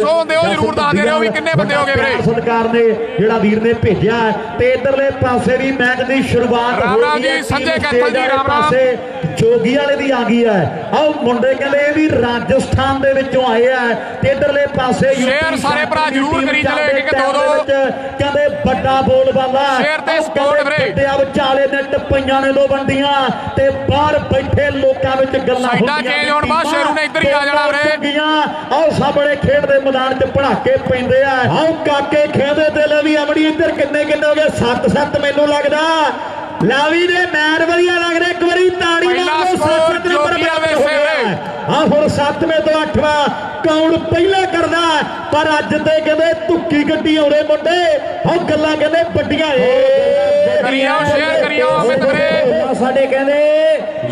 ਸੋ ਦਿਓ ਜਰੂਰ ਦੱਸ ਦੇ ਰਹੇ ਹੋ ਵੀ ਕਿੰਨੇ ਬੰਦੇ ਹੋ ਗਏ ਵੀਰੇ ਸਰਕਾਰ ਨੇ ਜਿਹੜਾ ਵੀਰ ਨੇ ਭੇਜਿਆ ਤੇ ਇਧਰਲੇ ਪਾਸੇ ਵੀ ਮੈਚ ਦੀ ਸ਼ੁਰੂਆਤ ਰਾਮ ਹੋ ਰਾਮ ਗਈ ਹੈ ਜੀ, ਸੰਜੇ ਕੈਥਲ ਜੀ, ਰਾਮ ਰਾਮ। ਜੋਗੀ ਵਾਲੇ ਦੀ ਆ ਗਈ ਹੈ। ਆਓ ਮੁੰਡੇ ਕਹਿੰਦੇ ਇਹ ਵੀ ਰਾਜਸਥਾਨ ਦੇ ਵਿੱਚੋਂ ਆਏ ਆ। ਤੇ ਇਧਰਲੇ ਪਾਸੇ ਸ਼ੇਅਰ ਸਾਰੇ ਭਰਾ ਜ਼ਰੂਰ ਕਰੀ ਚਲੇ, ਇੱਕ ਦੋ ਦੋ। ਕਹਿੰਦੇ ਵੱਡਾ ਬੋਲ ਬਾਲਾ ਸ਼ੇਅਰ ਤੇ ਸਪੋਰਟ ਵੀਰੇ। ਤੇ ਆ ਵਿਚਾਲੇ ਨੇ ਟੱਪਈਆਂ ਨੇ ਦੋ ਵੰਡੀਆਂ ਤੇ ਬਾਹਰ ਬੈਠੇ ਲੋਕਾਂ ਵਿੱਚ ਗੱਲਾਂ ਹੁੰਦੀਆਂ change ਹੋਣ ਬਾਅਦ ਸ਼ੇਰੂ ਨੇ ਇੱਧਰ ਹੀ ਆ ਜਾਣਾ ਵੀਰੇ। ਆਓ ਸਾਹਮਣੇ ਖੇਡ ਦੇ ਮੈਦਾਨ 'ਚ ਪੜਾਕੇ ਪੈਂਦੇ ਆ। ਆਓ ਕਾਕੇ ਖੇਦੇ ਤੇ ਲੈ ਵੀ ਅਮੜੀ। ਇੱਧਰ ਕਿੰਨੇ ਕਿੰਨੇ ਹੋ ਗਏ? 7-7 ਮੈਨੂੰ ਲੱਗਦਾ। ਲਾਵੀ ਦੇ ਮੈਰ ਵਧੀਆ ਲੱਗ ਰਿਹਾ ਇੱਕ ਵਾਰੀ ਤਾੜੀ ਸਕੋਰ 7 ਨੰਬਰ ਆ ਹੁਣ 7ਵੇਂ ਤੋਂ 8ਵਾਂ ਕੌਣ ਪਹਿਲਾਂ ਕਰਦਾ ਪਰ ਅੱਜ ਤੇ ਕਹਿੰਦੇ ਧੁੱਕੀ ਗੱਡੀ ਆਉਣੇ ਮੁੰਡੇ। ਹਾਂ ਗੱਲਾਂ ਕਹਿੰਦੇ ਵੱਡੀਆਂ ਏ। ਕਰੀਓ ਸ਼ੇਅਰ ਕਰੀਓ ਅਮਿਤ ਵੀਰੇ। ਸਾਡੇ ਕਹਿੰਦੇ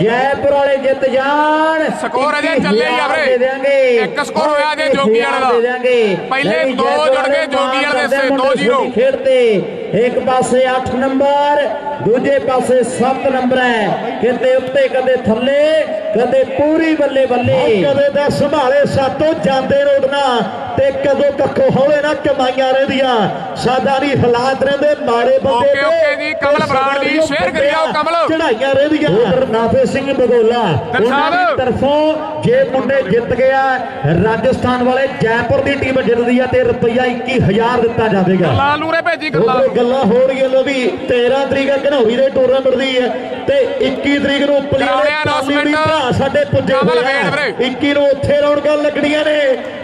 ਜੈਪੁਰ ਵਾਲੇ ਜਿੱਤ ਜਾਣ। ਸਕੋਰ ਅਜੇ ਚੱਲੇ ਆ ਵੀਰੇ। ਦੇ ਇੱਕ ਸਕੋਰ ਹੋਇਆ ਜੇ ਜੋਗੀ ਵਾਲੇ। ਦਾ। ਦੇ ਪਹਿਲੇ ਦੋ ਜੁੜ ਗਏ ਜੋਗੀ ਵਾਲੇ ਦੇ ਸੇ, ਦੋ ਜ਼ੀਰੋ। ਖੇਡਦੇ ਇੱਕ ਪਾਸੇ 8 ਨੰਬਰ ਦੂਜੇ ਪਾਸੇ 7 ਨੰਬਰ ਹੈ। ਕਿਤੇ ਉੱਤੇ ਕਦੇ ਥੱਲੇ ਕਦੇ ਪੂਰੀ ਬੱਲੇ ਬੱਲੇ ਕਦੇ ਤਾਂ ਸੰਭਾਲੇ ਸਾਤੋਂ जानते रहो इतना ਤੇ ਕਦੋਂ ਕੱਖੋ ਹੌਲੇ ਨਾ ਕਮਾਈਆਂ ਰਹਿੰਦੀਆਂ। ਸਾਡਾ ਨਹੀਂ ਹਾਲਾਤ ਰਹਿੰਦੇ ਮਾੜੇ ਬੰਦੇ ਓਕੇ, ਓਕੇ ਜੀ, ਕਮਲ ਬਰਾੜ ਜੀ, ਸ਼ੇਅਰ ਕਰੀ ਜਾਓ, ਕਮਲ। ਚੜਾਈਆਂ ਰਹਿੰਦੀਆਂ। ਉਧਰ ਨਾਫੇ ਸਿੰਘ ਬਗੋਲਾ ਉਹਨਾਂ ਦੀ ਤਰਫੋਂ ਜੇ ਮੁੰਡੇ ਜਿੱਤ ਗਿਆ ਰਾਜਸਥਾਨ ਵਾਲੇ ਜੈਪੁਰ ਦੀ ਟੀਮ ਜਿੱਤਦੀ ਆ ਤੇ ਰੁਪਈਆ 21000 ਦਿੱਤਾ ਜਾਵੇਗਾ। ਲਾਲ ਨੂਰੇ ਭੇਜੀ ਗੱਲਾਂ ਗੱਲਾਂ ਹੋ ਰਹੀਆਂ ਲੋ ਵੀ 13 ਤਰੀਕ ਘਨੌਰੀ ਦੇ ਟੂਰਨਾਮੈਂਟ ਦੀ ਹੈ ਤੇ 21 ਤਰੀਕ ਨੂੰ ਉੱਪਲੀ ਕਰਾਉਣੇ ਵਾਲੇ ਆ ਪਾਲੀ ਵੀ announcement। ਭਰਾ ਸਾਡੇ ਪੁੱਜੇ ਕਮਲ ਹੋਏ ਆ। ਵੇੜ ਵੀਰੇ। 21 ਨੂੰ ਉੱਥੇ ਰੌਣਕਾਂ ਲੱਗਣੀਆਂ ਨੇ।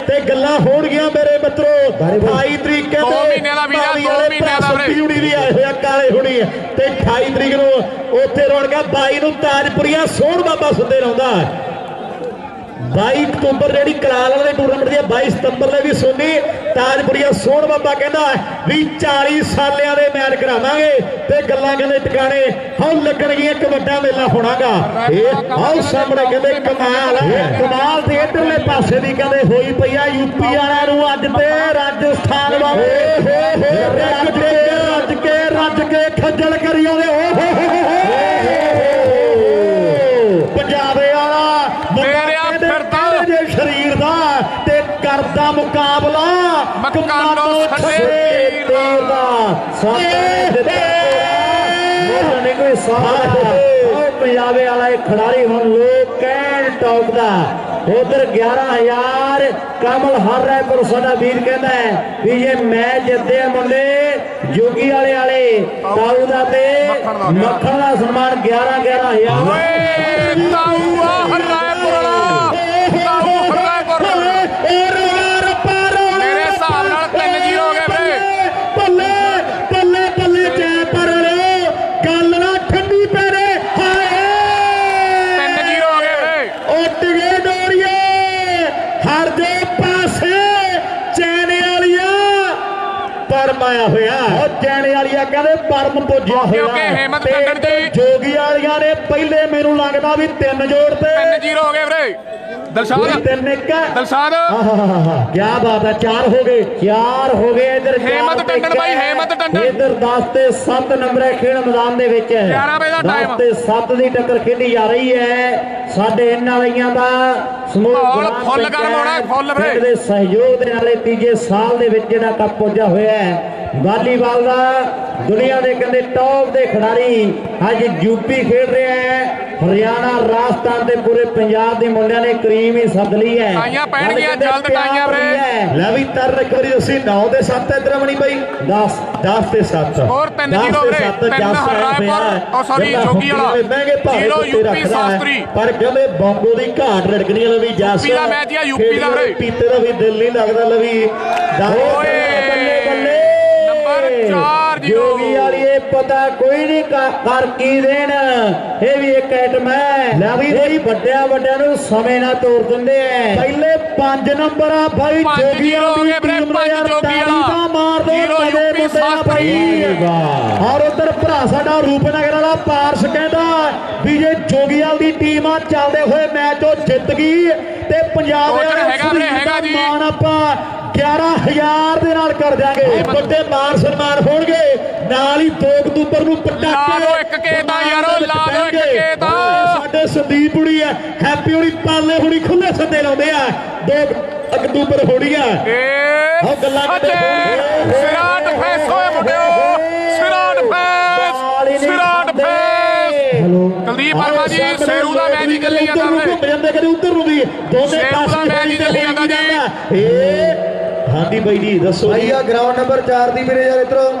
ਤੇ ਗੱਲਾਂ ਹੋਣਗੀਆਂ ਮੇਰੇ ਮਿੱਤਰੋ। 28 ਤਰੀਕ ਕਹਿੰਦੇ ਦੋ ਮਹੀਨਿਆਂ ਦਾ ਵੀਜ਼ਾ, ਪਾਲੀ ਦੋ ਵਾਲੇ ਮਹੀਨਿਆਂ ਦਾ ਵੀਰੇ। ਸੱਤੀ ਹੁਣੀ ਵੀ ਆਏ ਹੋਇਆ ਕਾਲੇ ਹੁਣੀ ਤੇ 28 ਤਰੀਕ ਨੂੰ ਉੱਥੇ ਰੌਣਕਾਂ 22 ਨੂੰ ਤਾਜਪੁਰੀਆ ਸੋਹਣ ਬਾਬਾ ਸੁੱਦੇ ਰਹਿੰਦਾ 22 ਅਕਤੂਬਰ ਜਿਹੜੀ ਕਲਾਲ ਵਾਲੇ ਟੂਰਨਾਮੈਂਟ ਦੀ ਹੈ, 22 ਸਤੰਬਰ ਲਈ ਵੀ ਸੋਨੀ ਤਾਜਪੁਰੀਆ ਸੋਹਣ ਬਾਬਾ ਕਹਿੰਦਾ ਵੀ 40 ਸਾਲਿਆਂ ਦੇ ਮੈਚ ਕਰਾਵਾਂਗੇ ਤੇ ਗੱਲਾਂ ਕਹਿੰਦੇ ਟਿਕਾਣੇ ਹਉ ਲੱਗਣਗੀਆਂ ਇੱਕ ਵੱਡਾ ਮੇਲਾ ਹੋਣਾਗਾ। ਇਹ ਆਓ ਸਾਹਮਣੇ ਕਹਿੰਦੇ ਕਮਾਲ ਹੈ। ਕਮਾਲ ਤੇ ਇਧਰਲੇ ਪਾਸੇ ਦੀ ਕਹਿੰਦੇ ਹੋਈ ਪਈ ਆ ਯੂਪੀ ਵਾਲਿਆਂ ਨੂੰ ਅੱਜ ਤੇ ਰਾਜਸਥਾਨ ਵਾਲੇ। ਰੱਜ ਕੇ ਰੱਜ ਕੇ ਰੱਜ ਕੇ ਖੱਜਲ ਕਰੀ ਆਉਂਦੇ ਓ ਹੋ ਹੋ ਹੋ ਹੋ ਪੰਜਾਬੇ ਵਾਲਾ ਮੇਰਿਆ ਕਹਿੰਦੇ ਫਿਰਦਾ। ਕਹਿੰਦੇ ਜੇ ਸਰੀਰ ਦਾ ਤੇ ਕਰਦਾ ਮੁਕਾਬਲਾ ਮਕਾਨੋਂ ਛੱਡੇ ਦਾ। ਸਾਡੇ ਨਹੀਂ ਕੋਈ ਸਾਹ ਉਹ ਪੰਜਾਬੇ ਵਾਲਾ ਇਹ ਖਿਡਾਰੀ ਹੁਣ ਲੋਕ ਕਹਿਣ ਟੌਪ ਦਾ ਉਧਰ 11000 ਕਮਲ ਹਰ ਰਾਏ ਪਰ ਸਾਡਾ ਵੀਰ ਕਹਿੰਦਾ ਹੈ ਵੀ ਜੇ ਮੈਚ ਜਿੱਤੇ ਆ ਮੁੰਡੇ ਜੋਗੀ ਵਾਲੇ ਵਾਲੇ ਤਾਊ ਦਾ ਤੇ ਮੱਖਣ ਦਾ। ਸਨਮਾਨ 11 11000 ਓਏ ਤਾਊ ਆ ਹਰਾਇਪੁਰ ਕਹਿੰਦੇ ਪਰਮ ਪੁੱਜਿਆ ਹੋਇਆ ਹੇਮੰਤ ਜੀ। ਜੋਗੀ ਵਾਲੀਆਂ ਨੇ ਪਹਿਲੇ ਮੈਨੂੰ ਲੱਗਦਾ ਵੀ ਤਿੰਨ ਜੋੜ ਤੇ ਤਿੰਨ ਜ਼ੀਰੋ ਹੋ ਗਏ ਵੀਰੇ ਇੱਕ ਦਲਸ਼ਾਦ ਕੀ ਬਾਤ ਹੈ ਚਾਰ ਹੋ ਗਏ ਚਾਰ ਹੋ ਗਏ ਇਧਰ ਹੇਮੰਤ ਟੰਡਨ ਬਾਈ, ਹੇਮੰਤ ਟੰਡਨ। ਇਧਰ 10 ਤੇ 7 ਨੰਬਰ ਹੈ ਖੇਡ ਮੈਦਾਨ ਦੇ ਵਿੱਚ। 11 ਵਜੇ ਦਾ 10 time। ਤੇ 7 ਦੀ ਟੱਕਰ ਖੇਡੀ ਜਾ ਰਹੀ ਹੈ। ਸਾਡੇ ਇਹਨਾਂ ਵਾਲੀਆਂ ਦਾ ਸਮੂਹ ਮਾਹੌਲ ਫੁੱਲ ਗਰਮ ਹੋਣਾ ਹੈ, ਫੁੱਲ ਵੀਰੇ। ਦੇ ਸਹਿਯੋਗ ਦੇ ਨਾਲੇ ਤੀਜੇ ਸਾਲ ਦੇ ਵਿੱਚ ਜਿਹੜਾ ਕੱਪ ਪੁੱਜਾ ਹੋਇਆ ਹੈ। ਵਾਲੀਬਾਲ ਦਾ ਦੁਨੀਆ ਦੇ ਕਹਿੰਦੇ ਟੌਪ ਦੇ ਖਿਡਾਰੀ ਅੱਜ ਯੂਪੀ ਖੇਡ ਰਿਹਾ ਹੈ। ਹਰਿਆਣਾ ਰਾਜਸਥਾਨ ਤੇ ਪੂਰੇ ਪੰਜਾਬ ਦੇ ਮੁੰਡਿਆਂ ਨੇ ਕਰੀਮ ਹੀ ਸੱਦ ਲਈ ਹੈ ਟਾਈਆਂ ਪੈਣਗੀਆਂ, ਜਲਦ ਟਾਈਆਂ ਵੀਰੇ। ਲੈ ਵੀ ਤਰ ਇੱਕ ਵਾਰੀ ਅਸੀਂ 9 ਦੇ 7 ਇਧਰ ਬਣੀ ਬਈ 10 10 ਤੇ 7 ਹੋਰ ਤਿੰਨ ਜ਼ੀਰੋ ਵੀਰੇ, ਤਿੰਨ ਹਰਾਇਪੁਰ, ਉਹ sorry, ਜੋਗੀ ਵਾਲਾ। Zero UP Shastri. ਪਰ ਕਹਿੰਦੇ ਬੰਗੋ ਦੀ ਘਾਟ ਰੜਕਣੀ ਲਵੀ ਜੱਸ ਯੂਪੀ ਦਾ ਮੈਚ ਆ, ਯੂਪੀ ਦਾ ਵੀਰੇ। ਪੀਤੇ ਦਾ ਵੀ ਦਿਲ ਨਹੀਂ ਲੱਗਦਾ ਲਵੀ ਓਏ। ਬੱਲੇ ਬੱਲੇ ਨੰਬਰ ਚਾਰ ਜੀ। ਜੋਗੀ ਵਾਲੀ ਇਹ ਪਤਾ ਕੋਈ ਨਹੀਂ ਕਰ ਕੀ ਦੇਣ। ਇਹ ਵੀ ਇੱਕ ਆਈਟਮ ਹੈ। ਲੈ ਵੀ ਬਈ। ਵੱਡਿਆਂ ਵੱਡਿਆਂ ਨੂੰ ਸਮੇਂ ਨਾਲ ਤੋੜ ਦਿੰਦੇ ਐ। ਪਹਿਲੇ 5 ਨੰਬਰ ਆ ਭਾਈ ਪੰਜ ਜੋਗੀ ਵਾਲੀ ਟੀਮ ਪੰਜ ਯਾਰ। ਤਾਂ ਮਾਰ ਦੋ ਯੂਪੀ ਮੁੰਡੇ। ਭਾਈ। ਔਰ ਉਧਰ ਭਰਾ ਸਾਡਾ ਰੂਪਨਗਰ ਵਾਲਾ ਪਾਰਸ ਕਹਿੰਦਾ ਵੀ ਜੇ ਜੋਗੀਵਾਲ ਦੀ ਟੀਮ ਆ ਚੱਲਦੇ ਹੋਏ ਮੈਚ ਉਹ ਜਿੱਤ ਗਈ। ਤੇ ਪੰਜਾਬ ਦਾ ਹੈਗਾ ਜੀ। ਮਾਣ ਆਪਾਂ 11000 ਦੇ ਨਾਲ ਕਰ ਦਿਆਂਗੇ। ਵੱਡੇ ਮਾਨ ਸਨਮਾਨ ਹੋਣਗੇ। ਨਾਲ ਹੀ 2 ਅਕਤੂਬਰ ਨੂੰ ਪਟਾਕੇ ਲਾ ਇੱਕ ਕੇ ਤਾਂ ਯਾਰੋ, ਲਾ ਦਿਓ ਇੱਕ ਕੇ ਤਾਂ। ਸਾਡੇ ਸੰਦੀਪ ਹੁਣੀ ਹੈ ਹੈਪੀ ਹੁਣੀ ਪਾਲੇ ਹੁਣੀ ਖੁੱਲੇ ਸੱਦੇ ਲਾਉਂਦੇ ਆ। 2 ਅਕਤੂਬਰ ਹੋਣੀ ਆ। ਗੱਲਾਂ ਕਰਦੇ ਸਿਰਾਟ ਫੈਸ ਹੋਏ ਮੁੰਡਿਓ। ਸਿਰਾਟ ਫੈਸ ਸਿਰਾਟ ਫੈਸ। ਹੈਲੋ। ਕੁਲਦੀਪ ਵਰਮਾ ਜੀ, ਸ਼ੇਰੂ ਦਾ ਮੈਚ ਹੀ ਚੱਲੀ ਜਾਂਦਾ ਵੀਰੇ। ਘੁੰਮ ਜਾਂਦੇ ਕਦੇ ਉੱਧਰ ਨੂੰ ਵੀ। ਦੋਨੇ ਦਾ ਪਾਸੇ ਮੈਚ ਹੀ ਜਾਂਦਾ ਜੀ। ਏ ਹਾਂਜੀ ਬਾਈ ਜੀ ਦੱਸੋ ਜੀ। ਭਾਈ ਆ ਗਰਾਊਂਡ ਨੰਬਰ 4 ਦੀ ਵੀਰੇ ਯਾਰ ਇਧਰੋਂ।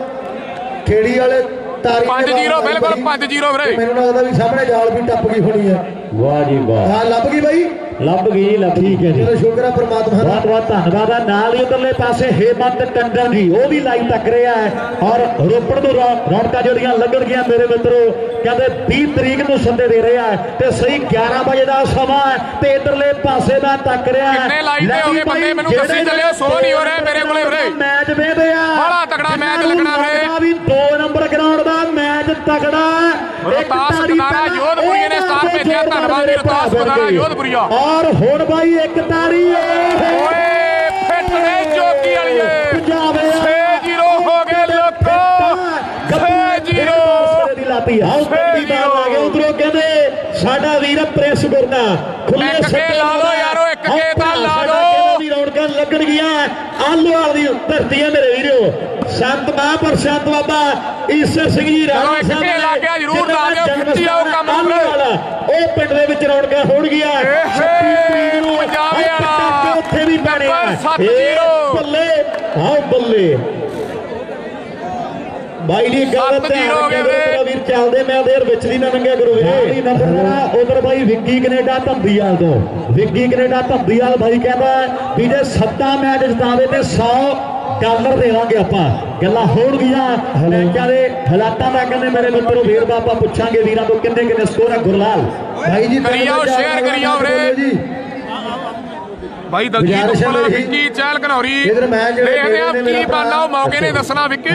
ਖੇੜੀ ਵਾਲੇ ਤਾਰੀ 5-0 ਬਿਲਕੁਲ 5-0 ਵੀਰੇ। ਮੈਨੂੰ ਲੱਗਦਾ ਵੀ ਸਾਹਮਣੇ ਜਾਲ ਵੀ ਟੱਪ ਗਈ ਹੋਣੀ ਆ। ਵਾਹ ਜੀ ਵਾਹ। ਹਾਂ ਲੱਭ ਗਈ ਬਾਈ। ਲੱਭ ਗਈ ਜੀ ਲੱਭ ਠੀਕ ਹੈ ਜੀ। ਚਲੋ ਸ਼ੁਕਰ ਆ ਪ੍ਰਮਾਤਮਾ ਦਾ। ਬਹੁਤ ਬਹੁਤ ਧੰਨਵਾਦ ਆ। ਨਾਲ ਹੀ ਉਧਰਲੇ ਪਾਸੇ ਹੇਮੰਤ ਟੰਡਨ ਜੀ ਉਹ ਵੀ ਲਾਈਵ ਤੱਕ ਰਿਹਾ ਹੈ ਔਰ ਰੋਪੜ ਤੋਂ ਰੌਣਕਾਂ ਜਿਹੜੀਆਂ ਲੱਗਣਗੀਆਂ ਮੇਰੇ ਮਿੱਤਰੋ ਕਹਿੰਦੇ 20 ਤਰੀਕ ਨੂੰ ਸੰਦੇ ਦੇ ਰਿਹਾ ਹੈ ਤੇ ਸਹੀ 11 ਵਜੇ ਦਾ ਸਮਾਂ ਹੈ ਤੇ ਇਧਰਲੇ ਪਾਸੇ ਦਾ ਤੱਕ ਰਿਹਾ ਹੈ। ਕਿੰਨੇ live ਤੇ ਹੋ ਵੀ ਬੰਦੇ? ਮੈਨੂੰ ਦੱਸੀ ਚੱਲਿਓ, ਸੌ ਨਹੀਂ ਹੋ ਰਹੇ ਮੇਰੇ ਕੋਲੇ ਵੀਰੇ। ਮੈਚ ਵੇਖਦੇ ਆ। ਬੜਾ ਤਕੜਾ ਮੈਚ ਲੱਗਣਾ ਵੀਰੇ। ਵੀ 2 ਨੰਬਰ ਗਰਾਊਂਡ ਦਾ ਤਾੜੀ ਸਤਨਾਰਾ ਪਹਿਲਾਂ ਯੋਧਪੁਰੀਏ ਨੇ ਸਟਾਰ ਭੇਜਿਆ, ਧੰਨਵਾਦ ਸਤਨਾਰਾ ਵਰਗੇ। ਯੋਧਪੁਰੀਆ। ਔਰ ਹੁਣ ਬਾਈ ਇੱਕ ਤਾੜੀ ਓਏ ਫਿੱਟ ਨੇ ਜੋਗੀ ਵਾਲੀਏ ਪੰਜਾਬ 6-0 ਹੋ ਗਏ ਲੋਕੋ। 6-0 ਦੀ ਲਾਤੀ। ਆਓ ਕੰਦੀ ਬਾਲ ਆ ਗਏ। ਉਧਰੋਂ ਕਹਿੰਦੇ ਸਾਡਾ ਵੀਰ ਪ੍ਰੈਸ ਗੁਰਨਾ ਖੁੱਲੇ ਕੇ ਲਾ ਲਓ ਯਾਰੋ, ਇੱਕ ਕੇ ਤਾਂ ਲਾ ਲਓ। ਦੀ ਲੱਗਣ ਗਿਆ ਆਲੋਵਾਲ ਦੀ ਧਰਤੀ ਹੈ ਮੇਰੇ ਵੀਰੋ। ਸੰਤ ਮਹਾਂਪੁਰ ਸੰਤ ਬਾਬਾ ਈਸ਼ਰ ਸਿੰਘ ਜੀ ਰਾਣਾ ਸਾਹਿਬ ਲਾ ਕੇ ਜ਼ਰੂਰ ਲਾ ਦਿਓ, ਖਿੱਚੀ ਆਓ ਕੰਮ ਉਹ ਪਿੰਡ ਦੇ ਵਿੱਚ ਰੌਣਕਾਂ ਹੋਣਗੀਆਂ। ਏ 26 ਤਰੀਕ ਨੂੰ ਪੰਜਾਬੀ ਆਹ ਵਾਲਾ। ਉੱਥੇ ਵੀ ਪੈਣੇ ਆ। ਬੱਲੇ ਆਓ ਬੱਲੇ। ਬਾਈ ਜੀ ਗੱਲ ਰੱਖਿਓ ਵੀਰੇ। ਚੱਲਦੇ ਮੈਂ ਦੇਰ ਵਿੱਚ ਦੀ ਨਾ ਲੰਘਿਆ ਕਰੋ ਵੀਰੇ ਉਧਰ ਬਾਈ ਵਿੱਕੀ ਕੈਨੇਡਾ ਧੰਦੀਵਾਲ ਤੋਂ। ਵਿੱਕੀ ਕੈਨੇਡਾ ਧੰਦੀਵਾਲ ਬਾਈ ਕਹਿੰਦਾ ਵੀ ਜੇ ਸੱਤਾ ਮੈਚ ਜਿਤਾਵੇ ਤੇ 100 ਡਾਲਰ ਦੇਵਾਂਗੇ ਆਪਾਂ। ਗੱਲਾਂ ਹੋਣਗੀਆਂ ਮੈਚਾਂ ਦੇ ਹਾਲਾਤਾਂ ਦਾ ਕਹਿੰਦੇ ਮੇਰੇ ਮਿੱਤਰੋ ਵੀਰ ਬਾਬਾ ਪੁੱਛਾਂਗੇ ਵੀਰਾਂ ਤੋਂ ਕਿੰਨੇ ਕਿੰਨੇ ਸਕੋਰ ਹੈ ਗੁਰਲਾਲ ਭਾਈ ਜੀ ਕਰੀ ਜਾਓ, share ਕਰੀ ਜਾਓ ਵੀਰੇ। ਬਾਈ ਦਲਜੀਤ ਮੇਰੀ। ਵਿੱਕੀ ਚਹਿਲ ਘਨੌਰੀ। ਦੇਖਦੇ ਆ ਕੀ ਬਣਨਾ ਉਹ ਮੌਕੇ ਨੇ। ਦੱਸਣਾ ਵਿੱਕੀ।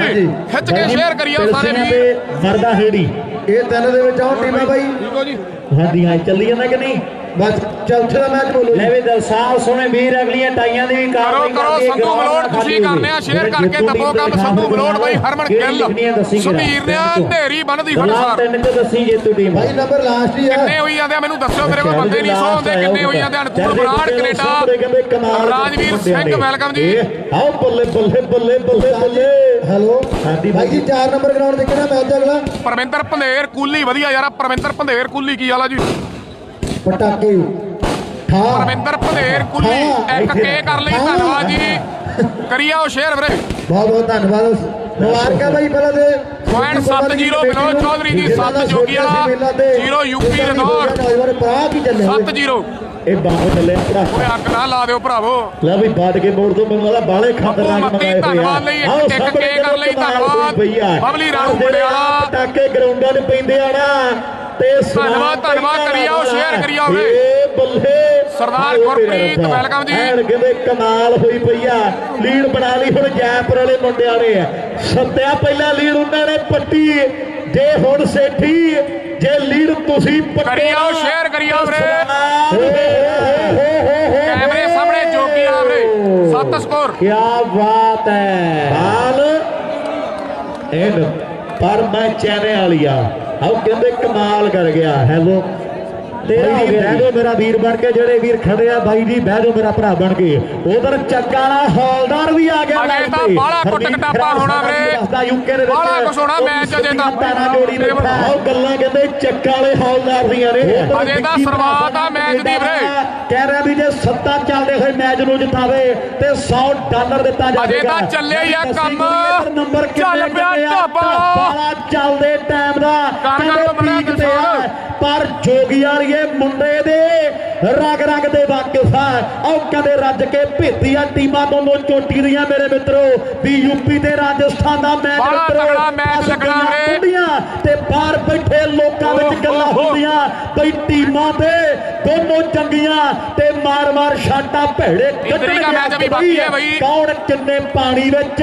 ਖਿੱਚ ਕੇ ਸ਼ੇਅਰ ਕਰੀਓ ਸਾਰੇ ਵੀਰ ਤੇ ਮਰਦਾ ਹੇੜੀ। ਇਹ ਤਿੰਨ ਦੇ ਵਿੱਚ ਆਉਣ ਟੀਮਾਂ ਬਾਈ। ਠੀਕ ਹੋ ਜੀ। ਹਾਂਜੀ ਹਾਂ ਚੱਲੀ ਜਾਂਦਾ ਕਿ ਨਹੀਂ? ਬਸ ਚੌਥੇ ਦਾ ਮੈਚ ਬੋਲੋ ਲੈ ਜੀ ਵੀ ਦਲਸਾਲ ਸੋਹਣੇ ਵੀਰ ਅਗਲੀਆਂ ਟਾਈਆਂ ਦੀ ਵੀ ਕਰੋ ਕਰੋ ਸੰਧੂ ਮਲੋਟ ਤੁਸੀਂ ਕਰਨੇ ਆ। ਸ਼ੇਅਰ ਕਰਕੇ ਦੱਬੋ ਕੰਮ ਸੰਧੂ ਮਲੋਟ ਬਾਈ ਹਰਮਨ ਗਿੱਲ। ਦੱਸੀ? ਸੁਨੀਰ ਨੇ ਢੇਰੀ ਬੰਨਦੀ ਫੜਸਾਰ ਤਿੰਨ ਚ ਦੱਸੀ ਜੇਤੂ ਟੀਮ। ਭਾਈ ਨੰਬਰ ਲਾਸਟ ਹੀ ਆ। ਕਿੰਨੇ ਹੋਈ ਜਾਂਦੇ ਆ? ਮੈਨੂੰ ਦੱਸਿਓ ਮੇਰੇ ਕੋਲ ਬੰਦੇ ਨਹੀਂ ਸੌ ਹੁੰਦੇ ਕਿੰਨੇ ਹੋਈ ਜਾਂਦੇ ਅਨਕੂਲ ਬਰਾੜ ਕੈਨੇਡਾ। ਰਾਜਵੀਰ ਸਿੰਘ ਵੈਲਕਮ ਜੀ। ਆਓ ਬੱਲੇ ਬੱਲੇ ਬੱਲੇ ਬੱਲੇ ਬੱਲੇ ਹੈਲੋ। ਸਾਡੀ ਭਾਈ ਜੀ 4 ਨੰਬਰ ਗਰਾਊਂਡ ਤੇ ਕਿਹੜਾ ਮੈਚ ਅਗਲਾ। ਪਰਮਿੰਦਰ ਭੰਦੇਰ ਕੁੱਲੀ ਵਧੀਆ ਯਾਰ ਪਰਮਿੰਦਰ ਭੰਦੇਰ ਕੁੱਲੀ ਕੀ ਹਾਲ ਆ ਜੀ? ਪਟਾਕੇ ਠਾ। ਪਰਮਿੰਦਰ ਭੰਦੇਰ ਕੁੱਲੀ ਇੱਕ ਕੇ ਕਰ ਲਈ ਧੰਨਵਾਦ ਜੀ। ਕਰੀਆ ਉਹ ਸ਼ੇਅਰ ਵੀਰੇ। ਬਹੁਤ ਬਹੁਤ ਧੰਨਵਾਦ। ਮੁਬਾਰਕਾਂ ਭਾਈ ਪਹਿਲਾਂ ਪੁਆਇੰਟ 70 ਵਿਨੋਦ ਚੌਧਰੀ ਜੀ, ਸੱਤ ਜੋਗੀ ਵਾਲਾ, ਜ਼ੀਰੋ ਯੂਪੀ ਦੇ ਦੌਰ। ਨੌਜਵਾਨ ਭਰਾ ਕੀ ਚੱਲੇ ਹੋਏ। 7-0 ਇਹ ਬਾਹਰ ਚੱਲੇ ਭਰਾ। ਓਏ ਅੱਗ ਨਾ ਲਾ ਦਿਓ ਭਰਾਵੋ। ਲੈ ਵੀ ਬਾਦ ਕੇ ਮੋੜ ਤੋਂ ਮੈਨੂੰ ਵਾਲਾ ਬਾਲੇ ਖਤਰਨਾਕ ਮੰਗਾਏ ਹੋਏ ਆ। ਆਓ ਸਾਹਮਣੇ ਕੇ ਕਰਨ ਲਈ ਧੰਨਵਾਦ। ਬਬਲੀ ਰਾਣੂ ਪਟਿਆਲਾ। ਪਟਾਕੇ ਗਰਾਊਂਡਾਂ ਪੈਂਦੇ ਨਾ। ਤੇ ਸਮਾਨ ਧੰਨਵਾਦ, ਧੰਨਵਾਦ ਕਰੀ ਵਾਲਾ। share ਕਰੀ। ਏ ਬੱਲੇ ਸਰਦਾਰ ਆਓ ਗੁਰਪ੍ਰੀਤ, welcome ਜੀ। ਐਨ ਕਹਿੰਦੇ ਕਮਾਲ ਹੋਈ ਪਈ ਆ। ਲੀਡ ਬਣਾ ਲਈ ਹੁਣ ਜੈਪੁਰ ਵਾਲੇ ਮੁੰਡਿਆਂ ਨੇ ਸੱਤਿਆ ਪਹਿਲਾਂ ਲੀਡ ਉਹਨਾਂ ਨੇ ਪੱਟੀ। ਜੇ ਹੁਣ ਸੇਠੀ ਜੇ ਲੀਡ ਤੁਸੀਂ ਪੱਟੇ ਕਰੀ share ਕਰੀ ਜਾਓ ਵੀਰੇ। ਕੈਮਰੇ ਸਾਹਮਣੇ ਜੋਗੀ ਵਾਲਾ ਵੀਰੇ। 7 ਸਕੋਰ। ਕੀ ਬਾਤ ਹੈ। ਬਾਲ। ਇਹ ਪਰ ਮੈਂ ਚੈਨੇ ਵਾਲੀਆ ਆਓ ਕਹਿੰਦੇ ਕਮਾਲ ਕਰ ਗਿਆ ਹੈਲੋ। ਤੇਰਾ ਹੋ ਗਿਆ ਬਹਿ ਮੇਰਾ ਵੀਰ ਬਣ ਕੇ ਜਿਹੜੇ ਵੀਰ ਖੜੇ ਆ ਬਾਈ ਜੀ ਬਹਿ ਜਾਓ ਮੇਰਾ ਭਰਾ ਬਣ ਕੇ ਉਧਰ ਚੱਕਾ ਵਾਲਾ ਹੌਲਦਾਰ ਵੀ ਆ ਗਿਆ ਅਜੇ ਤਾਂ। ਬਾਹਲਾ ਕੁੱਟ ਕਟਾਪਾ ਹੋਣਾ ਵੀਰੇ। ਯੂਕੇ ਦੇ ਵਿੱਚ ਬਾਹਲਾ ਕੁਛ ਹੋਣਾ ਉਹ ਮੈਚ ਅਜੇ ਤਾਂ। ਤਾਰਾਂ ਜੋੜੀ ਦੇ ਆਓ ਗੱਲਾਂ ਕਹਿੰਦੇ ਚੱਕਾ ਵਾਲੇ ਹੌਲਦਾਰ ਦੀਆਂ ਨੇ ਅਜੇ ਤਾਂ ਵਿੱਕੀ ਸ਼ੁਰੂਆਤ ਆ ਮੈਚ ਦੀ ਵੀਰੇ। ਕਹਿ ਰਿਹਾ ਵੀ ਜੇ ਸੱਤਾ ਚੱਲਦੇ ਹੋਏ ਮੈਚ ਨੂੰ ਜਿਤਾਵੇ ਤੇ 100 ਡਾਲਰ ਦਿੱਤਾ ਜਾਵੇਗਾ ਅਜੇ ਤਾਂ ਚੱਲਿਆ ਹੀ ਆ ਕੰਮ। ਨੰਬਰ ਚੱਲ ਪਿਆ? ਢਾਬਾ। ਚੱਲਦੇ ਟਾਈਮ ਦਾ ਕਹਿੰਦੇ ਪੀਕ ਤੇ। ਪਰ ਜੋਗੀ ਵਾਲੀਏ ਮੁੰਡੇ ਦੇ। ਰਗ ਰਗ ਦੇ ਵਾਕਿਫ ਆ। ਉਹ ਕਦੇ ਰੱਜ ਕੇ ਭੇਤੀਆਂ ਟੀਮਾਂ ਦੋਨੋਂ ਚੋਟੀ ਦੀਆਂ ਮੇਰੇ ਮਿੱਤਰੋ। ਵੀ ਯੂਪੀ ਤੇ ਰਾਜਸਥਾਨ ਦਾ ਮੈਚ ਮਿੱਤਰੋ ਮੈਚ ਲੱਗਣਾ। ਹੁੰਦੀਆਂ ਤੇ ਬਾਹਰ ਬੈਠੇ ਲੋਕਾਂ ਵਿੱਚ ਗੱਲਾਂ। ਹੁੰਦੀਆਂ। ਬਈ ਟੀਮਾਂ ਤੇ ਦੋਨੋਂ ਚੰਗੀਆਂ ਤੇ ਮਾਰ-ਮਾਰ ਸ਼ਾਟਾਂ ਭੇੜੇ ਬਈ। ਕੌਣ ਕਿੰਨੇ ਪਾਣੀ ਵਿੱਚ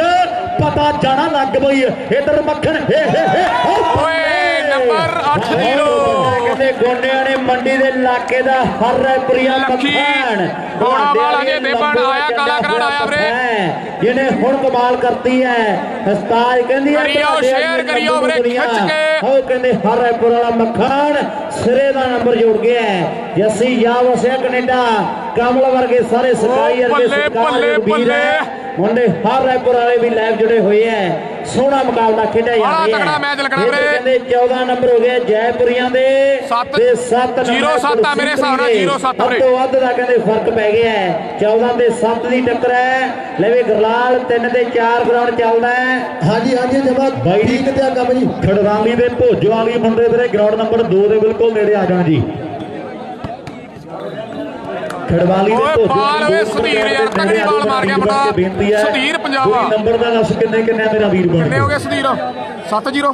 ਪਤਾ ਜਾਣਾ ਲੱਗ ਪਈ ਇਧਰ ਮੱਖਣ ਹੇ ਹੇ ਹੇ ਓਏ ਨੰਬਰ 8-0 ਕਹਿੰਦੇ ਗੋਡਿਆਂ ਨੇ ਮੰਡੀ ਦੇ ਇਲਾਕੇ ਦਾ ਹਰ ਰੈਪਰੀਆ ਮੱਖਣ ਗੋੜਾ ਵਾਲਾ ਜੇ ਦੇਵਣ ਆਇਆ, ਕਾਲਾ ਕਰਾੜ ਆਇਆ ਵੀਰੇ। ਜਿਹਨੇ ਹੁਣ ਕਮਾਲ ਕਰਤੀ ਹੈ ਹਸਤਾਜ ਕਹਿੰਦੀ ਹੈ ਕਰੀਓ, share ਅੱਗੇ ਕਰੀਓ ਵੀਰੇ। ਖਿੱਚ ਕੇ। ਉਹ ਕਹਿੰਦੇ ਹਰ ਰੈਪਰ ਵਾਲਾ ਮੱਖਣ ਸਿਰੇ ਦਾ ਨੰਬਰ ਜੁੜ ਗਿਆ ਹੈ ਜੱਸੀ ਜਾ ਵਸਿਆ ਕੈਨੇਡਾ ਕਮਲ ਵਰਗੇ ਸਾਰੇ ਸਕਾਈ ਵਰਗੇ ਦੇ ਵੀਰ। ਮੁੰਡੇ ਹਰ ਰਾਏਪੁਰ ਵਾਲੇ ਵੀ ਲਾਈਵ ਜੁੜੇ ਹੋਏ ਐ ਸੋਹਣਾ ਮੁਕਾਬਲਾ ਖੇਡਿਆ ਜਾ ਬੜਾ ਰਿਹਾ ਹੈ। ਤਕੜਾ ਮੈਚ ਲੱਗਣਾ ਵੀਰੇ। ਕਹਿੰਦੇ 14 ਨੰਬਰ ਹੋ ਗਏ ਜੈਪੁਰੀਆਂ ਦੇ ਸੱਤ- ਤੇ 7 ਜ਼ੀਰੋ ਸੱਤ ਆ ਮੇਰੇ ਹਿਸਾਬ ਨਾਲ, ਜ਼ੀਰੋ ਸੱਤ ਵੀਰੇ। ਤੋਂ ਵੱਧ ਦਾ ਕਹਿੰਦੇ ਫ਼ਰਕ ਪੈ ਗਿਆ ਹੈ। 14 ਤੇ 7 ਦੀ ਟੱਕਰ ਹੈ। ਲੈ ਵੀ ਗਰਲਾਲ 3 ਤੇ 4 ਗਰਾਊਂਡ ਚੱਲਦਾ ਹੈ। ਹਾਂਜੀ ਹਾਂਜੀ ਜਮਾ ਬਾਈ। ਜੀ। ਠੀਕ ਤੇ ਆ ਕੰਮ ਜੀ। ਖੜਵਾਲੀ ਦੇ ਭੋਜੋ ਵਾਲੀ ਮੁੰਡੇ ਵੀਰੇ ਗਰਾਊਂਡ ਨੰਬਰ 2 ਦੇ ਬਿਲਕੁਲ ਨੇੜੇ ਆ ਜਾਣ ਜੀ। ਖੜਵਾਲੀ ਦੇ ਭੋਜੋ ਬਾਲ ਵੇ ਸੁਧੀਰ ਯਾਰ, ਤਗੜੀ ਬਾਲ ਮਾਰ ਗਿਆ ਹੈ। ਸੁਧੀਰ ਪੰਜਾਬਾ। ਨੰਬਰ ਦਾ ਦੱਸ ਕਿੰਨੇ ਕਿੰਨੇ ਮੇਰਾ ਵੀਰ ਬਣ ਕਿੰਨੇ ਹੋ ਗਏ ਸੁਧੀਰ? 7-0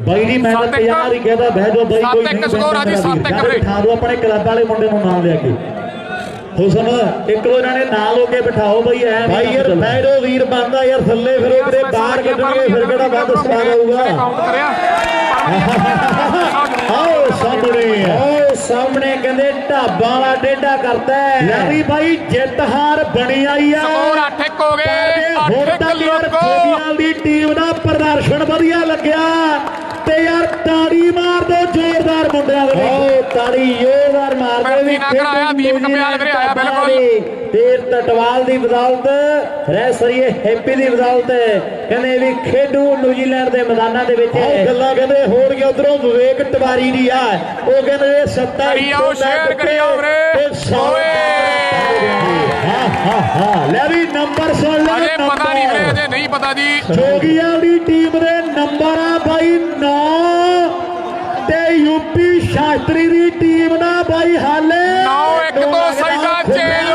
ਬਾਈ ਜੀ ਮੈਂ ਤਾਂ ਇੱਕ- 50 ਹੀ ਕਹਿੰਦਾ ਬਹਿ ਜਾਓ ਬਾਈ ਕੋਈ ਇੱਕ ਨਹੀਂ ਸਕੋਰ ਆ ਜੀ, ਬਹਿੰਦਾ ਸੱਤ ਇੱਕ ਮੇਰਾ ਵੀਰ। ਵੀਰੇ। ਬਿਠਾ ਦਿਓ ਆਪਣੇ ਕਲੱਬ ਵਾਲੇ ਮੁੰਡੇ ਨੂੰ ਨਾਲ ਲਿਆ ਕੇ। ਹੁਸਨ ਇੱਕ ਦੋ ਇਹਨਾਂ ਨੇ ਨਾਲ ਹੋ ਕੇ ਬਿਠਾਓ ਬਈ ਐ ਭਾਈ ਯਾਰ ਜਾਓ ਵੀਰ ਬੰਦਾ ਯਾਰ ਥੱਲੇ ਫਿਰ ਵੀਰੇ ਬਾਹਰ ਕੱਢਣਗੇ ਫਿਰ ਕਿਹੜਾ ਵੱਧ ਸਵਾਦ ਆਊਗਾ? ਆਓ ਸਾਹਮਣੇ। ਆਓ ਸਾਹਮਣੇ ਕਹਿੰਦੇ ਢਾਬਾਂ ਵਾਲਾ ਡੇਡਾ ਕਰਦਾ ਹੈ। ਲੈ ਵੀ ਬਾਈ ਜਿੱਤ ਹਾਰ ਬਣੀ ਆਈ ਆ। ਸਕੋਰ 8-1 ਹੋ ਗਏ ਹੁਣ 8-1 ਤੱਕ ਯਾਰ ਲੋਕੋ। ਫੌਜੀਆਂ ਦੀ ਟੀਮ ਦਾ ਪ੍ਰਦਰਸ਼ਨ ਵਧੀਆ ਲੱਗਿਆ। ਤਾੜੀ ਮਾਰ ਦੋ ਜ਼ੋਰਦਾਰ ਮੁੰਡਿਆਂ ਦੇ ਓ ਤਾੜੀ ਜ਼ੋਰਦਾਰ ਮਾਰ ਦੋ ਨਾ ਕਰਾਇਆ, ਦੀਪਕ ਪਿਆਲ ਵੀਰੇ ਆਇਆ ਬਿਲਕੁਲ। ਤੇਰ ਟਟਵਾਲ ਦੀ ਬਦੌਲਤ ਰਹਿ ਸਰੀਏ ਹੈਪੀ ਦੀ ਬਦੌਲਤ। ਕਹਿੰਦੇ ਵੀ ਖੇਡੂ ਨਿਊਜ਼ੀਲੈਂਡ ਦੇ ਮੈਦਾਨਾਂ ਦੇ ਵਿੱਚ ਗੱਲਾਂ ਕਹਿੰਦੇ ਹੋਣਗੇ ਉਧਰੋਂ ਵਿਵੇਕ ਟਵਾਰੀ ਦੀ ਆ। ਉਹ ਕਹਿੰਦੇ ਸੱਤਾ ਕਰੀ ਆਓ, ਸ਼ੇਅਰ ਕਰੀ ਆਓ ਵੀਰੇ। ਹਾਂ ਲੈ ਵੀ ਨੰਬਰ ਸੁਣ ਲੈ ਅਜੇ ਪਤਾ ਨਹੀਂ ਵੀਰੇ ਅਜੇ ਨਹੀਂ ਪਤਾ ਜੀ। ਜੋਗੀਆਂ ਦੀ ਟੀਮ ਦੇ ਨੰਬਰ ਆ ਬਾਈ 9 ਤੇ ਯੂਪੀ ਸ਼ਾਸਤਰੀ ਦੀ ਟੀਮ ਦਾ ਬਾਈ ਹਾਲੇ 9-1 ਤੋਂ ਸਾਈਡਾਂ ਚੇਂਜ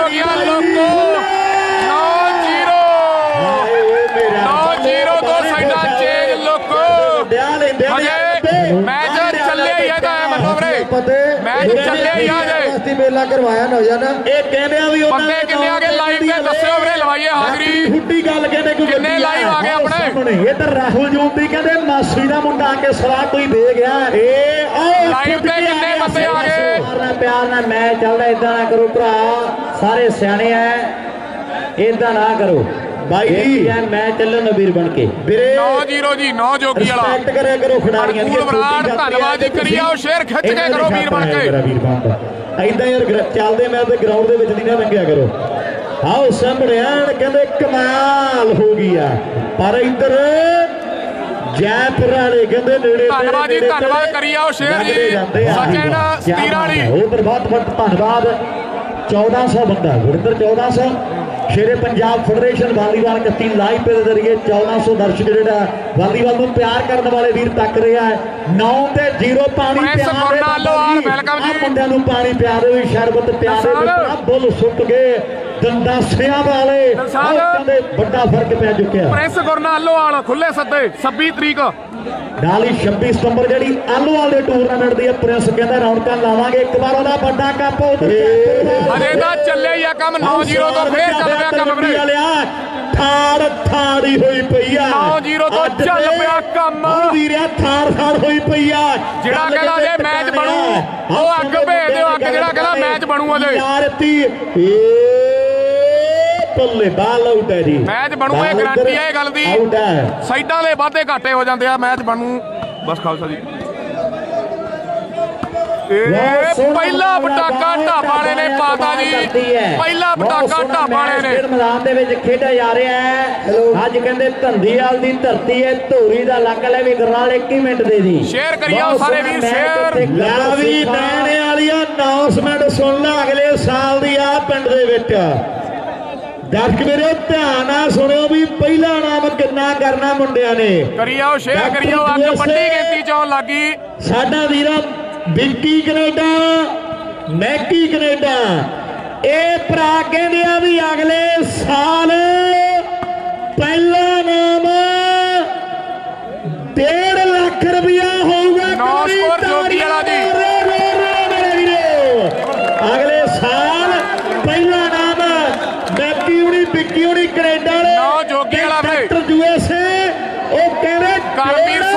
ਮੇਲਾ ਕਰਵਾਇਆ ਨਾ ਜਾਣਾ ਇਹ ਕਹਿੰਦੇ ਆ ਵੀ ਉਹਨਾਂ ਬੰਦੇ ਦੇ ਕਿੰਨੇ ਆ ਗਏ? ਲਾਈਵ ਤੇ ਦੱਸਿਓ ਵੀਰੇ ਲਵਾਈਏ ਹਾਜ਼ਰੀ। ਫੁੱਟੀ ਗੱਲ ਕਹਿੰਦੇ ਕੋਈ ਕਿੰਨੇ live ਆ। ਗਏ ਆਪਣੇ? ਸਾਹਮਣੇ। ਇੱਧਰ ਰਾਹੁਲ ਜੋਤੀ ਕਹਿੰਦੇ ਮਾਸੀ ਦਾ ਮੁੰਡਾ ਆ ਕੇ ਸਲਾਹ ਕੋਈ ਦੇ ਗਿਆ। ਇਹ ਆਓ Live ਤੇ ਕਿੰਨੇ ਬੰਦੇ ਆ ਗਏ? ਪਿਆਰ ਨਾਲ ਮੈਚ ਚੱਲਦਾ ਇਦਾਂ ਨਾ ਕਰੋ ਭਰਾ। ਸਾਰੇ ਸਿਆਣੇ ਐ। ਇਦਾਂ ਨਾ ਕਰੋ। ਬਾਈ ਜੀ। ਮੈਚ ਚੱਲਣ ਦਾ ਵੀਰ ਬਣ ਕੇ। ਵੀਰੇ 9-0 ਜੀ 9 ਜੋਗੀ ਵਾਲਾ। ਰਿਸਪੈਕਟ ਕਰਿਆ ਕਰੋ ਖਿਡਾਰੀਆਂ ਦੀ ਧੰਨਵਾਦ ਜੀ, ਕਰੀ ਆਓ share ਖਿੱਚ ਕੇ ਕਰੋ ਵੀਰ ਬਣ ਕੇ। ਐਦਾਂ ਯਾਰ ਚੱਲਦੇ ਮੈਂ ਤੇ ਗਰਾਊਂਡ ਦੇ ਵਿੱਚ ਨਹੀਂ ਨਾ ਲੰਘਿਆ ਕਰੋ। ਆਓ ਸਾਹਮਣੇ ਆਣ ਕਹਿੰਦੇ ਕਮਾਲ ਹੋ ਗਈ ਆ। ਪਰ ਇੱਧਰ ਜੈਪੁਰ ਵਾਲੇ ਕਹਿੰਦੇ ਨੇੜੇ ਧੰਨਵਾਦ ਜੀ, ਧੰਨਵਾਦ, ਨੇੜੇ ਕਰੀ ਆਓ share ਜੀ। ਕਿਆ ਸਤੀਰ ਵਾਲੀ। ਉਹ ਪਰ ਬਹੁਤ ਬਹੁਤ ਧੰਨਵਾਦ। 1400 ਬੰਦਾ ਗੁਰਿੰਦਰ 1400 ਸ਼ੇਰੇ ਪੰਜਾਬ ਫੈਡਰੇਸ਼ਨ ਵਾਲੀਬਾਲ ਕੱਤੀ ਲਾਈਵ ਦੇ ਜ਼ਰੀਏ 1400 ਦਰਸ਼ਕ ਜਿਹੜਾ ਵਾਲੀਬਾਲ ਨੂੰ ਪਿਆਰ ਕਰਨ ਵਾਲੇ ਵੀਰ ਤੱਕ ਰਿਹਾ ਹੈ 9 ਤੇ 0 ਪਾਣੀ ਪ੍ਰੈਸ ਪਿਆ ਗੁਰਨਾ ਲੋਹਾਲ, welcome ਜੀ। ਮੁੰਡਿਆਂ ਨੂੰ ਪਾਣੀ ਪਿਆ ਦਿਓ ਸ਼ਰਬਤ ਪਿਆ ਦਿਓ ਦਰਸਾਲ। ਮਿੱਤਰਾ, ਬੁੱਲ ਸੁੱਕ ਗਏ ਦੰਦਾਸਿਆਂ ਵਾਲੇ ਕਹਿੰਦੇ ਵੱਡਾ ਫ਼ਰਕ ਪੈ ਚੁੱਕਿਆ ਪ੍ਰੈਸ ਗੁਰਨਾਲੋ ਵਾਲ ਖੁੱਲੇ ਸੱਦੇ 26 ਤਰੀਕ ਨਾਲ ਹੀ 26 ਸਤੰਬਰ ਜਿਹੜੀ ਆਲੂਵਾਲ ਦੇ ਟੂਰਨਾਮੈਂਟ ਦੀ ਹੈ, ਪ੍ਰਿੰਸ ਕਹਿੰਦਾ ਰੌਣਕਾਂ ਲਾਵਾਂਗੇ ਇੱਕ ਵਾਰ ਉਹਦਾ ਵੱਡਾ ਕੱਪ ਉਧਰ ਹਜੇ ਤਾਂ ਚੱਲਿਆ ਹੀ ਆ ਕੰਮ 9-0 ਤੋਂ ਫੇਰ ਚੱਲ ਪਿਆ ਕੰਮ ਵੀਰੇ ਥਾੜ ਥਾੜੀ ਹੋਈ ਪਈ ਆ 9-0 ਤੋਂ ਅੱਜ ਚੱਲ ਤੇ ਪਿਆ ਕੰਮ। ਉਹ ਵੀਰਿਆ ਥਾੜ ਥਾੜ ਹੋਈ ਪਈ ਆ ਜਿਹੜਾ ਗੱਲ ਕਹਿੰਦਾ ਜੇ ਕਿਤੇ ਮੈਚ ਟਿਕਾਣਾ ਬਣੂ, ਹੈ। ਉਹ ਅੱਗ ਭੇਜ ਦਿਓ, ਅੱਗ ਜਿਹੜਾ ਕਹਿੰਦਾ ਮੈਚ ਬਣੂ ਅਜੇ। ਯਾਰਤੀ ਏ ਬੱਲੇ ਬਾਲ ਆਊਟ ਹੈ ਜੀ। ਮੈਚ ਬਣੂ, ਇਹ ਗਾਰੰਟੀ ਹੈ ਇਹ ਗੱਲ ਦੀ। ਆਊਟ ਹੈ। ਸਾਈਡਾਂ ਦੇ ਵਾਧੇ ਘਾਟੇ ਹੋ ਜਾਂਦੇ ਆ ਮੈਚ ਬਣੂ। ਬਸ ਖਾਲਸਾ ਜੀ। ਇਹ ਪਹਿਲਾ ਪਟਾਕਾ ਢਾਬਾ ਵਾਲੇ ਨੇ ਪਾਤਾ ਜੀ। ਪਹਿਲਾ ਪਟਾਕਾ ਢਾਬਾ ਵਾਲੇ ਨੇ। ਮੈਦਾਨ ਦੇ ਵਿੱਚ ਖੇਡਿਆ ਜਾ ਰਿਹਾ ਹੈ। ਅੱਜ ਕਹਿੰਦੇ ਧੰਦੀਵਾਲ ਦੀ ਧਰਤੀ ਹੈ ਧੂਰੀ ਦਾ ਇਲਾਕਾ ਲੈ ਵੀ ਗਰਨਾਲ 1 ਹੀ ਮਿੰਟ ਦੇ ਦੀ। ਸ਼ੇਅਰ ਕਰੀ ਆਓ ਸਾਰੇ ਵੀਰ, ਸ਼ੇਅਰ। ਲੈ ਵੀ ਨੈਣੇ ਵਾਲੀਆ ਅਨਾਉਂਸਮੈਂਟ ਸੁਣ ਲੈ ਅਗਲੇ ਸਾਲ ਦੀ ਆ ਪਿੰਡ ਦੇ ਵਿੱਚ। ਦਰਸ਼ਕ ਵੀਰੋ ਧਿਆਨ ਨਾਲ ਸੁਣਿਓ ਵੀ ਪਹਿਲਾ ਨਾਮ ਕਿੰਨਾ ਕਰਨਾ ਮੁੰਡਿਆਂ ਨੇ। ਕਰੀ ਆਓ ਸ਼ੇਅਰ ਕਰੀ ਆਓ ਅੱਗ ਵੱਡੀ ਗਿਣਤੀ ਚ ਲੱਗੀ। ਸਾਡਾ ਵੀਰਾ ਵਿੱਕੀ ਕੈਨੇਡਾ ਮੈਕੀ ਕੈਨੇਡਾ। ਇਹ ਭਰਾ ਕਹਿੰਦੇ ਆ ਵੀ ਅਗਲੇ ਸਾਲ ਪਹਿਲਾ ਨਾਮ 1.5 ਲੱਖ ਰੁਪਇਆ ਹੋਊਗਾ ਨੌ ਸਕੋਰ ਜੋਗੀ ਵਾਲਾ ਜੀ। ਰੋ, ਰੋ, ਰੋ, ਮੇਰੇ ਵੀਰੋ। ਅਗਲੇ ਸਾਲ ਪਹਿਲਾ ਨਾਮ ਮੈਕੀ ਹੁਣੀ ਵਿੱਕੀ ਹੁਣੀ ਕੈਨੇਡਾ ਵਾਲੇ ਨੌ ਜੋਗੀ ਵਾਲਾ ਵੀਰੇ। ਡਾਕਟਰ ਯੂਐਸਏ ਉਹ ਕਹਿੰਦੇ ਕਰਮਵੀਰ ਡੇਢ-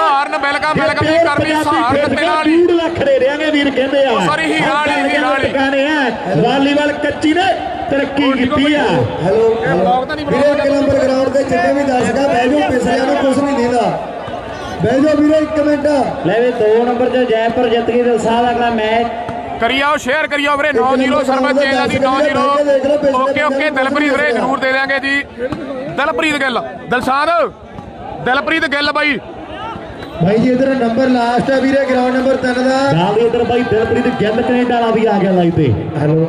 ਸਹਾਰਨ ਵੈਲਕਮ ਵੈਲਕਮ ਜੀ ਕਰਮਵੀਰ ਸਹਾਰਨ ਤੇ ਨਾਲ ਹੀ। 2 ਲੱਖ ਦੇ ਦੇਾਂਗੇ ਵੀਰ ਕਹਿੰਦੇ ਆ। sorry, ਹੀਰਾ ਵਾਲੀ, ਹੀਰਾ ਵਾਲੀ। ਵਾਲੀਬਾਲ ਕੱਚੀ ਨੇ ਤਰੱਕੀ ਕੀਤੀ ਆ। ਹੈਲੋ ਵੀਰੇ ਇੱਕ ਨੰਬਰ ਗਰਾਊਂਡ ਤੇ ਜਿੰਨੇ ਵੀ ਦਰਸ਼ਕ ਬਹਿ ਜਾਓ ਪਿਛਲਿਆਂ ਨੂੰ ਕੁਝ ਨਹੀਂ ਦਿੰਦਾ। ਬਹਿ ਜਾਓ ਵੀਰੇ ਇੱਕ ਮਿੰਟ। ਲੈ ਵੀ 2 ਨੰਬਰ ਤੇ ਜੈਪੁਰ ਜਿੱਤ ਗਈ ਤੇ ਸਾਹ ਅਗਲਾ ਮੈਚ। ਕਰੀ ਆਓ ਸ਼ੇਅਰ ਕਰੀ ਆਓ ਵੀਰੇ 9-0 ਸਰਬਤ ਆ ਦੀ 9-0 ਓਕੇ ਓਕੇ ਦਿਲਪ੍ਰੀਤ ਵੀਰੇ ਜ਼ਰੂਰ ਦੇ ਦਿਆਂਗੇ ਜੀ। ਦਿਲਪ੍ਰੀਤ ਗਿੱਲ ਦਿਲਸ਼ਾਦ ਦਿਲਪ੍ਰੀਤ ਗਿੱਲ ਬਾਈ। ਭਾਈ ਜੀ ਇਧਰ ਨੰਬਰ ਲਾਸਟ ਹੈ ਵੀਰੇ ਗਰਾਊਂਡ ਨੰਬਰ 3 ਦਾ। ਨਾਲ ਹੀ ਉਧਰ ਬਾਈ ਦਿਲਪ੍ਰੀਤ ਗਿੱਲ ਕੈਨੇਡਾ ਵਾਲਾ ਵੀ ਆ ਗਿਆ ਲਾਈਵ ਤੇ। ਹੈਲੋ।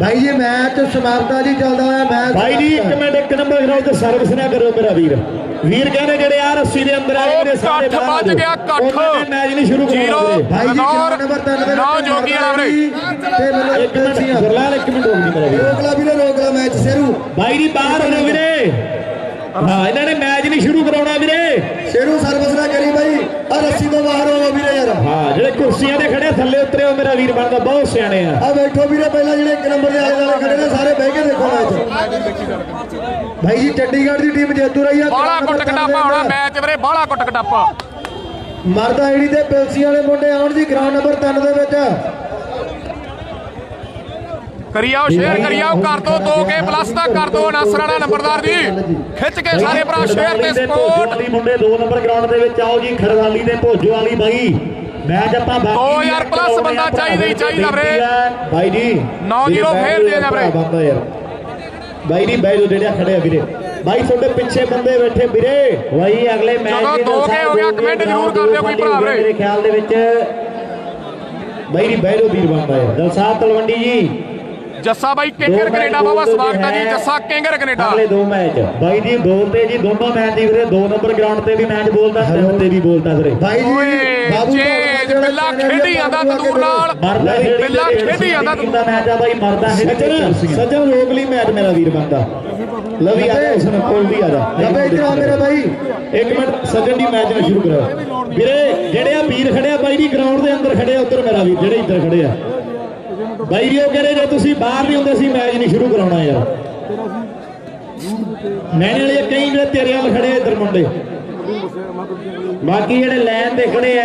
ਭਾਈ ਜੀ ਮੈਚ ਸਮਾਪਤਾ ਜੀ ਚੱਲਦਾ ਹੋਇਆ ਮੈਚ ਬਾਈ ਜੀ ਇੱਕ ਮਿੰਟ ਇੱਕ ਨੰਬਰ ਗਰਾਊਂਡ ਤੇ ਸਰਵਿਸ ਨਾ ਕਰੋ ਮੇਰਾ ਵੀਰ। ਵੀਰ ਕਹਿੰਦੇ ਜਿਹੜੇ ਆ ਰੱਸੀ ਦੇ ਅੰਦਰ ਆਏ ਉਹ ਮੇਰੇ ਸਾਰੇ ਕੱਠ ਵੱਜ ਗਿਆ ਕੱਠ ਮੈਚ ਨਹੀਂ ਸ਼ੁਰੂ ਕਰਾਉਣਾ ਭਾਈ ਜੀ ਨੰਬਰ 3 ਦੇ ਨੌ ਜੋਗੀ ਵਾਲਾ ਵੀਰੇ। ਤੇ ਮਤਲਬ ਇੱਕ ਮਿੰਟ ਗੁਰਲਾਲ ਇੱਕ ਮਿੰਟ ਰੁਕ ਜੀ ਮੇਰਾ ਵੀਰ। ਰੋਕਲਾ ਵੀਰੇ ਰੋਕਲਾ ਮੈਚ ਸ਼ੇਰੂ। ਬਾਈ ਜੀ ਬਾਹਰ ਹੋ ਵੀਰੇ। ਹਾਂ ਇਹਨਾਂ ਨੇ ਮੈਚ ਨਹੀਂ ਸ਼ੁਰੂ ਕਰਾਉਣਾ ਵੀਰੇ। ਸ਼ੇਰੂ ਸਰਵਿਸ ਨਾ ਕਰੀ ਭਾਈ ਆ ਰੱਸੀ ਤੋਂ ਬਾਹਰ ਹੋਵੋ ਵੀਰੇ ਯਾਰ। ਹਾਂ ਜਿਹੜੇ ਕੁਰਸੀਆਂ ਤੇ ਖੜੇ ਆ, ਥੱਲੇ ਉਤਰਿਓ ਮੇਰਾ ਵੀਰ ਬਣਦਾ ਬਹੁਤ ਸਿਆਣੇ ਆ। ਆ ਬੈਠੋ ਵੀਰੇ ਪਹਿਲਾਂ ਜਿਹੜੇ ਇੱਕ ਨੰਬਰ ਦੇ ਆਲੇ ਦੁਆਲੇ ਖੜੇ ਨੇ ਸਾਰੇ ਬਹਿ ਕੇ ਦੇਖੋ ਮੈਚ। ਭਾਈ ਜੀ ਚੰਡੀਗੜ੍ਹ ਦੀ ਟੀਮ ਜੇਤੂ ਰਹੀ ਆ ਬਾਲਾ ਕੁੱਟ ਕਟਾਪਾ ਹੋਣਾ ਮੈਚ ਵੀਰੇ ਬਾਲਾ ਕੁੱਟ ਕਟਾਪਾ ਮਰਦਾ ਆਈਡੀ ਤੇ ਪਿਲਸੀ ਵਾਲੇ ਮੁੰਡੇ ਆਉਣ ਜੀ ਗਰਾਊਂਡ ਨੰਬਰ 3 ਦੇ ਵਿੱਚ। ਕਰੀਆਓ ਸ਼ੇਅਰ ਕਰੀਆਓ ਕਰ ਦੋ 2k ਪਲੱਸ ਦਾ ਕਰ ਦੋ ਨਾਸਰਾਣਾ ਨੰਬਰਦਾਰ ਜੀ। ਖਿੱਚ ਕੇ ਸਾਰੇ ਭਰਾ ਸ਼ੇਅਰ ਤੇ ਸਪੋਰਟ ਮੁੰਡੇ 2 ਨੰਬਰ ਗਰਾਊਂਡ ਦੇ ਵਿੱਚ ਆਓ ਜੀ ਖੜਵਾਲੀ ਦੇ ਭੋਜੋ ਵਾਲੀ ਬਾਈ। ਮੈਚ ਆਪਾਂ ਬਾਕੀ ਦੋ ਹਜ਼ਾਰ plus ਬੰਦਾ ਚਾਹੀਦਾ ਹੀ ਚਾਹੀਦਾ ਵੀਰੇ। ਬਾਈ ਜੀ ਨੌ ਜ਼ੀਰੋ ਫੇਰ ਦੇ ਦਿਆ ਵੀਰੇ। ਬੰਦਾ ਯਾਰ। ਬਾਈ ਜੀ ਬੈਜੋ ਜਿਹੜੇ ਖੜੇ ਆ ਵੀਰੇ। ਬਾਈ ਤੁਹਾਡੇ ਪਿੱਛੇ ਬੰਦੇ ਬੈਠੇ ਵੀਰੇ। ਬਾਈ ਅਗਲੇ ਮੈਚ ਜਦੋਂ ਦੇ ਦੋ ਕੇ ਹੋ ਗਿਆ, ਦੋ ਕਮੈਂਟ ਜ਼ਰੂਰ ਕਰ ਦਿਓ ਕੋਈ ਭਰਾ ਵੀਰੇ। ਮੇਰੇ ਖਿਆਲ ਦੇ ਵਿੱਚ। ਬਾਈ ਜੀ ਬੈਜੋ ਵੀਰ ਬੰਦਾ ਯਾਰ। ਦਲਸਾਦ ਤਲਵੰਡੀ ਜੀ ਜੱਸਾ ਬਾਈ ਕਿੰਗਰ ਕੈਨੇਡਾ ਬਾਬਾ ਸਵਾਗਤ ਹੈ ਜੀ ਜੱਸਾ ਕਿੰਗਰ ਕੈਨੇਡਾ। ਅਗਲੇ ਦੋ ਮੈਚ। ਬਾਈ ਜੀ ਬੋਲਦੇ ਜੀ ਦੋਨੋਂ ਮੈਚ ਦੀ ਵੀਰੇ 2 ਨੰਬਰ ਗਰਾਊਂਡ ਤੇ ਵੀ ਮੈਚ ਬੋਲਦਾ ਤਿੰਨ ਤੇ ਵੀ ਬੋਲਦਾ ਵੀਰੇ। ਭਾਈ ਜੀ ਬਾਬੂ ਜੇ ਬਿੱਲਾ ਖੇਡੀ ਜਾਂਦਾ ਤੰਦੂਰ ਨਾਲ। ਮਰਦਾ ਬਿੱਲਾ ਖੇਡੀ ਜਾਂਦਾ ਤੂੰ ਦਾ ਮੈਚ ਆ ਬਾਈ? ਮਰਦਾ ਹੈ ਸੱਜਣ ਸੱਜਣ ਰੋਕ ਲਈ ਮੈਚ ਮੇਰਾ ਵੀਰ ਬੰਦਾ। ਲਵੀ। ਆ ਨੂੰ ਕੋਲ ਵੀ ਆ ਜਾ। ਲੱਭੇ ਇੱਧਰ ਆ ਮੇਰਾ ਭਾਈ ਇੱਕ ਮਿੰਟ ਸੱਜਣ ਦੀ ਮੈਚ ਨੂੰ ਸ਼ੁਰੂ ਕਰੋ ਵੀਰੇ ਜਿਹੜੇ ਆ ਵੀਰ ਖੜੇ ਆ ਬਾਈ ਦੀ ਗਰਾਊਂਡ ਦੇ ਅੰਦਰ ਖੜੇ ਆ ਉੱਧਰ ਮੇਰਾ ਵੀਰ ਜਿਹੜੇ ਇੱਧਰ ਖੜੇ ਆ। ਬਾਈ ਜੀ ਉਹ ਕਹਿੰਦੇ ਜੇ ਤੁਸੀਂ ਬਾਹਰ ਨਹੀਂ ਹੁੰਦੇ ਸੀ ਮੈਚ ਨਹੀਂ ਸ਼ੁਰੂ ਕਰਾਉਣਾ ਯਾਰ। ਮੈਨੇ ਵਾਲੇ ਕਈ ਜਿਹੜੇ ਤੇਰੇ ਵੱਲ ਖੜੇ ਇੱਧਰ ਮੁੰਡੇ। ਬਾਕੀ ਜਿਹੜੇ ਲਾਈਨ ਤੇ ਖੜੇ ਆ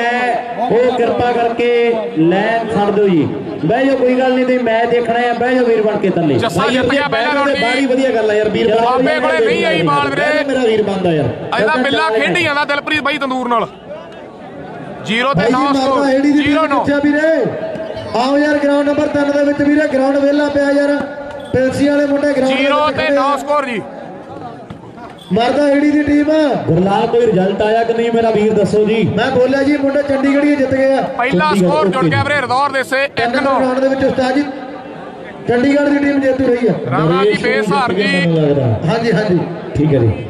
ਉਹ ਕਿਰਪਾ ਕਰਕੇ ਲਾਈਨ ਛੱਡ ਦਿਓ ਜੀ। ਬਹਿ ਜਾਓ ਕੋਈ ਗੱਲ ਨਹੀਂ ਤੁਸੀਂ ਮੈਚ ਦੇਖਣਾ ਹੈ ਬਹਿ ਜਾਓ ਵੀਰ ਬਣ ਕੇ ਥੱਲੇ। ਜੱਸਾ ਜਿੱਤ ਗਿਆ ਪਹਿਲਾ ਤੇ ਰੌਂਡੀ। ਬਾਹਲੀ ਵਧੀਆ ਗੱਲ ਆ ਯਾਰ ਵੀਰ ਬਾਬੇ ਕੋਲੇ ਨਹੀਂ ਆਈ ਬਾਲ ਵੀਰੇ। ਮੇਰਾ ਵੀਰ ਬਣਦਾ ਯਾਰ। ਇਹਦਾ ਬਿੱਲਾ ਖੇਡੀ ਜਾਂਦਾ ਦਿਲਪ੍ਰੀਤ ਬਾਈ ਤੰਦੂਰ ਨਾਲ। 0 ਤੇ ਭਾਈ ਜੀ 9 ਮਾਰਦਾ ਸਕੋਰ ਆਈਡੀ ਦੀ 0 ਟੀਮ 9 ਕਿੱਥੇ ਆ ਵੀਰੇ। ਆਓ ਯਾਰ ਗਰਾਊਂਡ ਨੰਬਰ 3 ਦੇ ਵਿੱਚ ਵੀਰੇ ਗਰਾਊਂਡ ਵਿਹਲਾ ਪਿਆ ਯਾਰ। ਪਿਲਸੀ ਵਾਲੇ ਮੁੰਡੇ ਗਰਾਊਂਡ 0 ਤੇ 9 ਸਕੋਰ ਜੀ। ਮਰਦਾ ਆਈਡੀ ਦੀ ਟੀਮ ਗੁਰਲਾਲ ਕੋਈ ਰਿਜ਼ਲਟ ਆਇਆ ਕਿ ਨਹੀਂ ਮੇਰਾ ਵੀਰ ਦੱਸੋ ਜੀ। ਮੈਂ ਬੋਲਿਆ ਜੀ ਮੁੰਡੇ ਚੰਡੀਗੜ੍ਹ ਹੀ ਜਿੱਤ ਗਏ ਆ। ਪਹਿਲਾ ਸਕੋਰ ਜੁੜ ਗਿਆ ਵੀਰੇ ਰਦੌਰ ਦੇ ਸੇ 1 ਤਿੰਨ 9 ਗਰਾਊਂਡ ਦੇ ਵਿੱਚ ਉਸਤਾਦ ਜੀ ਚੰਡੀਗੜ੍ਹ ਦੀ ਟੀਮ ਜੇਤੂ ਰਹੀ ਆ। ਰਾਣਾ ਜੀ ਬੇਸਹਾਰ ਜੀ। ਹਾਂਜੀ ਹਾਂਜੀ। ਠੀਕ ਹੈ ਜੀ।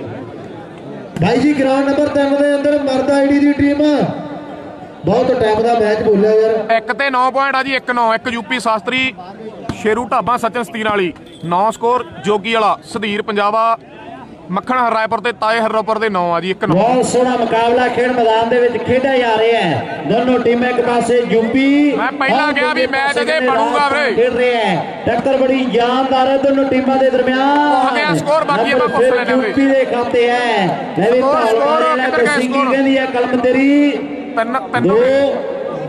ਭਾਈ ਜੀ ਗਰਾਊਂਡ ਨੰਬਰ 3 ਦੇ ਅੰਦਰ ਮਰਦਾ ਆਈਡੀ ਦੀ ਟੀਮ ਬਹੁਤ ਟਾਈਮ ਦਾ ਮੈਚ ਬੋਲਿਆ ਯਾਰ। 1 ਤੇ 9 ਪੁਆਇੰਟ ਆ ਜੀ 1 9 1 ਯੂਪੀ ਸ਼ਾਸਤਰੀ ਸ਼ੇਰੂ ਢਾਬਾ ਸਚਨ ਸਤੀਨ ਵਾਲੀ। 9 ਸਕੋਰ ਜੋਗੀ ਵਾਲਾ ਸੁਧੀਰ ਪੰਜਾਬਾ ਮੱਖਣ ਹਰਾਇਪੁਰ ਤੇ ਤਾਏ ਹਰੋਪੁਰ ਦੇ 9 ਆ ਜੀ 1 9 ਬਹੁਤ ਸੋਹਣਾ ਮੁਕਾਬਲਾ ਖੇਡ ਮੈਦਾਨ ਦੇ ਵਿੱਚ ਖੇਡਿਆ ਜਾ ਰਿਹਾ ਹੈ। ਦੋਨੋਂ ਟੀਮਾਂ ਇੱਕ ਪਾਸੇ ਯੂਪੀ ਮੈਂ ਪਹਿਲਾਂ ਕਿਹਾ ਵੀ ਮੈਚ ਅਜੇ ਬਣੂਗਾ ਵੀਰੇ। ਖੇਡ ਰਿਹਾ ਹੈ। ਟੱਕਰ ਬੜੀ ਜਾਨਦਾਰ ਹੈ ਦੋਨੋਂ ਟੀਮਾਂ ਦੇ ਦਰਮਿਆਨ। ਹੈ ਸਕੋਰ, ਬਾਕੀ ਆਪਾਂ ਪੁੱਛ ਲੈਣੇ ਵੀਰੇ। ਯੂਪੀ ਦੇ ਖਾਤੇ ਹੈ। ਲੈ ਵੀ ਭਾਲਵਾਨ ਕਿੱਧਰ ਗਿਆ ਸਿੰਘੀ ਸਕੋਰ? ਕਹਿੰਦੀ ਹੈ ਕਲਮ ਤੇਰੀ। 3 3 ਦੋ।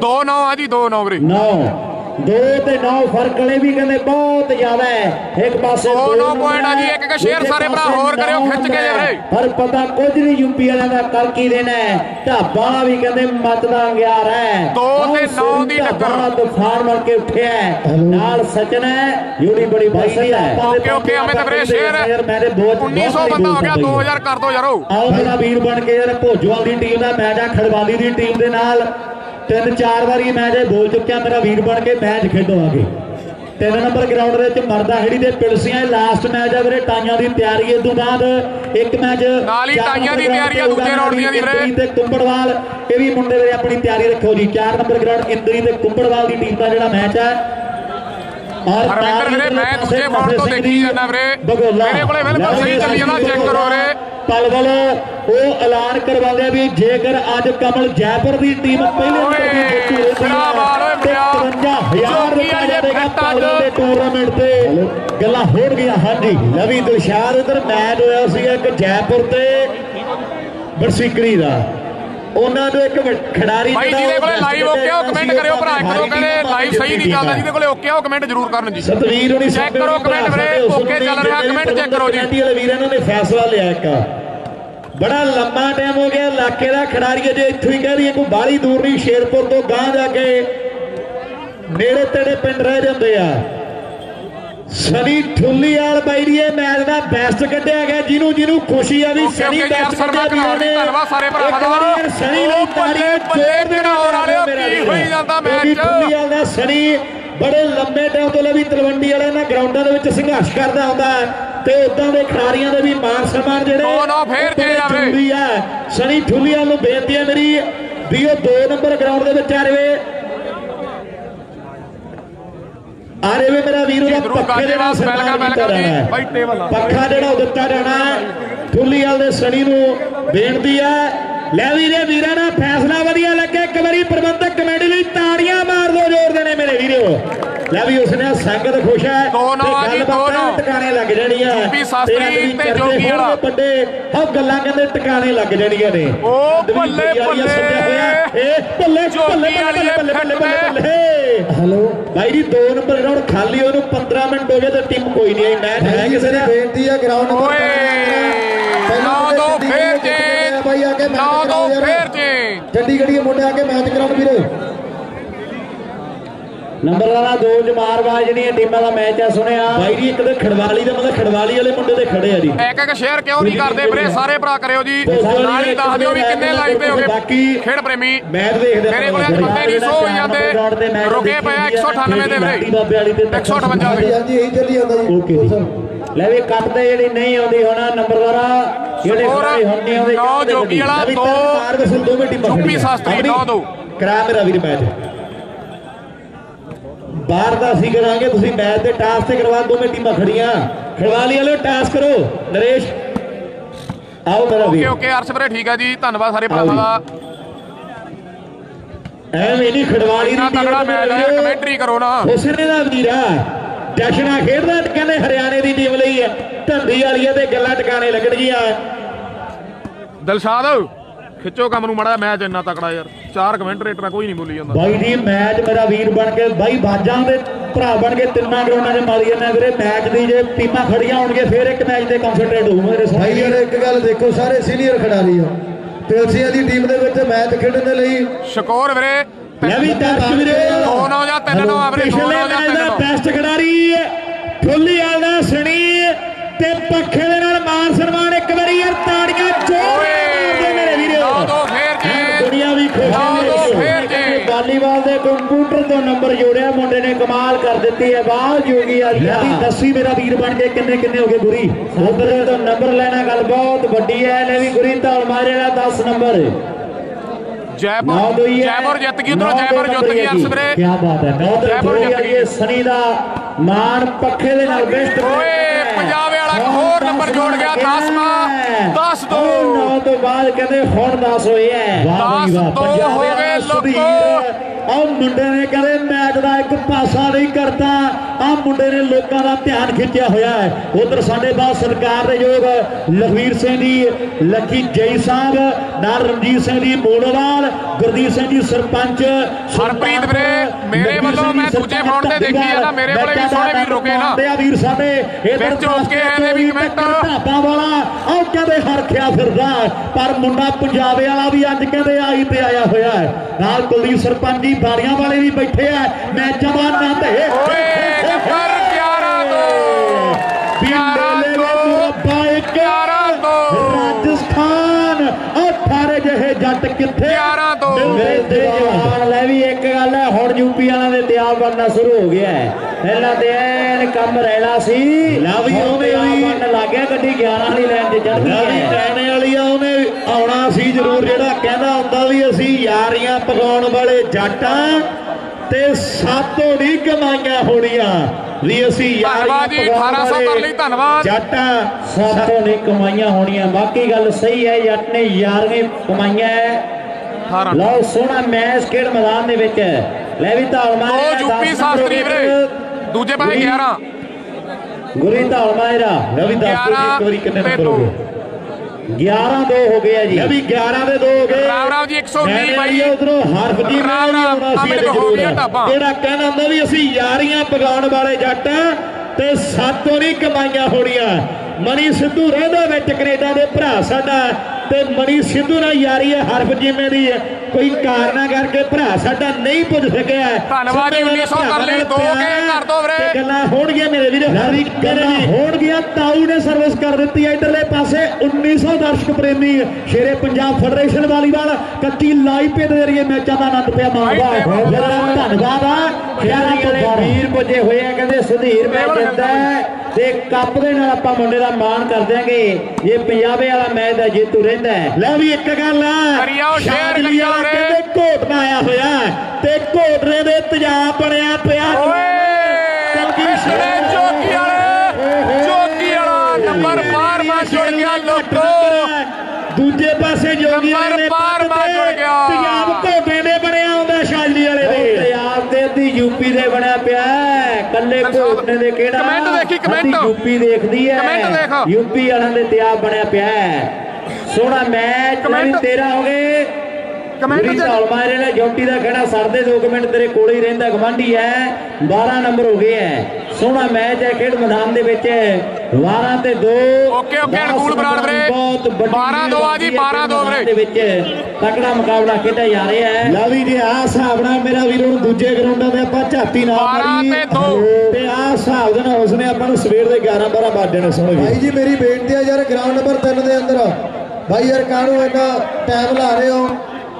2 9 ਆ ਜੀ 2 9 ਵੀਰੇ। 9 ਦੋ ਤੇ 9 ਫ਼ਰਕ ਵਾਲੇ ਵੀ ਕਹਿੰਦੇ ਬਹੁਤ ਜ਼ਿਆਦਾ ਹੈ ਇੱਕ ਪਾਸੇ ਦੋ ਦੋ ਨੌ ਨੰਬਰ point ਆ ਜੀ, ਇੱਕ ਇੱਕ ਸ਼ੇਅਰ ਦੂਜੇ ਸਾਰੇ ਭਰਾ ਹੋਰ ਕਰਿਓ, ਨੌ ਖਿੱਚ ਕੇ। ਵੀਰੇ। ਪਰ ਪਤਾ ਕੁਝ ਨਹੀਂ ਯੂਪੀ ਵਾਲਿਆਂ ਦਾ ਕਰ ਕੀ ਦੇਣਾ ਹੈ ਢਾਬਾ ਵੀ ਕਹਿੰਦੇ ਮੱਚਦਾ ਗਿਆਰ ਹੈ ਦੋ ਤੇ ਬਹੁਤ ਨੌ ਸੋਹਣੀ ਦੀ ਢਾਬਾ ਟੱਕਰ। ਤੂਫਾਨ ਬਣ ਕੇ ਉੱਠਿਆ ਹੈ। ਨਾਲ ਸਚਨ ਹੈ ਜੋੜੀ ਬੜੀ ਬਸੀ ਹੈ ਓਕੇ, ਓਕੇ, ਅਮਿਤ ਵੀਰੇ, ਸ਼ੇਅਰ। ਯਾਰ ਮੇਰੇ ਬਹੁਤ 1900 ਬੰਦਾ ਹੋ ਗਿਆ 2000 ਕਰ ਦੋ ਯਾਰੋ ਆਓ ਮੇਰਾ ਵੀਰ ਬਣ ਕੇ ਯਾਰ ਭੋਜਵਾਲ ਦੀ ਟੀਮ ਦਾ ਮੈਚ ਆ ਖੜਵਾਲੀ ਦੀ ਟੀਮ ਦੇ ਨਾਲ ਤਿੰਨ ਚਾਰ ਵਾਰੀ ਮੈਚ ਇਹ ਬੋਲ ਚੁੱਕਿਆ ਮੇਰਾ ਵੀਰ ਬਣ ਕੇ ਮੈਚ ਖੇਡਵਾਂਗੇ ਤਿੰਨ ਨੰਬਰ ਗਰਾਊਂਡ ਦੇ ਵਿੱਚ ਮਰਦਾ ਹੈੜੀ ਦੇ ਪਿਲਸੀਆਂ ਲਾਸਟ ਮੈਚ ਆ ਵੀਰੇ ਟਾਈਆਂ ਦੀ ਤਿਆਰੀ ਇਸ ਤੋਂ ਬਾਅਦ ਇੱਕ ਮੈਚ ਨਾਲ ਹੀ ਚਾਰ ਟਾਈਆਂ ਦੀ ਤਿਆਰੀ ਆ ਦੂਜੇ round ਦੀਆਂ ਵੀਰੇ। ਇੰਦਰੀ ਤੇ ਕੁੰਬੜਵਾਲ ਇਹ ਵੀ ਮੁੰਡੇ ਵੀਰੇ ਆਪਣੀ ਤਿਆਰੀ ਰੱਖੋ ਜੀ 4 ਨੰਬਰ ਗਰਾਊਂਡ ਇੰਦਰੀ ਤੇ ਕੁੰਬੜਵਾਲ ਦੀ ਟੀਮ ਦਾ ਜਿਹੜਾ ਮੈਚ ਹੈ ਹਰਵਿੰਦਰ ਵੀਰੇ, ਮੈਂ ਦੂਜੇ ਫੋਨ ਤੋਂ ਦੇਖੀ ਜਾਂਦਾ ਵੀਰੇ। ਮੇਰੇ ਕੋਲੇ ਬਿਲਕੁਲ ਸਹੀ ਚੱਲੀ ਜਾਂਦਾ, ਚੈੱਕ ਕਰੋ ਵੀਰੇ। ਪਲਵਲ ਉਹ ਐਲਾਨ ਕਰਵਾਉਂਦੇ ਆ ਵੀ ਜੇਕਰ ਅੱਜ ਕਮਲ ਜੈਪੁਰ ਦੀ ਟੀਮ ਪਹਿਲੇ ਨੰਬਰ ਬਾਲ ਮੁੰਡਿਆ। 55000 ਜੋਗੀ ਰੁਪਏ ਦੇਗਾ। ਪਲਵਲ ਦੇ ਟੂਰਨਾਮੈਂਟ ਤੇ ਗੱਲਾਂ ਹੋਣ ਗਈਆਂ ਹਾਂਜੀ ਲਵੀ ਦੁਸ਼ਾਰ ਉਧਰ ਮੈਚ ਹੋਇਆ ਸੀਗਾ ਇੱਕ ਜੈਪੁਰ ਤੇ ਬਰਸੀਕੜੀ ਦਾ ਉਹਨਾਂ ਦੇ ਇੱਕ ਖਿਡਾਰੀ ਭਾਈ ਜਿਹਦੇ ਕੋਲੇ ਲਾਈਵ ਓਕੇ ਆ ਕਮੈਂਟ ਕਰਿਓ ਭਰਾ ਇੱਕ ਦੋ ਕਹਿੰਦੇ ਲਾਈਵ ਸਹੀ ਨਹੀਂ ਚੱਲਦਾ ਜਿਹਦੇ ਕੋਲੇ ਓਕੇ ਆ ਉਹ ਕਮੈਂਟ ਜ਼ਰੂਰ ਕਰਨ ਜੀ। ਸਤਵੀਰ ਹੁਣੀ ਚੈੱਕ ਕਰੋ comment ਵੀਰੇ, okay ਚੱਲ ਰਿਹਾ, comment check ਕਰੋ ਜੀ। ਕਮੇਟੀ ਵਾਲੇ ਵੀਰ ਇਹਨਾਂ ਨੇ ਫੈਸਲਾ ਲਿਆ ਇੱਕ। ਬੜਾ ਲੰਮਾ ਟਾਈਮ ਹੋ ਗਿਆ ਇਲਾਕੇ ਦਾ ਖਿਡਾਰੀ ਅਜੇ ਇੱਥੋਂ ਹੀ ਕਹਿ ਰਹੀ ਕੋਈ ਬਾਹਲੀ ਦੂਰ ਨਹੀਂ ਸ਼ੇਰਪੁਰ ਤੋਂ ਗਾਂ ਜਾ ਕੇ ਨੇੜੇ ਤੇੜੇ ਪਿੰਡ ਰਹਿ ਜਾਂਦੇ ਆ। ਸਨੀ ਠੁੱਲੀਵਾਲ ਬਾਈ ਦੀ ਇਹ ਮੈਚ ਦਾ ਬੈਸਟ ਕੱਢਿਆ ਗਿਆ ਜਿਹਨੂੰ ਜਿਹਨੂੰ ਖੁਸ਼ੀ ਆ ਵੀ ਸਨੀ ਬੈਸਟ ਕੱਢਿਆ ਵੀਰਾਂ ਨੇ। ਧੰਨਵਾਦ ਸਾਰੇ ਭਰਾਵਾਂ ਦਾ। ਸਨੀ ਬੱਲੇ, ਤਾੜੀਆਂ ਜ਼ੋਰ ਦੇ ਨਾਲ ਮੇਰਾ ਕੀ। ਹੋਈ ਜਾਂਦਾ ਮੈਚ। ਠੁੱਲੀਵਾਲ ਦਾ ਸਨੀ ਬੜੇ ਲੰਬੇ ਟਾਈਮ ਤੋਂ ਲੈ ਵੀ ਤਲਵੰਡੀ ਵਾਲੇ ਨਾਲ ਗਰਾਊਂਡਾਂ ਦੇ ਵਿੱਚ ਸੰਘਰਸ਼ ਕਰਦਾ ਹੁੰਦਾ ਤੇ ਉਦਾਂ ਦੇ ਖਿਡਾਰੀਆਂ ਦੇ ਵੀ ਮਾਨ ਸਨਮਾਨ ਜਿਹੜੇ ਦੋ ਨੌ ਫੇਰ ਉਹ ਜੇ ਜਾਵੇ। ਸਨੀ ਠੁੱਲੀਵਾਲ ਨੂੰ ਬੇਨਤੀ ਹੈ ਮੇਰੀ ਵੀ ਉਹ 2 ਨੰਬਰ ਗਰਾਊਂਡ ਦੇ ਵਿੱਚ ਆ ਰਵੇ ਆ ਰਵੇ ਮੇਰਾ ਵੀਰ ਉਹਦਾ ਪੱਖੇ ਦੇ ਨਾਲ ਗਾਜੀਵਾਸ ਵੈਲਕਮ ਸਨਮਾਨ ਕੀਤਾ ਜਾਣਾ ਪੱਖਾ ਜਿਹੜਾ ਉਹ ਦਿੱਤਾ ਜਾਣਾ ਹੈ। ਠੁੱਲੀਵਾਲ ਦੇ ਸਣੀ ਨੂੰ ਬੇਨਤੀ ਹੈ। ਲੈ ਵੀਰੇ ਵੀਰਾਂ ਦਾ ਫੈਸਲਾ ਵਧੀਆ ਲੱਗਿਆ ਇੱਕ ਵਾਰੀ ਪ੍ਰਬੰਧਕ ਕਮੇਟੀ ਲਈ ਤਾੜੀਆਂ ਮਾਰ ਦਿਓ ਜ਼ੋਰ ਦੇ ਨੇ ਮੇਰੇ ਵੀਰੋ। ਲੈ ਵੀ ਉਸਨੇ ਸੰਗਤ ਖੁਸ਼ ਹੈ ਦੋ ਨੌ ਜੀ, ਗੱਲਬਾਤਾਂ ਦੋ ਨੌ। ਟਿਕਾਣੇ ਲੱਗ ਜਾਣੀਆਂ। ਜੋਗੀ ਸ਼ਾਸਤਰੀ ਤੇ ਜੋਗੀ ਵਾਲਾ। ਵੱਡੇ ਹਉ ਗੱਲਾਂ ਕਹਿੰਦੇ ਟਿਕਾਣੇ ਲੱਗ ਜਾਣੀਆਂ ਨੇ। ਬਈਆਰੀਆ ਸੱਜਿਆ ਹੋਇਆ। ਇਹ ਬੱਲੇ ਜੋਗੀ ਬੱਲੇ ਬੱਲੇ ਵਾਲੀ ਬੱਲੇ ਬੱਲੇ ਬੱਲੇ ਫਿੱਟ ਬੱਲੇ ਹੈਲੋ। ਭਾਈ ਜੀ 2 ਨੰਬਰ ਗਰਾਊਂਡ ਖਾਲੀ ਉਹਨੂੰ 15 ਮਿੰਟ ਹੋ ਗਏ ਤੇ ਟੀਮ ਕੋਈ ਨਹੀਂ ਆਈ। ਮੈਚ ਹੈ ਕਿਸੇ ਦਾ ਬੇਨਤੀ ਹੈ ਗਰਾਊਂਡ ਨੰਬਰ ਓਏ। ਨੌ ਦੋ ਫੇਰ ਜੇ ਬਾਈ ਆ ਕੇ ਮੈਚ ਨੌ ਦੋ ਕਰਾਓ ਯਾਰ। ਫੇਰ ਜੇ ਚੰਡੀਗੜ੍ਹ ਦੇ ਮੁੰਡੇ ਆ ਕੇ ਮੈਚ ਕਰਾਉਣ ਵੀਰੇ। ਨੰਬਰ ਵਾਲਾ ਦੋ ਜਮਾਰਬਾਜ਼ ਜਿਹੜੀਆਂ ਟੀਮਾਂ ਦਾ ਮੈਚ ਆ ਸੁਣਿਆ? ਬਾਈ ਜੀ ਇੱਕ ਤੇ ਖੜਵਾਲੀ ਦਾ ਮਤਲਬ ਖੜਵਾਲੀ ਵਾਲੇ ਮੁੰਡੇ ਤੇ ਖੜੇ ਆ ਜੀ। ਇੱਕ ਇੱਕ ਸ਼ੇਅਰ ਕਿਉਂ ਨਹੀਂ ਕਰਦੇ ਵੀਰੇ? ਸਾਰੇ ਭਰਾ ਕਰਿਓ ਜੀ। ਨਾਲ ਹੀ ਦੱਸ ਦਿਓ ਵੀ ਕਿੰਨੇ ਲਾਈਵ ਤੇ ਹੋਗੇ ਬਾਕੀ ਖੇਡ ਪ੍ਰੇਮੀ। ਮੈਚ ਦੇਖਦੇ ਮੇਰੇ ਕੋਲ ਬੰਦੇ ਨਹੀਂ ਸੋ ਜਾਂਦੇ ਰੁਕੇ ਪਏ ਆ 198 ਦੇ ਵੀਰੇ। 158 ਹਾਂਜੀ ਦੇ। ਹਾਂਜੀ ਇਹੀ ਚੱਲੀ ਜਾਂਦਾ ਜੀ। ਓਕੇ ਜੀ। ਲੈ ਵੀ ਕੱਟਦੇ ਜਿਹੜੀ ਨਹੀਂ ਆਉਂਦੀ ਹੁਣ ਨੰਬਰਦਾਰਾ ਜਿਹੜੇ ਨਹੀਂ ਆਉਂਦੇ ਨੌ ਜੋਗੀ ਵਾਲਾ, ਦੋ ਖੜੀਆਂ। ਸ਼ਾਸਤਰੀ, ਨੌ ਦੋ। ਕਰਾ ਮੇਰਾ ਵੀਰ ਮੈਚ। ਬਾਹਰ ਦਾ ਅਸੀਂ ਕਰਾਂਗੇ ਤੁਸੀਂ ਮੈਚ ਦੇ ਟਾਸ ਤੇ ਕਰਵਾ ਦੋਵੇਂ ਟੀਮਾਂ ਖੜੀਆਂ। ਖਿਡਵਾਲੀ ਵਾਲਿਓ ਟਾਸ ਕਰੋ। ਨਰੇਸ਼ ਆਓ ਮੇਰਾ ਓਕੇ ਵੀਰ। ਓਕੇ ਅਰਸ਼ ਵੀਰੇ ਠੀਕ ਹੈ ਜੀ। ਧੰਨਵਾਦ ਸਾਰੇ ਭਰਾਵਾਂ ਦਾ ਐਵੇਂ ਨਹੀਂ ਖਿਡਵਾਲੀ ਦੀ ਤਗੜਾ ਟੀਮ ਮੈਚ ਹੈ। ਕਮੈਂਟਰੀ ਕਰੋ ਨਾ। ਹੁਸਨੇ ਦਾ ਵੀਰਾ ਜਸ਼ਨਾ ਖੇਡਦਾ ਕਹਿੰਦੇ ਹਰਿਆਣੇ ਦੀ ਟੀਮ ਲਈ ਹੈ ਧੰਦੀ ਵਾਲੀਆਂ ਤੇ ਗੱਲਾਂ ਟਿਕਾਣੇ ਲੱਗਣਗੀਆਂ। ਦਿਲਸ਼ਾਦ। ਖਿੱਚੋ ਕੰਮ ਨੂੰ ਮੜਾ ਮੈਚ ਇੰਨਾ ਤਕੜਾ ਯਾਰ। ਚਾਰ ਕਮੈਂਟਰੇਟਰ ਕੋਈ ਨਹੀਂ ਬੋਲੀ ਜਾਂਦਾ। ਬਾਈ ਜੀ ਮੈਚ ਮੇਰਾ ਵੀਰ ਬਣ ਕੇ ਬਾਈ ਬਾਜਾਂ ਦੇ ਭਰਾ ਬਣ ਕੇ ਤਿੰਨਾਂ ਗਰਾਊਂਡਾਂ 'ਚ ਮਾਰੀ ਜਾਂਦੇ ਵੀਰੇ। ਮੈਚ ਦੀ ਜੇ ਟੀਮਾਂ ਖੜੀਆਂ ਹੋਣਗੇ ਫਿਰ ਇੱਕ ਮੈਚ ਤੇ ਕਨਸੈਂਟਰੇਟ ਹੋਊ ਮੇਰੇ ਭਾਈ ਸਾਹਮਣੇ ਯਾਰ ਇੱਕ ਗੱਲ ਦੇਖੋ ਸਾਰੇ ਸੀਨੀਅਰ ਖਿਡਾਰੀ ਆ। ਪਿਲਸੀਆਂ ਦੀ ਟੀਮ ਦੇ ਵਿੱਚ ਮੈਚ ਖੇਡਣ ਦੇ ਲਈ ਸ਼ਕੋਰ ਵੀਰੇ ਲੈ ਵੀ ਦਰਸ਼ਕ ਵੀਰੇ। ਦੋ ਨੌ ਜਾਂ ਤਿੰਨ ਨੌ ਆ ਵੀਰੇ ਦੋ ਪਿਛਲੇ ਨੌ ਜਾਂ ਮੈਚ ਤਿੰਨ ਦਾ ਨੌ। ਬੈਸਟ ਖਿਡਾਰੀ ਵਾਲ ਦਾ ਸਣੀ ਤੇ ਪੱਖੇ ਦੇ ਨਾਲ ਮਾਨ ਸਨਮਾਨ ਇੱਕ ਵਾਰੀ ਯਾਰ ਤਾੜੀਆਂ ਜੋਰ ਵਾਲੀਬਾਲ ਦੇ ਕੰਪਿਊਟਰ ਤੋਂ ਨੰਬਰ ਜੋੜਿਆ ਮੁੰਡੇ ਨੇ ਕਮਾਲ ਕਰ ਦਿੱਤੀ ਹੈ ਬਾਹਰ ਜੋਗੀ ਆ ਗਿਆ ਦੱਸੀ ਮੇਰਾ ਵੀਰ ਬਣ ਕੇ ਕਿੰਨੇ ਕਿੰਨੇ ਹੋ ਗਏ ਗੁਰੀ ਉਧਰ ਤੋਂ ਨੰਬਰ ਲੈਣਾ ਗੱਲ ਬਹੁਤ ਵੱਡੀ ਹੈ ਲੈ ਵੀ ਗੁਰੀ ਧੌਲ ਮਾਰੇ ਦਾ 10 ਨੰਬਰ। ਜੈਪੁਰ ਦੋ ਜੈਪੁਰ ਜਿੱਤ ਗਈ ਉਧਰੋਂ ਦੋ ਜੈਪੁਰ ਜਿੱਤ ਗਈ ਅਰਸ਼। ਵੀਰੇ ਕੀ ਬਾਤ ਹੈ ਜੈਪੁਰ ਜਿੱਤ ਗਈ। ਸਨੀ ਦਾ ਮਾਨ ਪੱਖੇ ਦੇ ਨਾਲ ਬੈਸਟ ਓਏ, ਪੰਜਾਬ ਵਾਲਾ ਨੰਬਰ ਜੋੜ ਗਿਆ, ਦਸਵਾਂ, ਦਸ ਦੋ। 9 ਤੋਂ ਬਾਅਦ ਕਹਿੰਦੇ ਹੁਣ 10 ਹੋਏ ਐ ਦਸ ਦੋ ਹੋ ਗਏ ਲੋਕੋ। ਆ ਮੁੰਡੇ ਨੇ ਕਹਿੰਦੇ ਮੈਚ ਦਾ ਇੱਕ ਪਾਸਾ ਨਹੀਂ ਕਰਦਾ ਆ ਮੁੰਡੇ ਨੇ ਲੋਕਾਂ ਦਾ ਧਿਆਨ ਖਿੱਚਿਆ ਹੋਇਆ ਹੈ ਉਧਰ ਸਾਡੇ ਬਾਅਦ ਸਰਕਾਰ ਦੇ ਯੋਗ ਲਖਵੀਰ ਸਿੰਘ ਜੀ ਲੱਖੀ ਜੈ ਸਾਹਿਬ ਨਾਲ ਰਣਜੀਤ ਸਿੰਘ ਜੀ ਮੋੜਵਾਲ ਗੁਰਦੀਪ ਸਿੰਘ ਜੀ ਸਰਪੰਚ ਹਰਪ੍ਰੀਤ ਵੀਰੇ, ਮੇਰੇ ਵੱਲੋਂ ਮੈਂ ਦੂਜੇ ਫੋਨ ਤੇ ਦੇਖੀ ਹੈ ਨਾ, ਮੇਰੇ ਕੋਲੇ ਵੀ ਸੋਹਣੇ ਵੀਰ ਰੁਕੇ ਨਾ। ਆ ਵੀਰ ਸਾਡੇ ਇਧਰ ਵਿੱਚ ਓਕੇ ਇਹਦੇ ਵੀ ਕਮੈਂਟ। ਢਾਬਾ ਵਾਲਾ ਉਹ ਕਹਿੰਦੇ ਹਰਖਿਆ ਫਿਰਦਾ। ਪਰ ਮੁੰਡਾ ਪੰਜਾਬੇ ਵਾਲਾ ਵੀ ਅੱਜ ਕਹਿੰਦੇ ਆਈ ਤੇ ਆਇਆ ਹੋਇਆ ਹੈ ਨਾਲ ਕੁਲਦੀਪ ਸਰਪੰਚ ਜੀ ਬਾੜੀਆਂ ਵਾਲੇ ਵੀ ਬੈਠੇ ਆ। ਦਾ ਆਨੰਦ ਹੈ ਓਏ ਜੱਟ ਕਿੱਥੇ 11 ਤੋਂ। ਮਿਲਦੇ ਜਵਾਨ ਲੈ ਵੀ ਇੱਕ ਗੱਲ ਹੈ ਹੁਣ ਯੂਪੀ ਵਾਲਿਆਂ ਦੇ ਤਿਆਰ ਬਣਨਾ ਸ਼ੁਰੂ ਹੋ ਗਿਆ ਹੈ। ਪਹਿਲਾਂ ਤੇ ਐਨ ਕੰਮ ਰਹਿਣਾ ਸੀ। ਲਾ ਵੀ ਉਹਨੇ ਵੀ ਬਣਨ ਲੱਗ ਗਿਆ ਗੱਡੀ 11 ਵਾਲੀ ਲਾਈਨ 'ਚ ਚੜ੍ਹ ਗਈ ਹੈ। ਲੈਣੇ ਵਾਲੀ ਆ ਉਹਨੇ ਆਉਣਾ ਸੀ ਜ਼ਰੂਰ। ਜਿਹੜਾ ਕਹਿੰਦਾ ਹੁੰਦਾ ਵੀ ਅਸੀਂ ਯਾਰੀਆਂ ਪਕਾਉਣ ਵਾਲੇ ਜੱਟਾਂ ਤੇ ਸਾਤੋਂ ਨਹੀਂ ਕਮਾਈਆਂ ਹੋਣੀਆਂ। ਵੀ ਅਸੀਂ ਧੰਨਵਾਦ ਜੀ, 1800 ਕਰ ਲਈ, ਧੰਨਵਾਦ। ਜੱਟਾਂ ਸਾਤੋਂ ਨਹੀਂ ਕਮਾਈਆਂ ਹੋਣੀਆਂ। ਬਾਕੀ ਗੱਲ ਸਹੀ ਹੈ ਜੱਟ ਨੇ ਯਾਰੀਆਂ ਕਮਾਈਆਂ ਹੈ। 18 ਲਓ ਸੋਹਣਾ ਮੈਚ ਖੇਡ ਮੈਦਾਨ ਦੇ ਵਿੱਚ ਲੈ ਵੀ ਧਾਲ ਮਾਰਿਆ ਦੋ ਯੂਪੀ ਸ਼ਾਸਤਰੀ ਵੀਰੇ ਦੂਜੇ ਪਾਸੇ 11 ਗੁਰੀ ਧਾਲ ਮਾਰਿਆ। ਲੈ ਵੀ ਦੱਸ ਇੱਕ ਵਾਰੀ ਕਿੰਨੇ ਨੰਬਰ। ਹੋ ਗਏ? 11 ਦੋ ਹੋ ਗਏ ਆ ਜੀ ਲੈ ਵੀ 11 ਦੇ ਦੋ ਹੋ ਗਏ ਰਾਮ ਰਾਮ ਜੀ 119 ਬਾਈ ਉਧਰੋਂ ਹਰਫ ਜੀ ਰਾਮ ਰਾਮ, ਇਹਦੇ ਹੋ ਗਿਆ। ਢਾਬਾ। ਜਿਹੜਾ ਕਹਿੰਦਾ ਹੁੰਦਾ ਵੀ ਅਸੀਂ ਯਾਰੀਆਂ ਪਗਾਉਣ ਵਾਲੇ ਜੱਟ ਤੇ ਸਾਤੋਂ ਨਹੀਂ ਕਮਾਈਆਂ ਹੋਣੀਆਂ ਮਣੀ ਸਿੱਧੂ ਰਹਿੰਦਾ ਵਿੱਚ ਕੈਨੇਡਾ ਦੇ ਭਰਾ ਸਾਡਾ ਤੇ ਮਣੀ ਸਿੱਧੂ ਨਾਲ ਯਾਰੀ ਹੈ ਹਰਫ ਜਿਵੇਂ ਦੀ ਹੈ। ਕੋਈ ਕਾਰਨਾ ਕਰਕੇ ਭਰਾ ਸਾਡਾ ਨਹੀਂ ਪੁੱਜ ਸਕਿਆ ਹੈ। ਧੰਨਵਾਦ ਜੀ, 1900 ਕਰ ਲਈ, ਦੋ ਕੇ ਕਰ ਦਿਓ ਵੀਰੇ। ਗੱਲਾਂ ਹੋਣਗੀਆਂ ਮੇਰੇ ਵੀਰ। ਹਰੀ ਗੱਲਾਂ ਹੋਣਗੀਆਂ ਤਾਊ ਨੇ ਸਰਵਿਸ ਕਰ ਦਿੱਤੀ ਹੈ ਇਧਰਲੇ ਪਾਸੇ। 1900 ਦਰਸ਼ਕ ਪ੍ਰੇਮੀ ਸ਼ੇਰੇ ਪੰਜਾਬ ਫੈਡਰੇਸ਼ਨ ਵਾਲੀਬਾਲ ਕੱਚੀ ਲਾਈਵ ਪੇ ਦੇ ਜਰੀਏ ਮੈਚਾਂ ਦਾ ਆਨੰਦ ਪਿਆ ਮਾਣਦਾ ਹੈ ਜਿਹੜਾ ਧੰਨਵਾਦ ਆ। ਖਿਆਲਾਂ ਤੋਂ ਵੀਰ ਪੁੱਜੇ ਹੋਏ ਆ ਕਹਿੰਦੇ ਸੁਧੀਰ ਮੈਚ ਜਿੱਤਦਾ ਹੈ। ਤੇ ਕੱਪ ਦੇ ਨਾਲ ਆਪਾਂ ਮੁੰਡੇ ਦਾ ਮਾਣ ਕਰ ਦਿਆਂਗੇ ਇਹ ਪੰਜਾਬੇ ਵਾਲਾ ਮੈਚ ਦਾ ਜੇਤੂ ਰਹਿੰਦਾ ਲੈ ਵੀ ਇੱਕ ਗੱਲ। ਆ ਰੇ। ਕਹਿੰਦੇ ਘੋਟ ਨਾ ਆਇਆ ਹੋਇਆ। ਤੇ ਘੋਟਰੇ ਦੇ ਤੇਜ਼ਾਬ ਬਣਿਆ ਪਿਆ। ਓਏ ਪਿਛੜੇ ਚੌਕੀ ਵਾਲੇ। ਚੌਕੀ ਵਾਲਾ ਨੰਬਰ ਬਾਰ ਬਾਰ ਜੁੜ ਗਿਆ ਲੋਕੋ। ਦੂਜੇ ਪਾਸੇ ਜੋਗੀ ਨੰਬਰ ਨੇ ਬਾਰ ਬਾਰ ਜੁੜ ਗਿਆ। ਤੇਜ਼ਾਬ ਘੋਟੇ ਦੇ ਬਣਿਆ ਹੁੰਦਾ ਸ਼ਾਦਲੀ ਵਾਲੇ ਦੇ ਤੇਜ਼ਾਬ ਦੇ ਦੀ ਯੂਪੀ ਦੇ ਬਣਿਆ ਪਿਆ ਕਮੈਂਟ ਦੇਖੀ, ਕਮੈਂਟ। ਯੂਪੀ ਦੇਖਦੀ ਹੈ। ਕਮੈਂਟ ਦੇਖ। ਯੂਪੀ ਵਾਲਿਆਂ ਦੇ ਤੇਜ਼ਾਬ ਬਣਿਆ ਪਿਆ ਹੈ। ਸੋਹਣਾ ਮੈਚ ਕਮੈਂਟ। 13 ਹੋ ਗਏ। ਕਮੈਂਟ ਪੂਰੀ ਚ- ਧੌਲ ਮਾਰੇ ਨੇ ਜੋਟੀ ਦਾ ਖੇੜਾ ਸਰਦੇ 2 ਮਿੰਟ ਤੇਰੇ ਕੋਲ ਹੀ ਰਹਿੰਦਾ। ਗਵਾਂਢੀ ਹੈ 12 ਨੰਬਰ ਹੋ ਗਏ ਹੈ। ਸੋਹਣਾ ਮੈਚ ਹੈ ਖੇਡ ਮੈਦਾਨ ਦੇ ਵਿੱਚ। 12 ਤੇ 2 ਓਕੇ, ਓਕੇ, ਅਨੁਕੂਲ ਬਰਾੜ ਵੀਰੇ। ਬਹੁਤ ਵੱਡੀ 12 ਦੋ ਆ ਜੀ, 12 ਦੋ ਵੀਰੇ। ਦੇ ਵਿੱਚ। ਤਕੜਾ ਮੁਕਾਬਲਾ ਖੇਡਿਆ ਜਾ ਰਿਹਾ ਹੈ। ਲਵੀ ਜੀ ਆ ਹਿਸਾਬ ਨਾਲ ਮੇਰਾ ਵੀਰ ਹੁਣ ਦੂਜੇ ਗਰਾਊਂਡਾਂ ਤੇ ਆਪਾਂ ਝਾਤੀ ਨਾ 12 ਤੇ ਦੋ। ਤੇ ਆ ਹਿਸਾਬ ਦੇ ਨਾਲ ਉਸਨੇ ਆਪਾਂ ਨੂੰ ਸਵੇਰ ਦੇ 11 12 ਵਜੇ ਨੇ ਸੁਣੋ ਭਾਈ ਜੀ ਮੇਰੀ ਬੇਨਤੀ ਹੈ ਯਾਰ ਗਰਾਊਂਡ ਨੰਬਰ 3 ਦੇ ਅੰਦਰ। ਭਾਈ ਯਾਰ ਕਾਹਨੂੰ ਇੰਨਾ ਟਾਈਮ ਲਾ ਰਹੇ ਹੋ?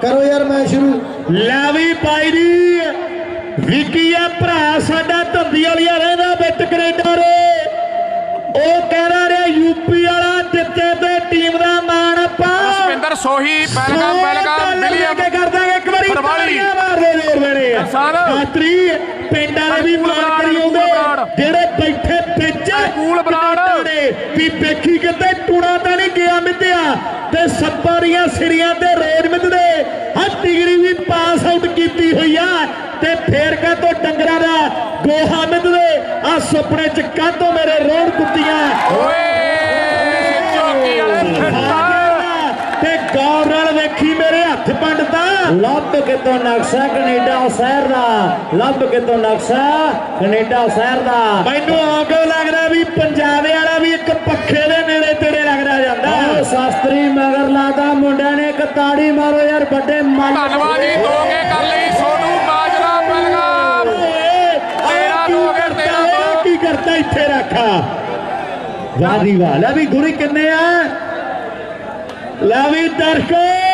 ਕਰੋ ਯਾਰ ਮੈਂ ਸ਼ੁਰੂ। ਲੈ ਵੀ ਪਾਈ ਦੀ ਵਿਕੀ ਆ ਭਰਾ ਸਾਡਾ ਧੰਦੀ ਵਾਲੀਆ ਰਹਿੰਦਾ ਵਿੱਚ ਕੈਨੇਡਾ ਰੇ। ਉਹ ਕਹਿੰਦਾ ਰੇ ਯੂਪੀ ਵਾਲਾ ਜਿੱਤੇ ਤੇ ਟੀਮ ਦਾ ਮਾਣ ਆਪਾਂ। ਸੁਪਿੰਦਰ ਸੋਹੀ ਪਹਿਲਗਾਮ ਪਹਿਲਗਾਮ ਵਿਲੀਅਮ। ਕੇ ਕਿਸਾਨ। ਖਾਤਰੀ ਪਿੰਡਾਂ ਦੇ ਵੀ ਮਾਰ ਕਰੀ ਆਉਂਦੇ। ਜਿਹੜੇ ਬੈਠੇ ਵਿੱਚ ਅਨੁਕੂਲ ਬਰਾੜ। ਵੀ ਵੇਖੀ ਕਿਤੇ ਟੂਣਾ ਤਾਂ ਨਹੀਂ ਗਿਆ ਮਿੱਧਿਆ ਤੇ ਸੱਪਾਂ ਦੀਆਂ ਸਿਰੀਆਂ ਤੇ ਰੋਜ਼ ਮਿੱਧਦੇ ਹਾਂ ਡਿਗਰੀ ਵੀ ਪਾਸ ਆਊਟ ਕੀਤੀ ਹੋਈ ਆ। ਤੇ ਫੇਰ ਕਾ ਤੋਂ ਡੰਗਰਾਂ ਦਾ ਗੋਹਾ ਮਿੱਧਦੇ ਆ ਸੁਪਨੇ ਚ ਕਾਹਤੋਂ ਮੇਰੇ ਰੋਣ ਕੁੱਤੀਆਂ? ਓਏ ਚੌਕੀ ਵਾਲੇ ਫਿੱਟਾ ਤੇ ਗੌਰ ਨਾਲ ਵੇਖੀ ਹੱਥ ਪੰਡਤਾ ਲੱਭ ਕਿਤੋਂ ਨਕਸ਼ਾ ਕੈਨੇਡਾ ਸ਼ਹਿਰ ਦਾ ਲੱਭ ਕਿਤੋਂ ਨਕਸ਼ਾ ਕੈਨੇਡਾ ਸ਼ਹਿਰ ਦਾ। ਮੈਨੂੰ ਆਗੋ ਲੱਗਦਾ ਵੀ ਪੰਜਾਬ ਵਾਲਾ ਵੀ ਇੱਕ ਪੱਖੇ ਦੇ ਨੇੜੇ ਤੇੜੇ ਲੱਗਦਾ ਜਾਂਦਾ। ਸ਼ਾਸਤਰੀ ਮਗਰ ਲਾਦਾ ਮੁੰਡਿਆਂ ਨੇ ਇੱਕ ਤਾੜੀ ਮਾਰੋ ਯਾਰ ਵੱਡੇ ਮੱਲ ਧੰਨਵਾਦ ਜੀ ਦੋ ਕੇ ਕਰ ਲਈ ਸੋਨੂ ਬਾਜਰਾ ਪਹਿਲਗਾਮ ਤੇਰਾ ਦੋ ਕੇ ਤੇਰਾ ਦੋ। ਕੀ ਕਰਤਾ ਇੱਥੇ ਰੱਖਾ? ਵਾਹ ਦੀ ਵਾਹ। ਲੈ ਵੀ ਗੁਰੀ ਕਿੰਨੇ ਆ? ਲੈ ਵੀ ਦਰਸ਼ਕੋ।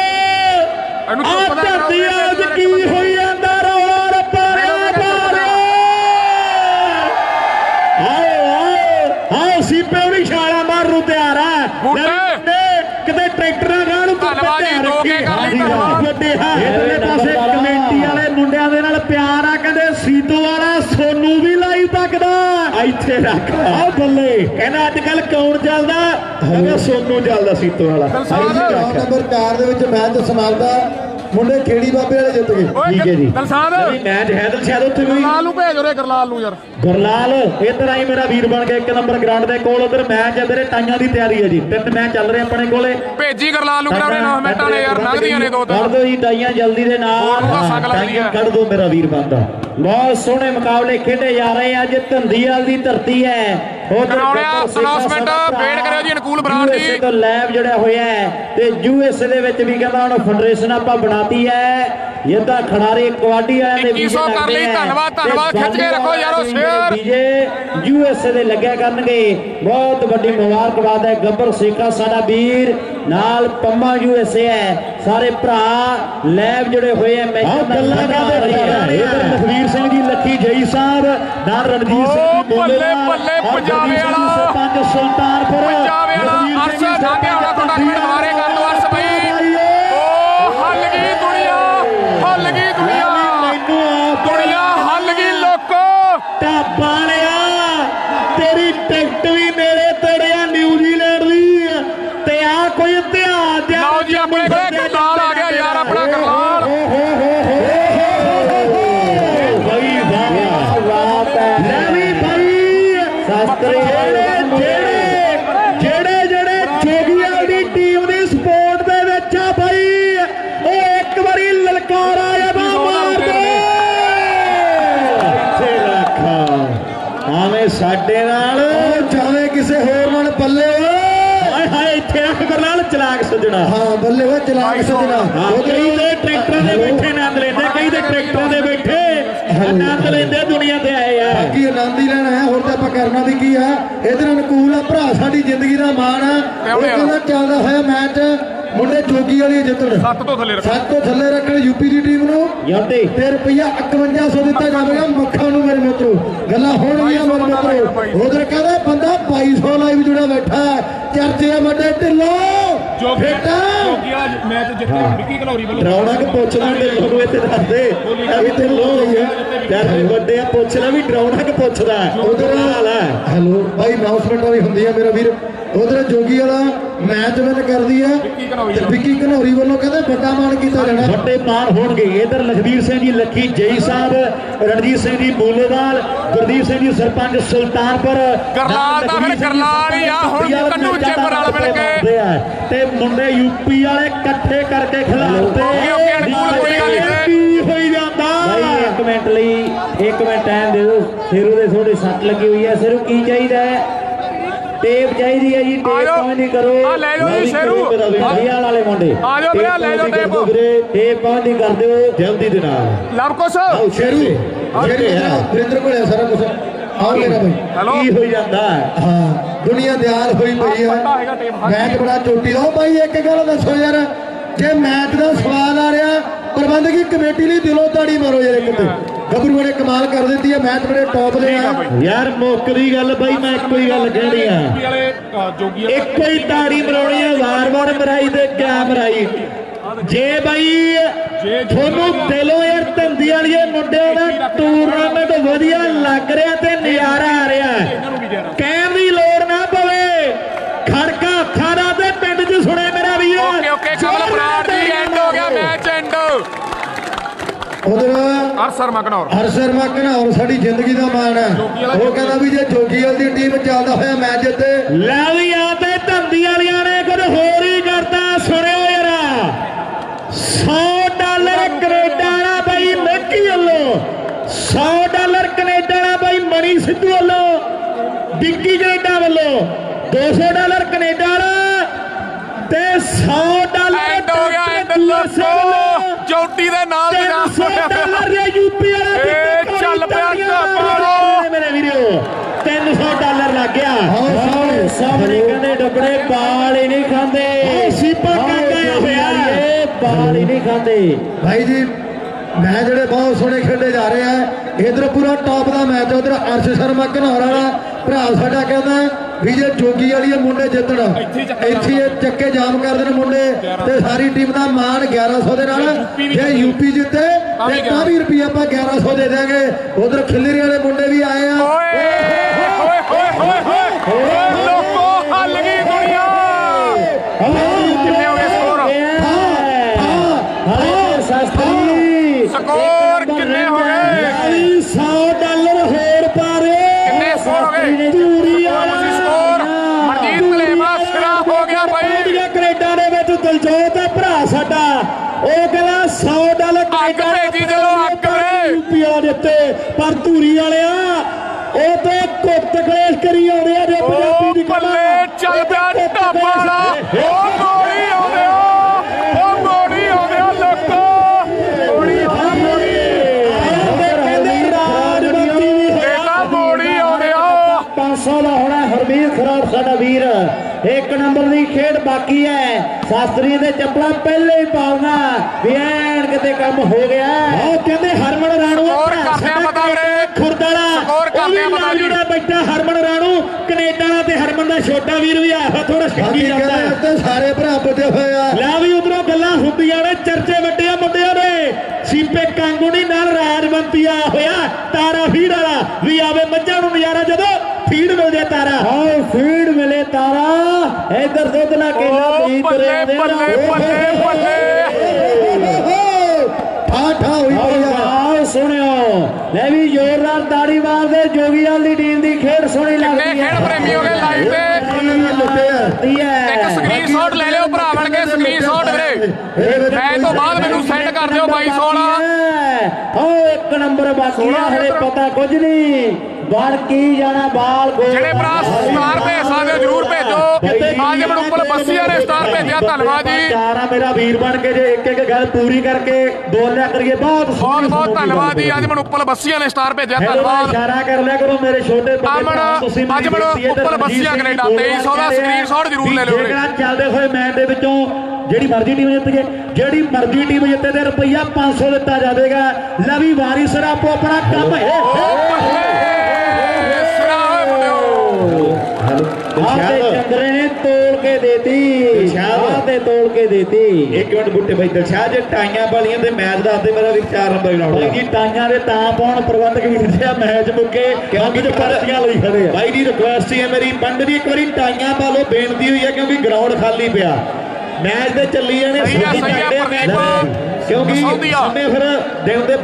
ਆ ਧਰਤੀ ਅੱਜ ਕੀ ਹੋਈ ਜਾਂਦਾ ਇਹਨੂੰ ਰਿਆ ਕਿੱਥੇ ਆਓ ਆਓ ਆਓ ਸੀਪੇ ਉਹਦੀ ਛਾਲਾ ਮਾਰ ਨੂੰ ਤਿਆਰ ਕਿਤੇ ਟਰੈਕਟਰਾਂ ਗਾਂ ਨੂੰ ਧੰਨਵਾਦ ਜੀ, ਦੋ ਕੇ ਕਰ ਲਈ, ਧੰਨਵਾਦ। ਵੱਡੇ ਹਾਂ ਇਧਰਲੇ ਪਾਸੇ ਕਮੇਟੀ ਵਾਲੇ ਮੁੰਡਿਆਂ ਦੇ ਨਾਲ ਪਿਆਰ ਆ ਕਹਿੰਦੇ ਸੀਤੋ ਵਾਲਾ ਸੋਨੂ ਵੀ ਲਾਈ ਤੱਕਦਾ ਇੱਥੇ ਰੱਖ ਆ ਬੱਲੇ। ਕਹਿੰਦਾ ਅੱਜ ਕੱਲ ਕੌਣ ਚੱਲਦਾ ਕਹਿੰਦਾ ਸੋਨੂ ਚੱਲਦਾ ਸੀਤੋ ਵਾਲਾ। ਨੰਬਰ 4 ਦੇ ਵਿੱਚ ਮੈਚ ਸਮਾਪਤਾ ਮੁੰਡੇ ਖੇੜੀ ਬਾਬੇ ਵਾਲੇ ਜਿੱਤ ਗਏ? ਠੀਕ ਹੈ ਜੀ। ਦਲਸਾਦ ਨਹੀਂ, ਮੈਚ ਹੈ ਸ਼ਾਇਦ ਉੱਥੇ ਵੀ। ਗਰਲਾਲ ਨੂੰ ਭੇਜ ਉਰੇ ਗਰਲਾਲ ਨੂੰ ਯਾਰ। ਗੁਰਲਾਲ ਇਧਰ ਆਈ ਮੇਰਾ ਵੀਰ ਬਣ ਕੇ ਇੱਕ ਨੰਬਰ ਗਰਾਊਂਡ ਦੇ ਕੋਲ। ਉਧਰ ਮੈਚ ਹੈ ਤੇਰੇ ਟਾਈਆਂ ਦੀ ਤਿਆਰੀ ਹੈ ਜੀ। ਤਿੰਨ ਮੈਚ ਚੱਲ ਰਹੇ ਆਪਣੇ ਕੋਲੇ। ਭੇਜੀ ਗਰਲਾਲ ਨੂੰ ਕਰਾਉਣੇ 9 ਮਿੰਟਾਂ ਨੇ ਯਾਰ ਲੰਘਦੀਆਂ ਨੇ ਦੋ ਕੱਢ ਤਿੰਨ ਦੋ ਜੀ ਟਾਈਆਂ ਜਲਦੀ ਦੇ ਨਾਲ। ਨੂੰ। ਕੱਢ ਦੋ ਮੇਰਾ ਵੀਰ ਬੰਦਾ ਬਹੁਤ ਸੋਹਣੇ ਮੁਕਾਬਲੇ ਖੇਡੇ ਜਾ ਰਹੇ ਆ। ਅੱਜ ਧੰਦੀਵਾਲ ਦੀ ਧਰਤੀ ਹੈ। ਕਰਾਉਣਿਆ ਗੱਬਰ ਸੇਖਾ announcement ਸਾਡਾ ਭਰਾ ਵੇਟ ਕਰਿਓ ਜੀ ਅਨੁਕੂਲ ਬਰਾੜ ਜੀ। USA ਤੋਂ ਲੈਬ ਜੁੜਿਆ ਹੋਇਆ ਹੈ ਤੇ ਯੂਐਸਏ ਦੇ ਵਿੱਚ ਵੀ ਕਹਿੰਦਾ ਹੁਣ ਫੈਡਰੇਸ਼ਨ ਆਪਾਂ ਬਣਾਤੀ ਹੈ। ਜਿੱਦਾਂ ਖਿਡਾਰੀ ਕਬੱਡੀ ਵਾਲਿਆਂ ਦੇ 2100 ਕਰ ਲਈ, ਧੰਨਵਾਦ, ਧੰਨਵਾਦ, ਖਿੱਚ ਕੇ ਰੱਖੋ ਯਾਰੋ ਸ਼ੇਅਰ। ਵੀਜੇ ਯੂਐਸਏ ਦੇ ਲੱਗਿਆ ਕਰਨਗੇ। ਬਹੁਤ ਵੱਡੀ ਮੁਬਾਰਕਬਾਦ ਹੈ। ਗੱਬਰ ਸੇਖਾ ਸਾਡਾ ਵੀਰ ਨਾਲ ਪੰਮਾ ਯੂਐਸਏ ਹੈ। ਸਾਰੇ ਭਰਾ ਲੈਬ ਜੁੜੇ ਹੋਏ ਆ ਮੈਚ ਗੱਲਾਂ ਕਰਦੇ ਇਧਰ ਲਖਵੀਰ ਸਿੰਘ ਜਈ ਸਾਹਿਬ ਨਾਲ ਰਣਜੀਤ ਸਿੰਘ ਬੋਲੇ ਬੱਲੇ, ਪੰਜਾਬੇ ਵਾਲਾ। ਸਰਪੰਚ ਸੁਲਤਾਨਪੁਰ ਪੰਜਾਬੇ ਵਾਲਾ ਲਖਵੀਰ ਸਿੰਘ ਅਰਸ਼ ਜੀ ਨਾਗਿਆ ਵਾਲਾ ਤੁਹਾਡਾ ਚਲਾਕ ਸੱਜਣਾ। ਹਾਂ ਬੱਲੇ ਵਾ ਚਲਾ ਕੇ ਸੱਜਣਾ। ਕਈ ਦੇ ਟਰੈਕਟਰਾਂ ਦੇ ਬੈਠੇ ਆਨੰਦ ਲੈਂਦੇ ਕਈ ਦੇ ਟਰੈਕਟਰਾਂ ਦੇ ਬੈਠੇ। ਆਨੰਦ ਲੈਂਦੇ ਦੁਨੀਆ ਤੇ ਆਏ ਆ। ਬਾਕੀ ਆਨੰਦ ਹੀ ਲੈਣਾ ਹੈ ਹੋਰ ਤਾਂ ਆਪਾਂ ਕਰਨਾ ਵੀ ਕੀ ਆ। ਇਹਦੇ ਨਾਲ ਅਨੁਕੂਲ ਆ ਭਰਾ ਸਾਡੀ ਜ਼ਿੰਦਗੀ ਦਾ ਮਾਣ ਆ। ਉਹ? ਕਹਿੰਦਾ ਚੱਲਦਾ ਹੋਇਆ ਮੈਚ ਮੁੰਡੇ ਜੋਗੀ ਵਾਲੀ ਜਿੱਤਣ। ਸੱਤ ਤੋਂ ਥੱਲੇ ਰੱਖ ਸੱਤ ਤੋਂ ਥੱਲੇ ਰੱਖਣ ਯੂਪੀ ਦੀ ਟੀਮ ਨੂੰ। ਯਾਦੇ ਤੇ ਰੁਪਈਆ 5100 ਦਿੱਤਾ ਜਾਵੇਗਾ ਮੱਖਾਂ ਨੂੰ ਮੇਰੇ ਮਿੱਤਰੋ। ਗੱਲਾਂ ਹੋਣਗੀਆਂ ਮੇਰੇ ਮਿੱਤਰੋ। ਉਧਰ ਕਹਿੰਦਾ ਬੰਦਾ 2200 ਲਾਈਵ ਜੁੜਾ ਬੈਠਾ। ਚਰਚੇ ਆ ਵੱਡੇ ਢਿੱਲੋ। ਜੋਗੀ ਬੇਟਾ ਜੋਗੀ ਵਾਲਾ ਮੈਚ ਜਿੱਤੇ ਵਿੱਕੀ ਘਨੌਰੀ ਵੱਲੋਂ। ਡਰਾਉਣਾ ਕਿ ਪੁੱਛਣਾ ਢਿੱਲੋਂ ਨੂੰ ਇੱਥੇ ਦੱਸਦੇ। ਇਹ ਢਿੱਲੋਂ ਹੋਈ ਹੈ। ਯਾਰ ਵੱਡੇ ਆ ਪੁੱਛਣਾ ਵੀ ਡਰਾਉਣਾ ਕਿ ਪੁੱਛਦਾ ਉਧਰ ਹਾਲ ਹੈ ਹੈਲੋ ਭਾਈ ਅਨਾਉਂਸਮੈਂਟਾਂ ਵੀ ਹੁੰਦੀ ਆ ਮੇਰਾ ਵੀਰ। ਉਧਰ ਜੋਗੀ ਵਾਲਾ ਮੈਚ ਵਿਨ ਕਰਦੀ ਆ ਵਿੱਕੀ ਘਨੌਰੀ ਤੇ ਵਿੱਕੀ ਘਨੌਰੀ ਵੱਲੋਂ ਕਹਿੰਦੇ ਵੱਡਾ ਮਾਣ ਕੀਤਾ ਜਾਣਾ। ਵੱਡੇ ਮਾਨ ਹੋਣਗੇ। ਇਧਰ ਲਖਵੀਰ ਸਿੰਘ ਜੀ ਲੱਖੀ ਜਈ ਸਾਹਿਬ ਰਣਜੀਤ ਸਿੰਘ ਜੀ ਬੋਲੇਵਾਲ ਗੁਰਦੀਪ ਸਿੰਘ ਜੀ ਸਰਪੰਚ ਸੁਲਤਾਨਪੁਰ। ਕਰਨਾਲ ਦਾ ਫਿਰ ਕਰਨਾਲ ਹੀ ਆ, ਹੁਣ ਕੰਨੂ ਚੇਪਰ ਵਾਲਾ ਮਿਲ ਕੇ। ਤੇ ਮੁੰਡੇ ਯੂਪੀ ਵਾਲੇ ਇਕੱਠੇ ਕਰਕੇ ਖਿਲਾਫਦੇ ਓਕੇ, ਓਕੇ, ਅਨਮੋਲ, ਕੋਈ ਗੱਲ ਨਹੀਂ। ਕੀ ਹੋਈ ਜਾਂਦਾ। ਭਾਈ ਇੱਕ ਮਿੰਟ ਲਈ ਇੱਕ ਮਿੰਟ ਟਾਈਮ ਦੇ ਦਿਓ। ਸਿਰੂ ਦੇ ਥੋੜੀ ਸੱਟ ਲੱਗੀ ਹੋਈ ਹੈ। ਸਿਰੂ ਕੀ ਚਾਹੀਦਾ ਹੈ? ਟੇਪ ਚਾਹੀਦੀ ਹੈ ਜੀ ਟੇਪ। ਪਹੁੰਚ ਨਹੀਂ ਕਰੋ ਆ ਲੈ ਜਾਓ ਜੀ ਸ਼ੇਰੂ। ਹਰੀਆਲ ਵਾਲੇ ਮੁੰਡੇ। ਆ ਜਾਓ ਵੀਰੇ, ਲੈ ਜਾਓ ਟੇਪ। ਟੇਪ ਪਹੁੰਚ ਨਹੀਂ ਕਰ ਦਿਓ ਜਲਦੀ ਦੇ ਨਾਲ। ਲਵ ਕੁਛ। ਸ਼ੇਰੂ। ਸ਼ੇਰੂ। ਆ ਵਰਿੰਦਰ ਕੋਲ ਆ ਸਾਰਾ ਕੁਝ ਆਓ ਮੇਰਾ ਭਾਈ ਕੀ ਹੋਈ ਜਾਂਦਾ ਹਾਂ? ਦੁਨੀਆ ਦਿਆਲ ਹੋਈ ਪਈ ਟੀਮ ਮੈਚ ਬੜਾ ਚੋਟੀ। ਦਾ ਉਹ ਭਾਈ ਇੱਕ ਗੱਲ ਦੱਸੋ ਯਾਰ। ਜੇ ਮੈਚ ਦਾ ਸਵਾਲ ਆ ਰਿਹਾ ਪ੍ਰਬੰਧਕੀ ਕਮੇਟੀ ਲਈ ਦਿਲੋਂ ਤਾੜੀ ਮਾਰੋ ਯਾਰ ਇੱਕ ਤੇ। ਗੱਭਰੂ ਬੜੇ ਕਮਾਲ ਕਰ ਦਿੰਦੀ ਆ ਮੈਚ ਬੜੇ ਟੌਪ ਦੇ ਆ ਯਾਰ ਮੁੱਕਦੀ ਗੱਲ ਬਾਈ ਮੈਂ ਇੱਕੋ ਹੀ ਗੱਲ ਕਹਿਣੀ ਆ। ਇੱਕੋ ਹੀ ਤਾੜੀ ਮਰਾਉਣੀ ਆ ਵਾਰ-ਵਾਰ ਮਰਾਈ ਤੇ ਕਿਆ ਮਰਾਈ। ਜੇ ਬਾਈ ਤੁਹਾਨੂੰ ਦਿਲੋਂ ਯਾਰ ਧੰਦੀ ਵਾਲੀਏ ਮੁੰਡਿਆਂ ਦਾ ਟੂਰਨਾਮੈਂਟ ਵਧੀਆ ਲੱਗ ਰਿਹਾ ਤੇ ਨਜ਼ਾਰਾ ਆ ਰਿਹਾ। ਇਹਨਾਂ ਉਧਰ ਹਰ ਸ਼ਰਮਾ ਘਨੌਰ। ਹਰ ਸ਼ਰਮਾ ਘਨੌਰ ਸਾਡੀ ਜ਼ਿੰਦਗੀ ਦਾ ਮਾਣ ਹੈ। ਉਹ ਕਹਿੰਦਾ ਵੀ ਜੇ ਜੋਗੀਵਾਲ ਦੀ ਟੀਮ ਚੱਲਦਾ ਹੋਇਆ ਮੈਚ ਜਿੱਤੇ ਲੈ ਵੀ ਆ ਤੇ ਧੰਦੀ ਵਾਲਿਆਂ ਨੇ ਕੁਝ ਹੋਰ ਹੀ ਕਰਤਾ ਸੁਣਿਓ ਯਾਰਾ 100 ਡਾਲਰ ਕੈਨੇਡਾ ਵਾਲਾ ਬਾਈ ਮੈਕੀ ਵੱਲੋਂ। 100 ਡਾਲਰ ਕੈਨੇਡਾ ਵਾਲਾ ਬਾਈ ਮਣੀ ਸਿੱਧੂ ਵੱਲੋਂ। ਡਿੱਗੀ ਕੈਨੇਡਾ ਵੱਲੋਂ। 200 ਡਾਲਰ ਕੈਨੇਡਾ ਵਾਲਾ ਤੇ 100 ਲੋਕੋ ਵੱਲੋਂ। ਚੋਟੀ ਦੇ ਨਾਲ 300 ਹੋਇਆ ਡਾਲਰ ਪਿਆ ਯੂਪੀ ਵਾਲੇ ਏ, ਚੱਲ ਪਿਆ ਢਾਬਾ। ਮੇਰੇ ਵੀਰੋ। 300 ਡਾਲਰ ਲੱਗ ਗਿਆ। ਸਾਹਮਣੇ ਸਾਹਮਣੇ। ਕਹਿੰਦੇ ਡੱਬੜੇ ਬਾਲ ਹੀ ਨਹੀਂ ਖਾਂਦੇ। ਸੀਪਾ ਆਓ ਹੋਇਆ। ਇਹ ਬਾਲ ਹੀ ਨਹੀਂ ਖਾਂਦੇ। ਭਾਈ ਜੀ ਮੈਚ ਜਿਹੜੇ ਬਹੁਤ ਸੋਹਣੇ ਖੇਡੇ ਜਾ ਰਹੇ ਆ ਇਧਰ ਪੂਰਾ ਟਾਪ ਦਾ ਮੈਚ ਉਧਰ ਅਰਸ਼ ਸ਼ਰਮਾ ਘਨੌਰ ਵਾਲਾ ਭਰਾ ਸਾਡਾ ਕਹਿੰਦਾ ਵੀ ਜੇ ਜੋਗੀ ਵਾਲੀ ਮੁੰਡੇ ਜਿੱਤਣ। ਇੱਥੇ ਇਹ ਚੱਕੇ ਜਾਮ ਕਰਦੇ ਨੇ ਮੁੰਡੇ। ਤੇ ਸਾਰੀ ਟੀਮ ਦਾ ਮਾਣ 1100 ਦੇ ਨਾਲ। ਜੇ ਯੂਪੀ ਜਿੱਤੇ। ਤਾਂ ਵੀ ਤੇ ਤਾਂ ਵੀ ਰੁਪਈਆ ਆਪਾਂ 1100 ਦੇ ਦੇਾਂਗੇ ਉਧਰ ਖਿੱਲਰੀ ਵਾਲੇ ਮੁੰਡੇ ਵੀ ਆਏ ਆ। ਓਏ ਹੋਏ ਹੋਏ ਹੋਏ ਹੋਏ ਲੋਕੋ ਹੱਲ ਗਈ। ਦੇ ਦਿਲਜੋਤ ਹੈ ਭਰਾ ਸਾਡਾ ਉਹ ਕਹਿੰਦਾ 100 ਡਾਲਰ ਅੱਗ ਭੇਜੀ ਚਲੋ, ਅੱਗ ਵੇ। ਰੁਪਿਆ ਦਿੱਤੇ ਪਰ ਧੂਰੀ ਵਾਲਿਆ ਉਹ ਤੇ ਕੁੱਤ ਕਲੇਸ਼ ਕਰੀ ਆਉਂਦੇ ਆ ਜੇ ਪੰਜਾਬੀ ਦੀ ਬੱਲੇ ਚੱਲ ਪਿਆ ਢਾਬਾ ਵਾਲਾ ਓ ਮੋੜੀ ਆਉਂਦੇ ਓ ਓ ਮੋੜੀ ਆਉਂਦੇ ਓ ਲੋਕੋ ਮੋੜੀ ਆ ਮੋੜੀ ਕਹਿੰਦੇ ਰਾਜਵੰਤੀ ਵੀ ਇਹਦਾ ਮੋੜੀ ਆਉਂਦੇ ਓ 500 ਦਾ ਹੋਣਾ ਹਰਮੀਰ ਖਰਾੜ ਸਾਡਾ ਵੀਰ। ਇੱਕ ਨੰਬਰ ਦੀ ਖੇਡ ਬਾਕੀ ਹੈ ਸ਼ਾਸਤਰੀ ਦੇ ਚੱਪਲਾਂ ਪਹਿਲੇ ਹੀ ਪਾਉਣਾ। ਵੀ ਐਨ ਕਿਤੇ ਕੰਮ ਹੋ ਗਿਆ। ਉਹ ਕਹਿੰਦੇ ਹਰਮਨ ਰਾਣੂ ਆ ਸਕੋਰ ਭਰਾ ਕਰਦੇ ਆ ਸਾਡਾ ਪਤਾ ਵੀਰੇ। ਖੁਰਦਾਲਾ। ਸਕੋਰ ਕਰਦੇ ਆ ਪਤਾ ਜੀ। ਜਿਹੜਾ ਬੈਠਾ ਹਰਮਨ ਰਾਣੂ ਕੈਨੇਡਾ ਦਾ ਤੇ ਹਰਮਨ ਦਾ ਛੋਟਾ ਵੀਰ ਵੀ ਆਇਆ ਥੋੜਾ ਛੱਡੀ ਜਾਂਦਾ ਹੈ। ਤਾਂ ਸਾਰੇ ਭਰਾ ਪੁੱਜੇ ਹੋਏ ਆ। ਲੈ ਵੀ ਉਧਰੋਂ ਗੱਲਾਂ ਹੁੰਦੀਆਂ ਨੇ ਚਰਚੇ ਵੱਡੇ ਆ ਮੁੰਡਿਆਂ ਦੇ ਸੀਪੇ ਕਾਂਗੂਣੀ ਨਾਲ ਰਾਜਵੰਤੀ ਆ ਹੋਇਆ ਤਾਰਾ ਫੀਡ ਵਾਲਾ। ਵੀ ਆਵੇ ਮੱਝਾਂ ਨੂੰ ਨਜ਼ਾਰਾ ਜਦੋਂ ਫੀਡ ਮਿਲ ਜਾ ਤਾਰਾ। ਆਓ ਫੀਡ ਮਿਲੇ ਤਾਰਾ। ਇੱਧਰ ਦੁੱਧ ਨਾ ਕੇਲਾ ਓ ਪੀ ਬੱਲੇ ਬੱਲੇ ਬੱਲੇ ਬੱਲੇ ਠਾ ਠਾ ਹੋਈ ਪਈ ਆ। ਸੁਣਿਓ। ਲੈ ਵੀ ਜ਼ੋਰਦਾਰ ਤਾੜੀ ਮਾਰਦੇ ਜੋਗੀਵਾਲ ਦੀ ਟੀਮ ਦੀ ਖੇਡ ਸੋਹਣੀ ਲੱਗਦੀ ਹੈ ਖੇਡ ਪ੍ਰੇਮੀ ਹੋ ਗਏ ਲਾਈਵ ਤੇ। ਇੱਕ ਸਕਰੀਨਸ਼ਾਟ ਲੈ ਲਿਓ ਭਰਾ ਬਣ ਕੇ ਸਕਰੀਨਸ਼ਾਟ ਵੀਰੇ। ਮੈਂ ਤੋਂ ਬਾਅਦ ਮੈਨੂੰ ਸੈਂਡ ਕਰ ਦਿਓ 2200 ਆਓ ਇੱਕ ਨੰਬਰ ਬਾਕੀ ਆ ਹਲੇ ਪਤਾ ਕੁਝ ਨਹੀਂ। ਬਣ ਕੀ ਜਾਣਾ ਬਾਲ ਗੋਲ ਜਿਹੜੇ ਭਰਾ ਸਟਾਰ ਭੇਜ ਸਕਦੇ ਹੋ ਜਰੂਰ ਭੇਜੋ। ਅੱਜ ਮੈਨੂੰ ਉੱਪਰ ਬੱਸੀਆਂ ਨੇ ਸਟਾਰ ਭੇਜਿਆ ਧੰਨਵਾਦ ਜੀ। ਚਾਰਾ ਮੇਰਾ ਵੀਰ ਬਣ ਕੇ ਜੇ ਇੱਕ ਇੱਕ ਗੱਲ ਪੂਰੀ ਕਰਕੇ ਬੋਲਿਆ ਕਰੀਏ ਬਹੁਤ ਬਹੁਤ ਬਹੁਤ ਧੰਨਵਾਦ ਜੀ ਮੈਨੂੰ ਉੱਪਰ ਬੱਸੀਆਂ ਨੇ ਸਟਾਰ ਭੇਜਿਆ ਧੰਨਵਾਦ। ਇਸ਼ਾਰਾ ਕਰ ਲਿਆ ਕਰੋ ਮੇਰੇ ਛੋਟੇ ਅਮਨ, ਹੈ ਤੇ ਉੱਪਰ ਬੱਸੀਆਂ ਕੈਨੇਡਾ, ਗੋਲਵਾਲ 2300 ਦਾ screenshot ਜ਼ਰੂਰ ਲੈ ਲਿਓ ਜਿਹੜਾ ਚੱਲਦੇ ਹੋਏ ਮੈਚ ਦੇ ਵਿੱਚੋਂ ਜਿਹੜੀ ਮਰਜ਼ੀ ਟੀਮ ਜਿੱਤ ਜੇ ਜਿਹੜੀ ਮਰਜ਼ੀ ਟੀਮ ਜਿੱਤੇ ਤੇ ਰੁਪਈਆ 500 ਦਿੱਤਾ ਜਾਵੇਗਾ। ਲਵੀ ਵਾਰਿਸ ਆਪੋ ਆਪਣਾ ਕੰਮ ਹੈ। ਆਹ ਤੇ ਚੰਦਰੇ ਨੇ ਤੋੜ ਕੇ ਦੇਤੀ। ਆਹ ਤੇ ਤੋੜ ਕੇ ਦੇਤੀ। ਇੱਕ ਮਿੰਟ ਬੁੱਟੇ ਬਾਈ ਦਰਸ਼ਾ ਜੇ ਟਾਈਆਂ ਵਾਲੀਆਂ ਤੇ ਮੈਚ ਦੱਸਦੇ ਮੇਰਾ ਵੀ 4 ਨੰਬਰ ਜੀ ਟਾਈਆਂ ਦੇ ਤਾਂ ਪਾਉਣ ਪ੍ਰਬੰਧਕ ਵੀਰ ਜੀ ਆ ਮੈਚ ਮੁੱਕੇ। ਕਿਉਂਕਿ ਜੋ ਪਰਚੀਆਂ ਲਈ ਖੜੇ ਆ। ਬਾਈ ਦੀ ਰਿਕੁਐਸਟ ਹੀ ਹੈ ਮੇਰੀ। ਪੰਡ ਦੀ ਇੱਕ ਵਾਰੀ ਟਾਈਆਂ ਪਾ ਲਓ ਬੇਨਤੀ ਹੋਈ ਹੈ ਕਿਉਂਕਿ ਗਰਾਊਂਡ ਖਾਲੀ ਪਿਆ। ਮੈਚ ਤੇ ਚੱਲੀ ਜਾਣੇ ਸਹੀ ਪ੍ਰਦੀਪ। ਮੈਚ। ਕਿਉਂਕਿ। ਸਮੇਂ ਫਿਰ ਦਿਨ ਦੇ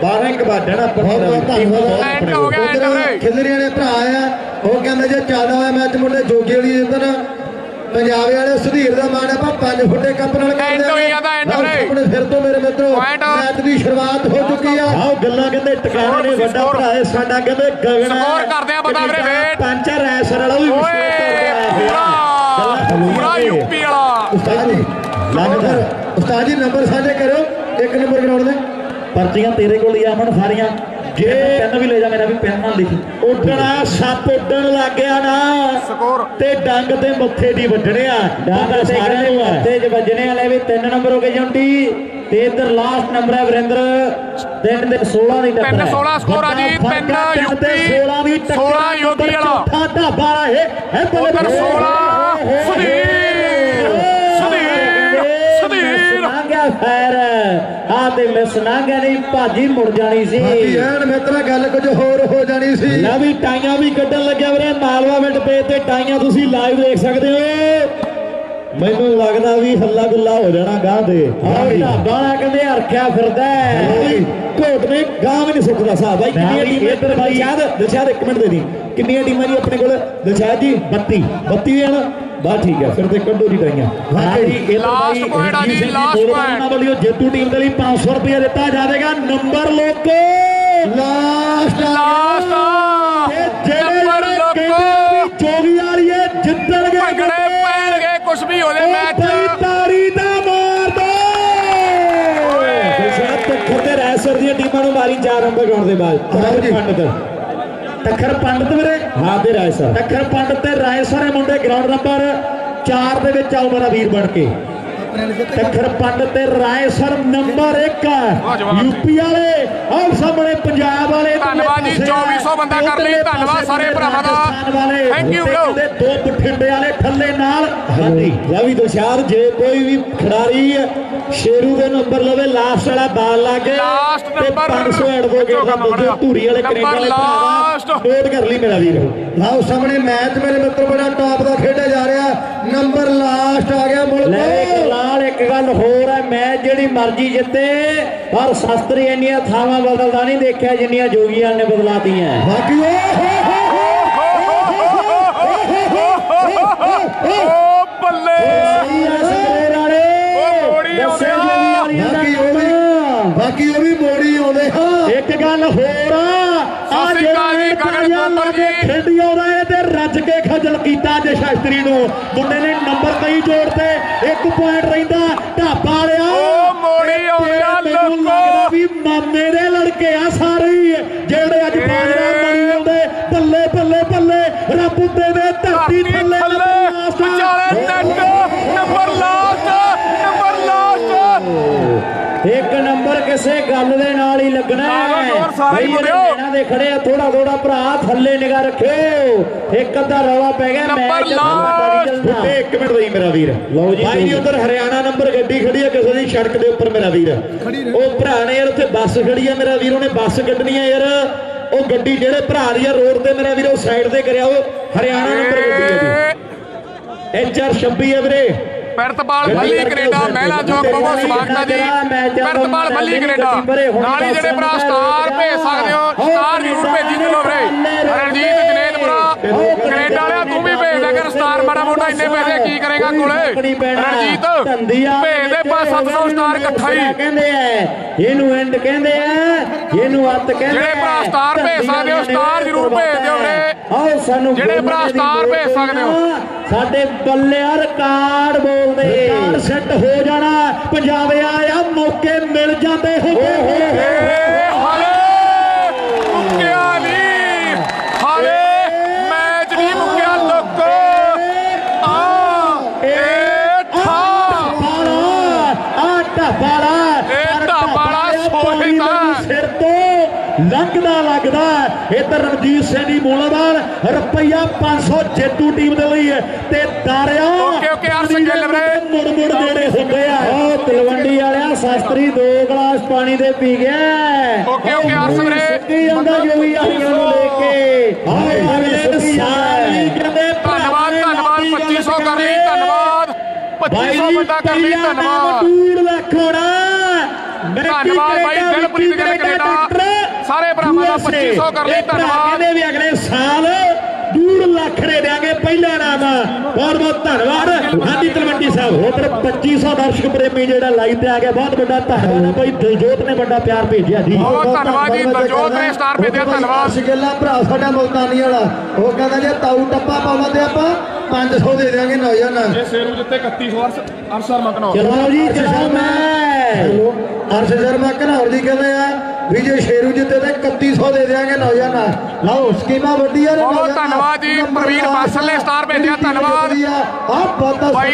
12 ਇੱਕ ਵੱਜਣਾ ਬਹੁਤ ਬਹੁਤ ਧੰਨਵਾਦ ਗਿਆ। ਖਿਲਰੀਆਂ ਦੇ ਭਰਾ ਆ ਉਹ ਕਹਿੰਦੇ ਜੇ ਚੱਲਦਾ ਹੋਇਆ ਮੈਚ ਮੁੰਡੇ ਜੋਗੀ ਵਾਲੀ ਜਿੱਤਣ ਪੰਜਾਬ ਵਾਲੇ ਸੁਧੀਰ ਦਾ ਮਾਣ ਆਪਾਂ 5 ਫੁੱਟੇ ਕੱਪ ਨਾਲ ਹੋਈ। ਆਪਣੇ ਫਿਰ ਤੋਂ ਮੇਰੇ ਮਿੱਤਰੋ। ਮੈਚ ਦੀ ਸ਼ੁਰੂਆਤ ਹੋ ਚੁੱਕੀ ਆ ਆਓ ਗੱਲਾਂ ਕਹਿੰਦੇ ਟਿਕਾਣੇ ਨੇ ਵੱਡਾ। ਭਰਾ ਹੈ ਸਾਡਾ ਕਹਿੰਦੇ ਗਗਨ। ਸਕੋਰ ਕਰਦੇ ਆ ਪਤਾ ਵੀਰੇ, ਵੇਟ। ਪੰਜ ਰੈਸਰ ਵਾਲਾ ਵੀ ਪੂਰਾ ਪੂਰਾ ਯੂਪੀ ਵਾਲਾ ਉਸਤਾਦ ਜੀ ਲੱਗਦਾ। ਉਸਤਾਦ ਜੀ ਨੰਬਰ ਸਾਂਝੇ ਕਰੋ ਇੱਕ ਨੰਬਰ ਗਰਾਊਂਡ ਦੇ। ਪਰਚੀਆਂ ਤੇਰੇ ਕੋਲ ਹੀ ਆ ਅਮਨ ਸਾਰੀਆਂ। ਜੇ ਪੈਨ ਵੀ ਲੈ ਜਾ ਮੇਰਾ ਵੀ ਪੈਨ ਨਾਲ ਲਿਖ। ਉੱਡਣਾ ਸੱਪ ਉੱਡਣ ਲੱਗ ਗਿਆ ਨਾ। ਸਕੋਰ। ਤੇ ਡੰਗ ਤੇ ਮੱਥੇ ਦੀ ਵੱਢਣਿਆ ਡਾਂਗਾ ਸਾਰਿਆਂ ਨੂੰ ਹੈ ਤੇ ਜ ਵੱਜਣੇ ਵਾਲੇ ਵੀ 3 ਨੰਬਰ ਹੋ ਗਏ ਜੰਟੀ। ਤੇ ਇਧਰ ਲਾਸਟ ਨੰਬਰ ਹੈ ਵਰਿੰਦਰ। 3 ਤੇ 16 ਦੀ ਟੱਕਰ ਤਿੰਨ ਹੈ। 16 ਸਕੋਰ ਆ ਜੀ ਤਿੰਨ ਯੂਪੀ 16 ਯੂਪੀ ਵਾਲਾ। ਠਾਡਾ ਬਾਰਾ ਹੈ ਹੈ ਉਧਰ 16 ਸੁਧੀਰ ਸੁਧੀਰ ਸੁਧੀਰ ਨਾਂਗਾ ਫੈਰ ਆ ਤੇ ਮਿਸ ਨਾਂਗਾ ਨਹੀਂ ਭਾਜੀ ਮੁੜ ਜਾਣੀ ਸੀ। ਬਾਕੀ ਐਨ ਮਿੱਤਰਾ ਗੱਲ ਕੁਝ ਹੋਰ ਹੋ ਜਾਣੀ ਸੀ। ਲੈ ਵੀ ਟਾਈਆਂ ਵੀ ਕੱਢਣ ਲੱਗਿਆ ਵੀਰੇ ਮਾਲਵਾ ਮਿੰਟ ਪੇ ਤੇ ਟਾਈਆਂ ਤੁਸੀਂ ਲਾਈਵ ਦੇਖ ਸਕਦੇ ਹੋ। ਮੈਨੂੰ ਲੱਗਦਾ ਵੀ ਹੱਲਾ ਗੁੱਲਾ ਹੋ ਜਾਣਾ ਗਾਂ ਦੇ। ਆਹ ਢਾਬਾ ਨਾ ਕਹਿੰਦੇ ਹਰਖਿਆ ਫਿਰਦਾ। ਕੋਟ ਨੇ ਗਾਂ ਵੀ ਨਹੀਂ ਸੁੱਕਦਾ ਸਾਹਿਬ ਬਾਈ। ਕਿੰਨੀਆਂ ਵੀ ਟੀਮਾਂ ਇੱਧਰ ਬਾਈ- ਦਿਲਸ਼ਾਦ ਦਿਲਸ਼ਾਦ ਇੱਕ ਮਿੰਟ ਦੇ ਦੀ। ਕਿੰਨੀਆਂ ਟੀਮਾਂ ਜੀ ਆਪਣੇ ਕੋਲ? ਦਿਲਸ਼ਾਦ ਜੀ 32 32 ਹੈ ਨਾ? ਬਾ ਠੀਕ ਹੈ ਫਿਰ ਤੇ ਕੱਢੋ ਜੀ ਟਾਈਆਂ ਵਾਕਈ। Last point ਆ ਜੀ, last point। ਵੱਲੋਂ ਜੇਤੂ ਟੀਮ ਦੇ ਲਈ 500 ਰੁਪਏ ਦਿੱਤਾ ਜਾਵੇਗਾ। ਨੰਬਰ ਲੋਕੋ। ਲਾਸਟ ਲਾਸਟ ਨੰਬਰ ਲੋਕੋ। ਜੋਗੀ ਵਾਲੀਏ ਜਿੱਤਣਗੇ ਭੰਗੜੇ ਪੈਣਗੇ ਕੁਝ ਵੀ ਹੋ ਜਾਏ ਮੈਚ। ਤਾਰੀ ਦਾ ਮਾਰ ਦੋ। ਤੱਕਰ ਤੇ ਰੈਸਰ ਦੀਆਂ ਟੀਮਾਂ ਨੂੰ ਮਾਰੀ 4 ਨੰਬਰ ਗਰਾਊਂਡ ਦੇ ਬਾਅਦ। ਪੰਡਤ ਤੱਕਰ ਪੰਡਤ ਵੀਰੇ। ਹਾਂ ਤੇ ਰਾਏਸਰ ਤੱਕਰ ਪੰਡਤ ਤੇ ਰਾਏਸਰ ਇਹ ਮੁੰਡੇ ਗਰਾਊਂਡ ਨੰਬਰ 4 ਦੇ ਵਿੱਚ ਆਓ ਮੇਰਾ ਵੀਰ ਬਣ ਕੇ। ਤੱਕਰ ਪੰਡਤ ਤੇ ਰਾਏਸਰ ਨੰਬਰ 1 ਵਾਹ ਜੀ। ਵਾਹ। ਯੂਪੀ ਵਾਲੇ ਆਹ ਸਾਹਮਣੇ ਪੰਜਾਬ ਵਾਲੇ ਧੰਨਵਾਦ ਜੀ, 2400 ਬੰਦਾ ਕਰ ਲਈ, ਧੰਨਵਾਦ ਸਾਰੇ ਭਰਾਵਾਂ ਦਾ। You, bro। ਤੇ ਦੋ ਬਠਿੰਡੇ ਵਾਲੇ ਥੱਲੇ ਨਾਲ। ਹਾਂਜੀ। ਰਵੀ ਦੁਸ਼ਾਰ ਜੇ ਕੋਈ ਵੀ ਖਿਡਾਰੀ ਸ਼ੇਰੂ ਦੇ ਨੰਬਰ ਲਵੇ ਲਾਸਟ ਵਾਲਾ ਬਾਲ ਲਾ ਕੇ ਤੇ number 500 ਐਡਵੋਕੇਟ ਦਾ ਦੂਜੇ ਧੂਰੀ ਵਾਲੇ ਕੈਨੇਡਾ ਵਾਲੇ last। ਨੋਟ ਕਰ ਲਈ ਮੇਰਾ ਵੀਰ। ਲਓ ਸਾਹਮਣੇ ਮੈਚ ਮੇਰੇ ਮਿੱਤਰ ਬੜਾ ਟਾਪ ਦਾ ਖੇਡਿਆ ਜਾ ਰਿਹਾ। ਨੰਬਰ ਲਾਸਟ ਆ ਗਿਆ ਲੈ ਇੱਕ ਲਾਲ ਇੱਕ ਗੱਲ ਹੋਰ ਹੈ ਮੈਚ ਜਿਹੜੀ ਮਰਜ਼ੀ ਜਿੱਤੇ ਪਰ ਸ਼ਸਤਰੀ ਇੰਨੀਆਂ ਥਾਵਾਂ ਬਦਲਦਾ ਨਹੀਂ ਦੇਖਿਆ ਜਿੰਨੀਆਂ ਜੋਗੀਆਂ ਨੇ ਬਦਲਾਤੀਆਂ ਬਾਕੀ ਓ ਬੱਲੇ ਬਾਕੀ ਉਹ ਵੀ ਮੋੜੀ ਆਉਂਦੇ ਹਾਂ ਇੱਕ ਗੱਲ ਹੋਰ ਆ ਗਗਨ ਕੋਮਲ ਜੀ। ਖੇਡੀ ਆਉਂਦਾ ਤੇ ਰੱਜ ਕੇ ਖਜਲ ਕੀਤਾ ਜੇ ਸ਼ਾਸਤਰੀ ਨੂੰ ਮੁੰਡੇ ਨੇ ਨੰਬਰ ਕਈ ਜੋੜਤੇ ਇੱਕ ਪੁਆਇੰਟ ਰਹਿੰਦਾ ਢਾਬਾ ਵਾਲਿਆ ਓ ਮੋੜੀ ਆਉਂਦੇ ਤੇ ਲੋਕੋ। ਵੀ ਮਾਮੇ ਦੇ ਲੜਕੇ ਆ ਸਾਰੇ ਜਿਹੜੇ ਅੱਜ ਬਾਜਰਾ ਮਰੀ ਆਉਂਦੇ ਬੱਲੇ ਬੱਲੇ ਬੱਲੇ ਰੱਬ ਉੱਤੇ ਦੇ ਧਰਤੀ ਧਰਤੀ ਥੱਲੇ ਥੱਲੇ ਲਾਸਟ ਵਿਚਾਲੇ net number last number last ਇੱਕ ਕਿਸੇ ਗੱਲ ਦੇ ਨਾਲ ਹੀ ਲੱਗਣਾ ਬਈ। ਨੈਣਾਂ ਦੇ ਖੜੇ ਆ ਥੋੜਾ ਥੋੜਾ ਭਰਾ ਥੱਲੇ ਨਿਗਾਹ ਰੱਖਿਓ। ਇੱਕ ਅੱਧਾ ਰੌਲਾ ਪੈ ਗਿਆ ਨੰਬਰ ਮੈਚ ਲਾਸਟ। ਇੱਕ ਮਿੰਟ ਦੇਈ ਮੇਰਾ ਵੀਰ। ਲਓ ਜੀ, ਭਾਈ। ਉਧਰ ਹਰਿਆਣਾ ਨੰਬਰ ਗੱਡੀ ਖੜੀ ਹੈ ਕਿਸੇ ਦੀ ਸੜਕ ਦੇ ਉੱਪਰ ਮੇਰਾ ਵੀਰ। ਉਹ ਭਰਾ ਨੇ ਯਾਰ ਉੱਥੇ ਬੱਸ ਖੜੀ ਹੈ ਮੇਰਾ ਵੀਰ ਉਹਨੇ ਬੱਸ ਕੱਢਣੀ ਹੈ ਯਾਰ। ਉਹ ਗੱਡੀ ਜਿਹੜੇ ਭਰਾ ਦੀ ਆ ਰੋਡ ਤੇ ਮੇਰਾ ਵੀਰ ਉਹ ਸਾਈਡ ਤੇ ਕਰਿਆ ਉਹ ਹਰਿਆਣਾ ਨੰਬਰ ਗੱਡੀ ਹੈ ਜੀ। ਐਚ ਆਰ 26 ਹੈ ਵੀਰੇ। ਪਿਰਤਪਾਲ ਬੱਲੀ ਕੈਨੇਡਾ ਮਹਿਲਾ ਚੌਕ ਬਵੋ ਸਵਾਗਤ ਹੈ ਜੀ। ਪਿਰਤਪਾਲ ਬੱਲੀ ਕੈਨੇਡਾ। ਨਾਲ ਹੀ ਜਿਹੜੇ ਭਰਾ ਸਟਾਰ ਭੇਜ ਸਕਦੇ ਹੋ ਸਟਾਰ ਜ਼ਰੂਰ ਭੇਜੀ ਚਲੋ ਵੀਰੇ। ਰਣਜੀਤ ਜਨੇਤਪੁਰਾ ਕੈਨੇਡਾ ਵਾਲਿਆ ਇੰਨੇ ਪੈਸੇ ਕੀ ਕਰੇਗਾ ਕੋਲੇ? ਰਣਜੀਤ ਭੇਜ ਦੇ 5-700 ਸਟਾਰ ਇਕੱਠਾ ਹੀ। ਕਹਿੰਦੇ ਆ। ਇਹਨੂੰ ਐਂਡ ਕਹਿੰਦੇ ਆ। ਇਹਨੂੰ ਅੱਤ ਕਹਿੰਦੇ ਜਿਹੜੇ ਭਰਾ। ਸਟਾਰ ਭੇਜ ਸਕਦੇ ਹੋ, ਸਟਾਰ ਜ਼ਰੂਰ ਭੇਜ ਦਿਓ ਵੀਰੇ। ਆਓ ਸਾਨੂੰ ਜਿਹੜੇ ਭਰਾ ਸਟਾਰ ਭੇਜ ਸਕਦੇ ਹੋ। ਸਾਡੇ ਬੱਲੇ ਆ ਰਿਕਾਰਡ ਬੋਲਦੇ। ਰਿਕਾਰਡ ਸੈੱਟ ਹੋ ਜਾਣਾ। ਪੰਜਾਬ ਆਇਆ ਮੌਕੇ ਮਿਲ ਜਾਂਦੇ ਹੁੰਦੇ ਏ ਹਾਲੇ ਮੁੱਕਿਆ ਨਹੀਂ ਹਾਲੇ ਮੈਚ ਨਹੀਂ ਮੁੱਕਿਆ ਲੋਕ ਆ ਏ ਠਾ ਆ ਢਾਬਾਲਾ ਇਹ ਢਾਬਾਲਾ ਸੋਹੇਦਾ। ਸਿਰ ਤੋਂ ਲੰਘਦਾ ਲੱਗਦਾ ਇਧਰ ਰਣਜੀਤ ਸਿੰਘ ਦੀ ਮੂਲਾਵਾਲ ਰੁਪਈਆ 500 ਜੇਤੂ ਟੀਮ ਦੇ ਲਈ ਹੈ ਤੇ ਦਾਰਿਆ ਓਕੇ, ਓਕੇ, ਅਰਸ਼ ਗਿੱਲ ਵੀਰੇ। ਮੁੜ ਮੁੜ ਦੇਣੇ ਹੁੰਦੇ ਆ। ਉਹ ਤਲਵੰਡੀ ਵਾਲਿਆ ਸ਼ਾਸਤਰੀ ਦੋ ਗਲਾਸ ਪਾਣੀ ਦੇ ਪੀ ਗਿਆ। ਓਕੇ, ਓਕੇ, ਅਰਸ਼ ਵੀਰੇ। ਸਿੱਧੀ ਜਾਂਦਾ ਜੋ ਵੀ ਆਈਆਂ ਨੂੰ ਲੈ ਕੇ। ਆਏ ਅਗਲੇ ਸਾਲ ਨਹੀਂ ਕਹਿੰਦੇ ਧੰਨਵਾਦ ਧੰਨਵਾਦ 2500 ਕਰ ਲਈ ਧੰਨਵਾਦ। 2500 ਬੰਦਾ ਕਰ ਲਈ ਧੰਨਵਾਦ। ਡੂੜ ਲੱਖ ਹੋਣਾ ਧੰਨਵਾਦ ਬਾਈ, ਦਿਲਪ੍ਰੀਤ ਗਿੱਲ ਕੈਨੇਡਾ। ਸਾਰੇ ਭਰਾਵਾਂ ਦਾ 2500 ਕਰ ਲਈ, ਧੰਨਵਾਦ। ਕਹਿੰਦੇ ਵੀ ਅਗਲੇ ਸਾਲ ਡੂੜ ਲੱਖ ਦੇ ਦਿਆਂਗੇ ਪਹਿਲਾ ਨਾਮ ਬਹੁਤ ਬਹੁਤ ਧੰਨਵਾਦ। ਹਾਂਜੀ ਤਲਵੰਡੀ ਸਾਹਿਬ ਉਧਰ 2500 ਦਰਸ਼ਕ ਪ੍ਰੇਮੀ ਜਿਹੜਾ ਲਾਈਵ ਤੇ ਆ ਗਿਆ ਬਹੁਤ ਵੱਡਾ ਧੰਨਵਾਦ। ਬਾਈ ਦਿਲਜੋਤ ਨੇ ਵੱਡਾ ਪਿਆਰ ਭੇਜਿਆ ਜੀ। ਬਹੁਤ ਧੰਨਵਾਦ ਜੀ ਦਲਜੋਤ ਨੇ ਸਟਾਰ ਭੇਜਿਆ ਧੰਨਵਾਦ। ਸ਼ਗਿੱਲਾ ਭਰਾ ਸਾਡਾ ਮੁਲਤਾਨੀ ਵਾਲਾ। ਉਹ ਕਹਿੰਦਾ ਜੇ ਤਾਊ ਟੱਪਾ ਪਾਵਾਂ ਤੇ ਆਪਾਂ 500 ਦੇ ਦਿਆਂਗੇ ਨੌਜਵਾਨ। ਜੇ ਸੇਰੂ ਜਿੱਤੇ 3100 ਅਰਸ਼ ਸ਼ਰਮਾ ਕਨੌਰ ਚਲੋ ਜੀ ਚਲੋ ਮੈਂ ਹੈਲੋ ਅਰਸ਼ ਸ਼ਰਮਾ ਘਨੌਰ ਜੀ ਕਹਿੰਦੇ ਆ ਵੀ ਜੇ ਸ਼ੇਰੂ ਜਿੱਤੇ ਤੇ 3100 ਦੇ ਦਿਆਂਗੇ ਨੌਜਵਾਨ ਲਓ ਸਕੀਮਾਂ ਵੱਡੀ ਆ ਬਹੁਤ ਧੰਨਵਾਦ ਜੀ, ਪ੍ਰਵੀਨ ਬਾਸਲ ਨੇ ਸਟਾਰ ਭੇਜਿਆ, ਧੰਨਵਾਦ। ਆ। ਬਹੁਤ ਭਾਈ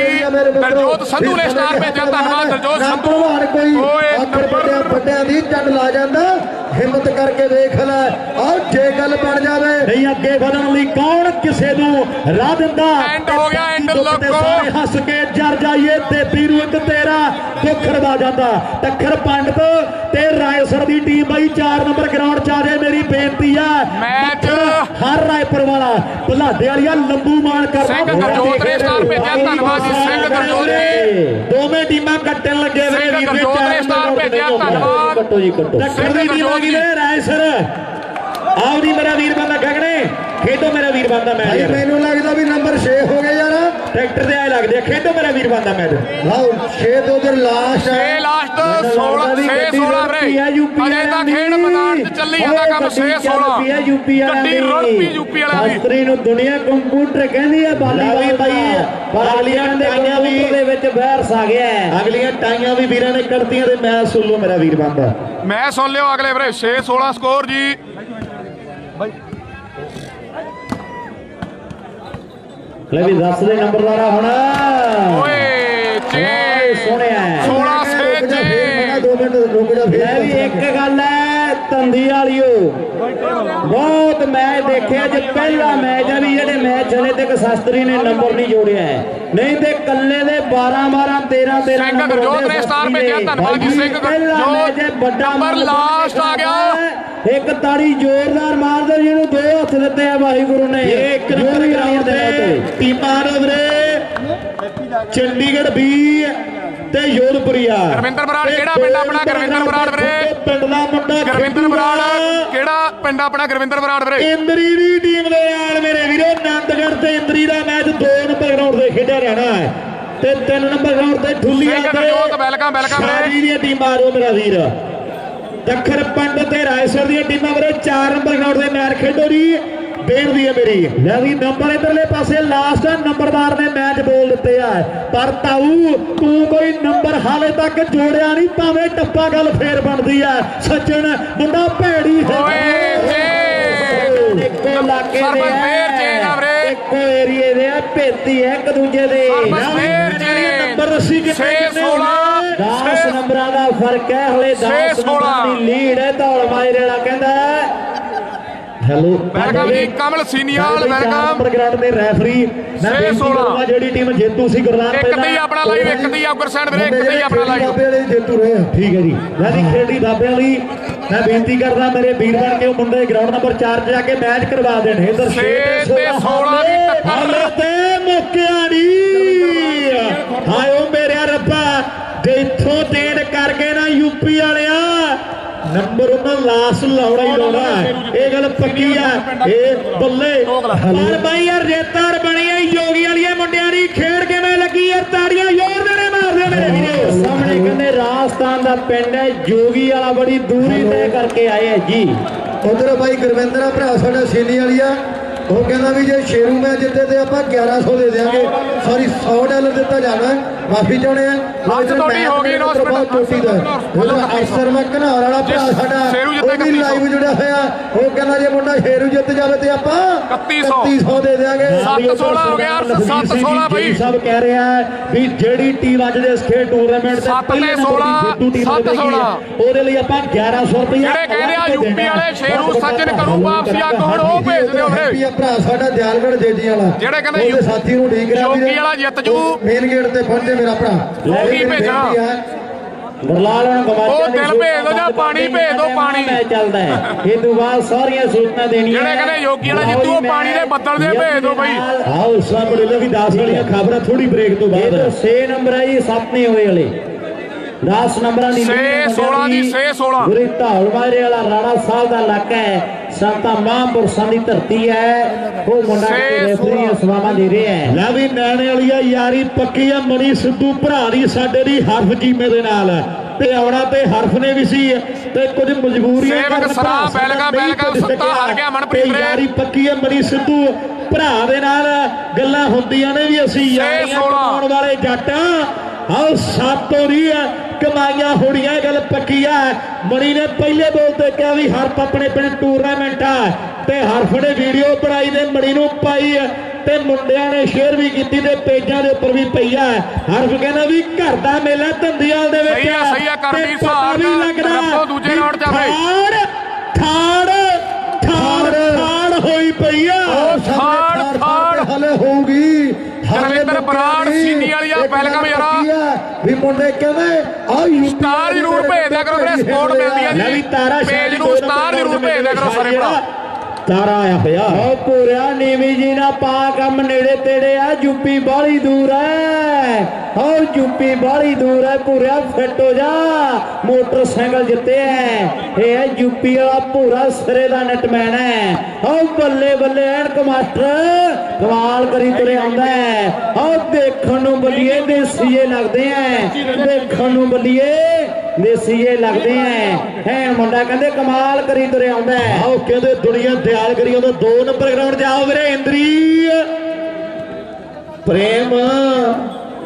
ਦਲਜੋਤ ਸੰਧੂ ਨੇ ਸਟਾਰ ਭੇਜਿਆ, ਧੰਨਵਾਦ ਦਲਜੋਤ ਸੰਧੂ। ਕੋਈ ਵੱਡਿਆਂ ਵੱਡਿਆਂ ਦੀ ਜੱਟ ਲਾ ਜਾਂਦਾ। ਹਿੰਮਤ ਕਰਕੇ ਦੇਖ ਲੈ ਆਹ ਜੇ ਗੱਲ ਬਣ ਜਾਵੇ। ਨਹੀਂ ਅੱਗੇ ਵਧਣ ਲਈ ਕੌਣ ਕਿਸੇ ਨੂੰ ਰਾਹ ਦਿੰਦਾ? End ਹੋ ਗਿਆ, ਦੇ ਲੋਕੋ। ਸਾਰੇ ਹੱਸ ਕੇ ਜਰ ਜਾਈਏ ਤੇ ਪੀਰੂ ਇੱਕ ਤੇਰਾ ਦੁੱਖ ਰਵਾ ਜਾਂਦਾ। ਟੱਕਰ ਪੰਡਤ ਤੇ ਰਾਏਸਰ ਦੀ ਟੀਮ ਬਾਈ 4 ਨੰਬਰ ਗਰਾਊਂਡ 'ਚ ਆ ਜਾਏ ਮੇਰੀ ਬੇਨਤੀ ਆ। ਮੈਚ ਹਰ ਰਾਏਪੁਰ ਵਾਲਾ ਭਲਾਦੇ ਵਾਲੀਆ ਲੰਬੂ ਮਾਨ ਕਰਦਾ ਸਿੰਘ ਗੁਰਜੋਤ ਨੇ ਸਟਾਰ ਭੇਜਿਆ, ਧੰਨਵਾਦ ਜੀ, ਸਿੰਘ ਗੁਰਜੋਤ ਜੀ। ਦੋਵੇਂ ਟੀਮਾਂ ਕੱਟਣ ਲੱਗੇ ਵੀਰੇ ਸਿੰਘ ਵੀਰ ਜੀ, ਗੁਰਜੋਤ ਨੇ ਸਟਾਰ ਭੇਜਿਆ, ਧੰਨਵਾਦ। ਕੱਟੋ ਜੀ ਕੱਟੋ। ਟੱਕਰ ਸਿੰਘ ਦੀ ਟੀਮ ਵੀਰੇ ਰਾਏਸਰ ਆਓ ਜੀ ਮੇਰਾ ਵੀਰ ਬੰਦਾ ਗਗਨੇ ਖੇਡੋ ਮੇਰਾ ਵੀਰ ਬੰਦਾ ਮੈਂ ਭਾਈ ਮੈਨੂੰ ਲੱਗਦਾ ਵੀ ਨੰਬਰ 6 ਹੋ ਗਿਆ ਯਾਰ। ਟਰੈਕਟਰ ਦੇ ਆਏ ਲੱਗਦੇ ਆ। ਖੇਡੋ ਮੇਰਾ ਵੀਰ ਬੰਦਾ ਮੈਚ ਲਓ 6 ਤੋਂ ਉਧਰ ਲਾਸਟ 6 ਲਾਸਟ 16 6 16 ਵੀਰੇ। ਅਜੇ ਤਾਂ ਖੇਡ ਮੈਦਾਨ 'ਚ ਚੱਲੀ ਜਾਂਦਾ ਕੰਮ 6 16 ਯੂਪੀ ਗੱਡੀ ਰੁੜਪੀ ਯੂਪੀ ਵਾਲਿਆਂ ਦੀ। ਸ਼ਾਸਤਰੀ ਨੂੰ ਦੁਨੀਆ ਕੰਪਿਊਟਰ ਕਹਿੰਦੀ ਆ ਬਾਲੀਬਾਲ ਬਾਈ ਪਰ ਅਗਲੀਆਂ ਦੇ ਕੰਪਿਊਟਰ ਦੇ ਵਿੱਚ ਵਾਇਰਸ ਆ ਗਿਆ। ਅਗਲੀਆਂ ਟਾਈਆਂ ਵੀ ਵੀਰਾਂ ਨੇ ਕੱਢਤੀਆਂ ਤੇ ਮੈਚ ਸੁਣ ਲਓ ਮੇਰਾ ਵੀਰ ਬੰਦਾ। ਮੈਂ ਸੁਣ ਲਿਓ ਅਗਲੇ ਵੀਰੇ 6 16 ਸਕੋਰ ਜੀ। ਲੈ ਵੀ ਦੱਸ ਦੇ ਨੰਬਰਦਾਰਾ ਹੁਣ। ਓਏ ਜੀ ਸੋਹਣਿਆ 16 ਸੇ ਜਾ, 2 ਮਿੰਟ ਰੁਕ ਜਾ ਫੇਰ ਲੈ ਵੀ ਇੱਕ ਗੱਲ ਹੈ ਤੰਦੀ ਵਾਲਿਓ। ਬਹੁਤ ਮੈਚ ਦੇਖਿਆ ਜੇ ਪਹਿਲਾ ਮੈਚ ਆ ਵੀ ਜਿਹੜੇ ਮੈਚ ਹਲੇ ਤੱਕ ਸ਼ਾਸਤਰੀ ਨੇ ਨੰਬਰ ਨਹੀਂ ਜੋੜਿਆ। ਹੈ। ਨਹੀਂ ਤੇ ਕੱਲੇ ਦੇ 12 12 13 13 ਸਿੰਘ ਗੁਰਜੋਤ ਨੇ ਸਟਾਰ ਭੇਜਿਆ, ਧੰਨਵਾਦ ਜੀ, ਸਿੰਘ ਗੁਰਜੋਤ। ਨੰਬਰ ਲਾਸਟ ਆ ਗਿਆ। ਇੱਕ ਤਾੜੀ ਜ਼ੋਰਦਾਰ ਮਾਰ ਦਿਓ ਜਿਹਨੂੰ ਦੋ ਹੱਥ ਦਿੱਤੇ ਆ ਵਾਹਿਗੁਰੂ ਨੇ ਇੱਕ ਨੰਬਰ ਗਰਾਊਂਡ ਦੇ ਟੀਮਾਂ ਨੇ ਵੀਰੇ ਚੰਡੀਗੜ੍ਹ ਵੀ ਤੇ ਯੋਧਪੁਰੀਆ। ਗੁਰਵਿੰਦਰ ਬਰਾੜ ਕਿਹੜਾ ਪਿੰਡ ਆਪਣਾ? ਗੁਰਵਿੰਦਰ ਬਰਾੜ ਵੀਰੇ। ਪਿੰਡ ਦਾ ਮੁੰਡਾ ਗੁਰਵਿੰਦਰ ਬਰਾੜ ਕਿਹੜਾ ਪਿੰਡ ਆਪਣਾ? ਗੁਰਵਿੰਦਰ ਬਰਾੜ ਵੀਰੇ। ਇੰਦਰੀ ਦੀ ਟੀਮ ਦੇ ਨਾਲ ਮੇਰੇ ਵੀਰੋ ਆਨੰਦਗੜ੍ਹ ਤੇ ਇੰਦਰੀ ਦਾ ਮੈਚ 2 ਨੰਬਰ ਗਰਾਊਂਡ ਤੇ ਖੇਡਿਆ ਰਹਿਣਾ ਹੈ। ਤੇ 3 ਨੰਬਰ ਗਰਾਊਂਡ ਤੇ ਠੁੱਲੀਆਂ ਗੁਰਜੋਤ, welcome, welcome ਵੀਰੇ। ਦੀਆਂ ਟੀਮਾਂ ਆ ਜਾਓ ਮੇਰਾ ਵੀਰ। ਦੱਖਰ ਪੰਡ ਤੇ ਰਾਏਸਰ ਦੀਆਂ ਟੀਮਾਂ ਵੀਰੇ 4 ਨੰਬਰ ਗਰਾਊਂਡ ਦੇ ਮੈਚ ਖੇਡੋ ਜੀ। ਬੇਨਤੀ ਹੈ ਮੇਰੀ। ਲੈ ਵੀ ਨੰਬਰ ਇਧਰਲੇ ਪਾਸੇ ਲਾਸਟ ਨੰਬਰਦਾਰ ਨੇ ਮੈਚ ਬੋਲ ਦਿੱਤੇ ਆ। ਪਰ ਤਾਊ ਤੂੰ ਕੋਈ ਨੰਬਰ ਹਾਲੇ ਤੱਕ ਜੋੜਿਆ ਨਹੀਂ ਭਾਵੇਂ ਟੱਪਾ ਗੱਲ ਫੇਰ ਬਣਦੀ ਆ। ਸੱਜਣ ਮੁੰਡਾ ਭੈੜੀ ਹੈ। ਓਏ ਜੀ ਇੱਕੋ ਇਲਾਕੇ ਦੇ। ਇੱਕੋ ਏਰੀਏ ਆ ਭੇਤੀ ਹੈ ਇੱਕ ਦੂਜੇ ਦੇ। ਨੰਬਰ ਦੱਸੀ ਕਿੰਨੇ ਛੇ ਕਿੰਨੇ ਸੋਲਾਂ, 10 ਛੇ- ਨੰਬਰਾਂ ਦਾ ਫ਼ਰਕ ਹੈ ਹਲੇ 10 ਛੇ ਸੋਲਾਂ। ਨੰਬਰਾਂ ਦੀ ਲੀਡ ਹੈ ਧੌਲ ਮਾਇਰੇ ਵਾਲਾ ਕਹਿੰਦਾ hello. Welcome ji Kamal senior welcome ground ਦੇ ਰੈਫਰੀ ਮੈਂ ਛੇ ਬੇਨਤੀ ਸੋਲਾਂ। ਕਰੂੰਗਾ ਜਿਹੜੀ ਟੀਮ ਜੇਤੂ ਸੀ ਗੁਰਦਾਨ ਇੱਕ ਤੇ ਆਪਣਾ ਲਾਈਵ ਇੱਕ ਤੇ ਹੀ ਅਗਰਸੈਂਡ ਵੀਰੇ ਇੱਕ ਤੇ ਆਪਣਾ ਲਾਈਵ ਬਾਬੇ ਵਾਲੇ ਜੇਤੂ ਰਹੇ ਆ। ਠੀਕ ਹੈ ਜੀ। ਮੈਂ ਵੀ ਖੇਡੀ ਦਾਬਿਆਂ ਲਈ ਮੈਂ ਬੇਨਤੀ ਕਰਦਾ ਮੇਰੇ ਵੀਰ ਬਣ ਕੇ ਉਹ ਮੁੰਡੇ ਗਰਾਊਂਡ ਨੰਬਰ 4 ਤੇ ਜਾ ਕੇ ਮੈਚ ਕਰਵਾ ਦੇਣ। ਇਧਰ ਛੇ ਤੇ 16 ਦੀ ਟੱਕਰ। ਹਾਲੇ ਤੇ ਮੁੱਕਿਆ ਨਹੀਂ ਹਾਇਓ ਮੇਰੇ ਰੱਬਾ ਜੇ ਇੱਥੋਂ ਦੇਣ ਕਰਕੇ ਨਾ ਯੂਪੀ ਵਾਲਿਆ ਉਹਨਾਂ ਲਾਸ ਲਾਉਣਾ ਹੀ ਲਾਉਣਾ। ਇਹ ਗੱਲ ਪੱਕੀ ਆ। ਇਹ ਬੱਲੇ। ਪਰ ਬਾਈ ਯਾਰ ਰੇਤਾਰ ਬਣੀ ਆ ਯੋਗੀ ਵਾਲੀਏ ਮੁੰਡਿਆਂ ਦੀ ਤਾੜੀਆਂ ਜ਼ੋਰ ਦੇ ਮਾਰਦੇ ਮੇਰੇ ਵੀਰੋ। ਸਾਹਮਣੇ ਕਹਿੰਦੇ ਰਾਜਸਥਾਨ ਦਾ ਪਿੰਡ ਹੈ ਜੋਗੀ ਵਾਲਾ ਬੜੀ ਦੂਰੀ ਤੈਅ ਕਰਕੇ ਆਏ ਹੈ ਜੀ। ਉਧਰ ਬਾਈ ਗੁਰਵਿੰਦਰ ਭਰਾ ਸਾਡਾ ਸੀਨੀ ਵਾਲੀ ਆ। ਉਹ ਕਹਿੰਦਾ ਵੀ ਜੇ ਸ਼ੇਰੂ ਮੈਚ ਜਿੱਤੇ ਤੇ ਆਪਾਂ 1100 ਦੇ ਦੇਾਂਗੇ ਸੌਰੀ 100 ਡਾਲਰ ਦਿੱਤਾ ਜਾਣਾ। ਮਾਫੀ ਚਾਹੁੰਦੇ ਆ। ਅੱਜ ਤੁਹਾਡੀ ਹੋ ਗਈ announcement। ਚੋਟੀ ਦਾ। ਉਹਦਾ ਅਫਸਰ ਮੈਂ ਘਨੌਰ ਵਾਲਾ ਭਰਾ ਸਾਡਾ ਉਹ ਵੀ 3100 ਲਾਈਵ ਜੁੜਿਆ ਹੋਇਆ। ਉਹ ਕਹਿੰਦਾ ਜੇ ਮੁੰਡਾ ਸ਼ੇਰੂ ਜਿੱਤ ਜਾਵੇ ਤੇ ਆਪਾਂ 3100 3100 ਦੇ ਦੇਾਂਗੇ ਸੱਤ 16 ਹੋ ਗਿਆ 7 16 ਬਈ। ਸਭ ਕਹਿ ਰਿਹਾ ਹੈ ਵੀ ਜਿਹੜੀ ਟੀਮ ਅੱਜ ਦੇ ਇਸ ਖੇਡ ਟੂਰਨਾਮੈਂਟ ਤੇ ਪਹਿਲੇ ਨੰਬਰ ਦੀ 16, ਜੇਤੂ ਟੀਮ ਸੱਤ ਹੋਵੇਗੀ, 16 ਉਹਦੇ ਲਈ ਆਪਾਂ 1100 ਰੁਪਏ ਜਿਹੜੇ ਕਹਿੰਦੇ ਆ ਯੂਪੀ ਵਾਲੇ ਸ਼ੇਰੂ ਸੱਜਣ ਕਰੂ ਵਾਪਸੀ ਆ ਕੌਣ ਉਹ ਭੇਜ ਦਿਓ ਵੀਰੇ ਭਰਾ ਸਾਡਾ ਦਿਆਲਗੜ ਜੇਜੀ ਵਾਲਾ ਜਿਹੜੇ ਕਹਿੰਦੇ ਸਾਥੀ ਨੂੰ ਠੀਕ ਰਿਹਾ ਯੋਗੀ ਵਾਲਾ ਜਿੱਤ ਜੂ। ਮੇਨ ਗੇਟ ਤੇ ਪਹੁੰਚੇ ਮੇਰਾ ਭਰਾ। ਕੀ ਭੇਜਣਾ? ਗੁਰਲਾਲ ਹੁਣ ਗਵਾਚਿਆ ਉਹ ਦਿਲ ਭੇਜ ਦਿਓ ਜਾਂ ਪਾਣੀ ਭੇਜ ਦਿਓ, ਪਾਣੀ। ਮੈਚ ਚੱਲਦਾ ਹੈ ਇਹ ਤੋਂ ਬਾਅਦ ਸਾਰੀਆਂ ਸੂਚਨਾ ਦੇਣੀਆਂ ਜਿਹੜੇ ਕਹਿੰਦੇ ਯੋਗੀ ਵਾਲਾ ਜਿੱਤੂ, ਉਹ ਪਾਣੀ ਦੇ ਬੱਦਲ ਦੇ ਭੇਜ ਦਿਓ ਬਈ। ਆਓ ਸਾਹਮਣੇ ਲੋ ਵੀ 10 ਵਾਲੀਆਂ ਖਬਰਾਂ ਥੋੜੀ ਬ੍ਰੇਕ ਤੋਂ ਇਹ ਬਾਅਦ ਤਾਂ 6 ਨੰਬਰ ਹੈ ਜੀ 7 ਨਹੀਂ ਹੋਏ ਹਲੇ 10 ਨੰਬਰਾਂ ਦੀ ਛੇ, ਲੀਡ ਹੈ ਸੋਲਾਂ ਦੀ, ਛੇ, ਸੋਲਾਂ। ਗੁਰੀ ਧੌਲ ਮਾਰੇ ਵਾਲਾ ਰਾਣਾ ਸਾਹਿਬ ਦਾ ਇਲਾਕਾ ਹੈ। ਸੰਤਾ ਮਹਾਂਪੁਰਸ਼ਾਂ ਦੀ ਧਰਤੀ ਹੈ। ਉਹ ਮੁੰਡਾ ਰੈਫਰੀ ਸਵਾਵਾਂ ਦੇ ਰਿਹਾ ਹੈ। ਲੈ ਵੀ ਨੈਣੇ ਵਾਲੀ ਆ ਯਾਰੀ ਪੱਕੀ ਆ ਮਣੀ ਸਿੱਧੂ ਭਰਾ ਦੀ ਸਾਡੇ ਦੀ ਹਰਫ ਜੀਮੇ ਦੇ ਨਾਲ। ਤੇ ਆਉਣਾ ਤੇ ਹਰਫ ਨੇ ਵੀ ਸੀ ਤੇ ਕੁਝ ਮਜਬੂਰੀਆਂ ਸੇਵਕ ਕਾਰਨ ਸਰਾ, ਬੈਲਗਾ, ਬੈਲਗਾ, ਸੁੱਤਾ। ਹਾਰ ਗਿਆ ਮਨਪ੍ਰੀਤ ਤੇ ਵੀਰੇ। ਯਾਰੀ ਪੱਕੀ ਆ ਮਣੀ ਸਿੱਧੂ ਭਰਾ ਦੇ ਨਾਲ। ਗੱਲਾਂ ਹੁੰਦੀਆਂ ਨੇ ਵੀ ਅਸੀਂ ਯਾਰੀਆਂ ਸੋਲਾਂ। ਕਮਾਉਣ ਵਾਲੇ ਜੱਟ ਆਓ ਸਾਤੋਂ ਨਹੀਂ ਆ ਕਮਾਈਆਂ ਇਹ ਗੱਲ ਪੱਕੀ ਆ। ਮਣੀ ਨੇ ਪਹਿਲੇ ਬੋਲ ਤੇ ਕਿਹਾ ਵੀ ਹਰਫ ਆਪਣੇ ਪਿੰਡ ਟੂਰਨਾਮੈਂਟ ਆ ਤੇ ਹਰਫ ਨੇ ਵੀਡੀਓ ਬਣਾਈ ਤੇ ਮਣੀ ਨੂੰ ਪਾਈ ਆ ਤੇ ਮੁੰਡਿਆਂ ਨੇ ਸ਼ੇਅਰ ਵੀ ਕੀਤੀ ਤੇ ਪੇਜਾਂ ਦੇ ਉੱਪਰ ਵੀ ਪਈ ਆ। ਹਰਫ ਕਹਿੰਦਾ ਵੀ ਘਰ ਦਾ ਮੇਲਾ ਧੰਦੀਆਲ ਦੇ ਵਿੱਚ ਸਹੀ ਆ, ਸਹੀ ਆ, ਤੇ ਵੀ ਲੱਗਦਾ ਦੂਜੇ ਰਾਊਂਡ 'ਚ ਆਵੇ। ਠਾੜ ਠਾੜ ਠਾੜ ਹੋਈ ਪਈ ਆ। ਥਾੜ, ਥਾੜ। ਹਲੇ ਹੋਊਗੀ। ਗੁਰਵਿੰਦਰ ਬਰਾੜ, ਸੀਨੀ ਵਾਲੀ ਆ, ਪਹਿਲਗਾਮ ਯਾਰਾ। ਵੀ ਮੁੰਡੇ ਕਹਿੰਦੇ ਆ ਯੂਪੀ ਸਟਾਰ ਜ਼ਰੂਰ ਭੇਜ ਦਿਆ ਕਰੋ ਵੀਰੇ ਸਪੋਰਟ ਮਿਲਦੀ ਆ। ਜੀ। ਤਾਰਾ ਪੇਜ ਨੂੰ ਸਟਾਰ ਜ਼ਰੂਰ ਭੇਜ ਦਿਆ ਕਰੋ ਸਾਰੇ ਭਰਾ ਤਾਰਾ ਆਇਆ ਹੋਇਆ। ਉਹ ਪੂਰਿਆ ਨੀਵੀਂ ਜੀ ਨਾ ਪਾ ਕੰਮ ਨੇੜੇ ਤੇੜੇ ਆ ਯੂਪੀ ਬਾਹਲੀ ਦੂਰ ਐ। ਹੋ ਯੂਪੀ ਬਾਹਲੀ ਦੂਰ ਐ ਪੂਰਿਆ ਫਿੱਟ ਹੋ ਜਾ। ਮੋਟਰਸਾਈਕਲ ਜਿੱਤੇ ਐ। ਇਹ ਹੈ ਯੂਪੀ ਵਾਲਾ ਪੂਰਾ ਸਿਰੇ ਦਾ ਨਟਮੈਨ ਐ। ਹੋ ਬੱਲੇ ਬੱਲੇ ਐਨਕ ਮਾਸਟਰ ਕਮਾਲ ਕਰੀ ਤੁਰੇ ਆਉਂਦਾ ਐ ਹੋ ਦੇਖਣ ਨੂੰ ਬੱਲੀਏ ਦੇਸੀਏ ਲੱਗਦੇ ਐ। ਦੇਖਣ ਨੂੰ ਬੱਲੀਏ ਦੇਸੀ ਲੱਗਦੇ ਐ। ਹੈ ਮੁੰਡਾ ਕਹਿੰਦੇ ਕਮਾਲ ਕਰੀ ਤੁਰੇ ਆਉਂਦਾ ਹੈ। ਆਓ ਕਹਿੰਦੇ ਦੁਨੀਆ ਦਿਆਲ ਕਰੀ ਆਉਂਦਾ। 2 ਨੰਬਰ ਗਰਾਊਂਡ ਜਾਓ ਵੀਰੇ, ਇੰਦਰੀ। ਪ੍ਰੇਮ।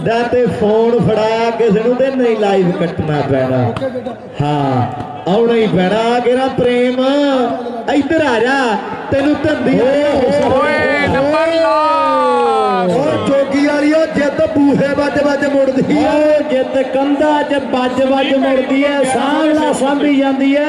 ਦਾ ਤੇ ਫੋਨ ਫੜਾਇਆ ਕਿਸੇ ਨੂੰ ਤੇ ਨਹੀਂ ਲਾਈਵ ਕੱਟਣਾ ਪੈਣਾ। ਹਾਂ ਆਉਣਾ ਹੀ ਪੈਣਾ ਕਿਹੜਾ ਪ੍ਰੇਮ? ਇੱਧਰ ਆ ਜਾ ਤੈਨੂੰ ਧੰਦੀ ਓਏ ਨੰਬਰ ਲਾ। ਉਹ ਉਹ ਜਿੱਦ ਬੂਹੇ ਵੱਜ ਵੱਜ ਮੁੜਦੀ ਆ ਓ ਜਿੱਤ ਕੰਧਾ ਚ ਵੱਜ ਵੱਜ ਮੁੜਦੀ ਐ ਸਾਹਮਣਾ ਸਾਂਭੀ ਜਾਂਦੀ ਐ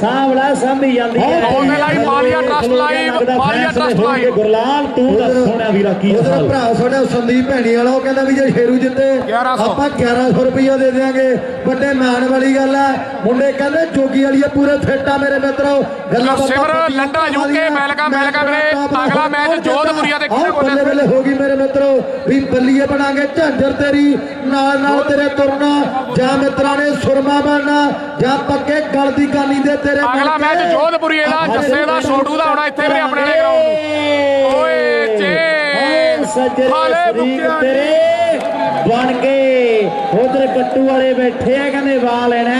ਸਾਹਮਣਾ ਸਾਂਭੀ ਜਾਂਦੀ ਐ ਉਹਨੇ ਲਾਈ? Maliya trust live Maliya trust live Gurlal ਤੂੰ ਦੱਸ ਸੋਹਣਾ ਵੀਰਾ ਕੀ ਉਹਦਾ ਹਾਲ ਭਰਾ ਸਾਡਾ ਸੰਦੀਪ ਭੈਣੀ ਵਾਲਾ ਉਹ ਕਹਿੰਦਾ ਵੀ ਜੇ ਸ਼ੇਰੂ ਜਿੱਤੇ 1100 ਆਪਾਂ 1100 ਰੁਪਇਆ ਦੇ ਦੇਾਂਗੇ ਵੱਡੇ ਮਾਣ ਵਾਲੀ ਗੱਲ ਆ ਮੁੰਡੇ ਕਹਿੰਦੇ ਜੋਗੀ ਵਾਲੀ ਆ ਪੂਰੇ ਫਿੱਟ ਮੇਰੇ ਮਿੱਤਰੋ। ਗੱਲਾਂ ਬਾਤਾਂ ਸਿਮਰ, ਲੰਡਾ, ਵਾਲੀਆਂ। ਮੈਲਕਾ, ਮੈਲਕਾ ਵੀਰੇ, ਅਗਲਾ ਮੈਚ ਜੋਧਪੁਰੀਆ ਦੇ ਬੱਲੇ ਬੱਲੇ ਹੋ ਗਈ ਮੇਰੇ ਮਿੱਤਰੋ। ਵੀ ਬੱਲੀਏ ਬਣਾਂਗੇ ਝਾਂਜਰ ਤੇਰੀ ਨਾਲ ਨਾਲ ਤੇਰੇ ਤੁਰਨਾ ਜਾਂ ਮਿੱਤਰਾਂ ਨੇ ਸੁਰਮਾ ਬਣਨਾ ਜਾਂ ਪੱਕੇ ਗਲ ਦੀ ਗਾਨੀ ਦੇ ਤੇਰੇ ਅਗਲਾ। ਮੈਚ ਜੋਧਪੁਰੀ ਦਾ ਜੱਸੇ ਦਾ ਛੋਟੂ ਦਾ ਹੋਣਾ ਇੱਥੇ ਵੀਰੇ ਆਪਣੇ ਵਾਲੇ ਗਰਾਊਂਡ ਓਏ ਚੇ ਸੱਜਰੇ ਸ਼ਰੀਕ ਤੇਰੇ। ਬਣ ਗਏ ਉਧਰ ਕੱਟੂ ਵਾਲੇ ਬੈਠੇ ਆ ਕਹਿੰਦੇ ਵਾ ਲੈਣਾ।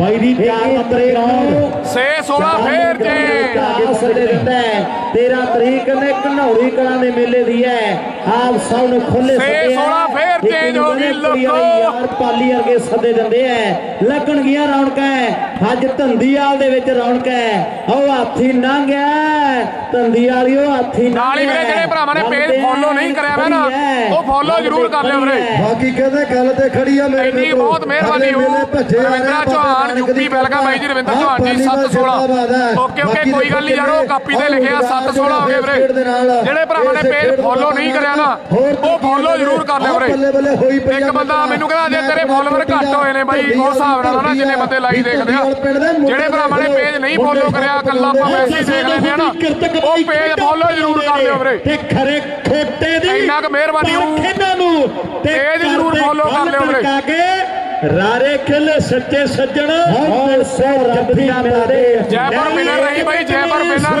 ਬਾਈ ਦੀ ਚਾਰ ਇਹ ਨੰਬਰ ਤਰੀਕ ਗਰਾਊਂਡ। ਨੂੰ ਸੇ 16 ਫੇਰ ਆਸ ਦੇ ਦਿੰਦਾ 13 ਤਰੀਕ ਨੇ ਘਨੌਰੀ ਕਲਾਂ ਦੇ ਮੇਲੇ ਦੀ ਹੈ ਆਪ ਸਭ ਨੂੰ ਖੁੱਲੇ ਸੱਦੇ ਆ। ਸੋਲਾਂ ਫੇਰ ਇੱਕ change ਹੋ ਗਈ, ਲੋਕੋ। ਯਾਰ ਪਾਲੀ ਵਰਗੇ ਸੱਦੇ ਦਿੰਦੇ ਐ ਲੱਗਣਗੀਆਂ ਰੌਣਕਾਂ ਅੱਜ ਧੰਦੀਆਲ ਦੇ ਵਿੱਚ ਰੌਣਕ ਹੈ ਉਹ ਹਾਥੀ ਲੰਘ ਗਿਆ ਧੰਦੀ ਵਾਲਿਓ ਹਾਥੀ ਨਾਲ ਹੀ ਵੀਰੇ ਗਿਆ। ਜਿਹੜੇ ਭਰਾਵਾਂ ਨੇ ਤੇ follow ਨਹੀਂ ਕਰਿਆ ਵਾ ਨਾ। ਉਹ ਗੱਲ ਜ਼ਰੂਰ ਤੇ ਕਰ ਲਿਓ ਵੀਰੇ। ਹੈ। ਬਾਕੀ ਕਹਿੰਦੇ ਗੱਲ ਤੇ ਖੜੀ ਆ ਮੇਰੇ ਇੰਨੀ। ਬਹੁਤ ਮਿਹਰਬਾਨੀ ਹੋ ਰਵਿੰਦਰ ਚੌਹਾਨ ਯੂਪੀ ਬੈਲਗਾ ਬਾਈ ਜੀ ਰਵਿੰਦਰ ਚੌਹਾਨ ਜੀ ਪਾਲੀ ਦਾ 716 ਜ਼ਿੰਦਾਬਾਦ ਹੈ। ਓਕੇ ਓਕੇ ਕੋਈ ਗੱਲ ਨਹੀਂ ਯਾਰ ਕਾਪੀ ਤੇ ਲਿਖਿਆ 716 ਹੋ ਗਏ ਵੀਰੇ ਜਿਹੜੇ ਭਰਾਵਾਂ ਨੇ ਪੇਜ ਫੋਲੋ ਨਹੀਂ ਕਰਿਆ ਨਾ ਉਹ ਫੋਲੋ ਜ਼ਰੂਰ ਕਰ ਲਿਓ ਵੀਰੇ ਇੱਕ ਬੰਦਾ ਮੈਨੂੰ ਕਹਿੰਦਾ ਜੇ ਤੇਰੇ ਫੋਲੋਵਰ ਘੱਟ ਹੋਏ ਨੇ ਬਾਈ ਉਹ ਹਿਸਾਬ ਨਾਲ ਨਾ ਜਿੰਨੇ ਬੰਦੇ ਲਾਈ ਦੇਖਦੇ ਆ ਜਿਹੜੇ ਭਰਾਵਾਂ ਨੇ ਪੇਜ ਨਹੀਂ ਫੋਲੋ ਕਰਿਆ ਕੱਲਾ ਆਪਾਂ ਮੈਸੇਜ ਦੇਖ ਲੈਂਦੇ ਆ ਨਾ ਉਹ ਪੇਜ ਫੋਲੋ ਜ਼ਰੂਰ ਕਰ ਲਿਓ ਵੀਰੇ ਤੇ ਖਰੇ ਖੋਟੇ ਦੀ ਇੰਨਾ ਕੁ ਮਿਹਰਬਾਨੀ। ਇਹਨਾਂ ਨੂੰ ਤੇ ਪੇਜ ਜ਼ਰੂਰ follow ਕਰ ਲਿਓ ਵੀਰੇ। ਰਾਰੇ ਖਿਲ ਸੱਚੇ ਸੱਜਣ। ਹੋਰ ਸੋ ਰੱਬ ਦੀ ਮਿਲਦੇ ਜੈਪੁਰ ਵਿਨਰ ਰਹੀ ਬਾਈ ਜੈਪੁਰ ਵਿਨਰ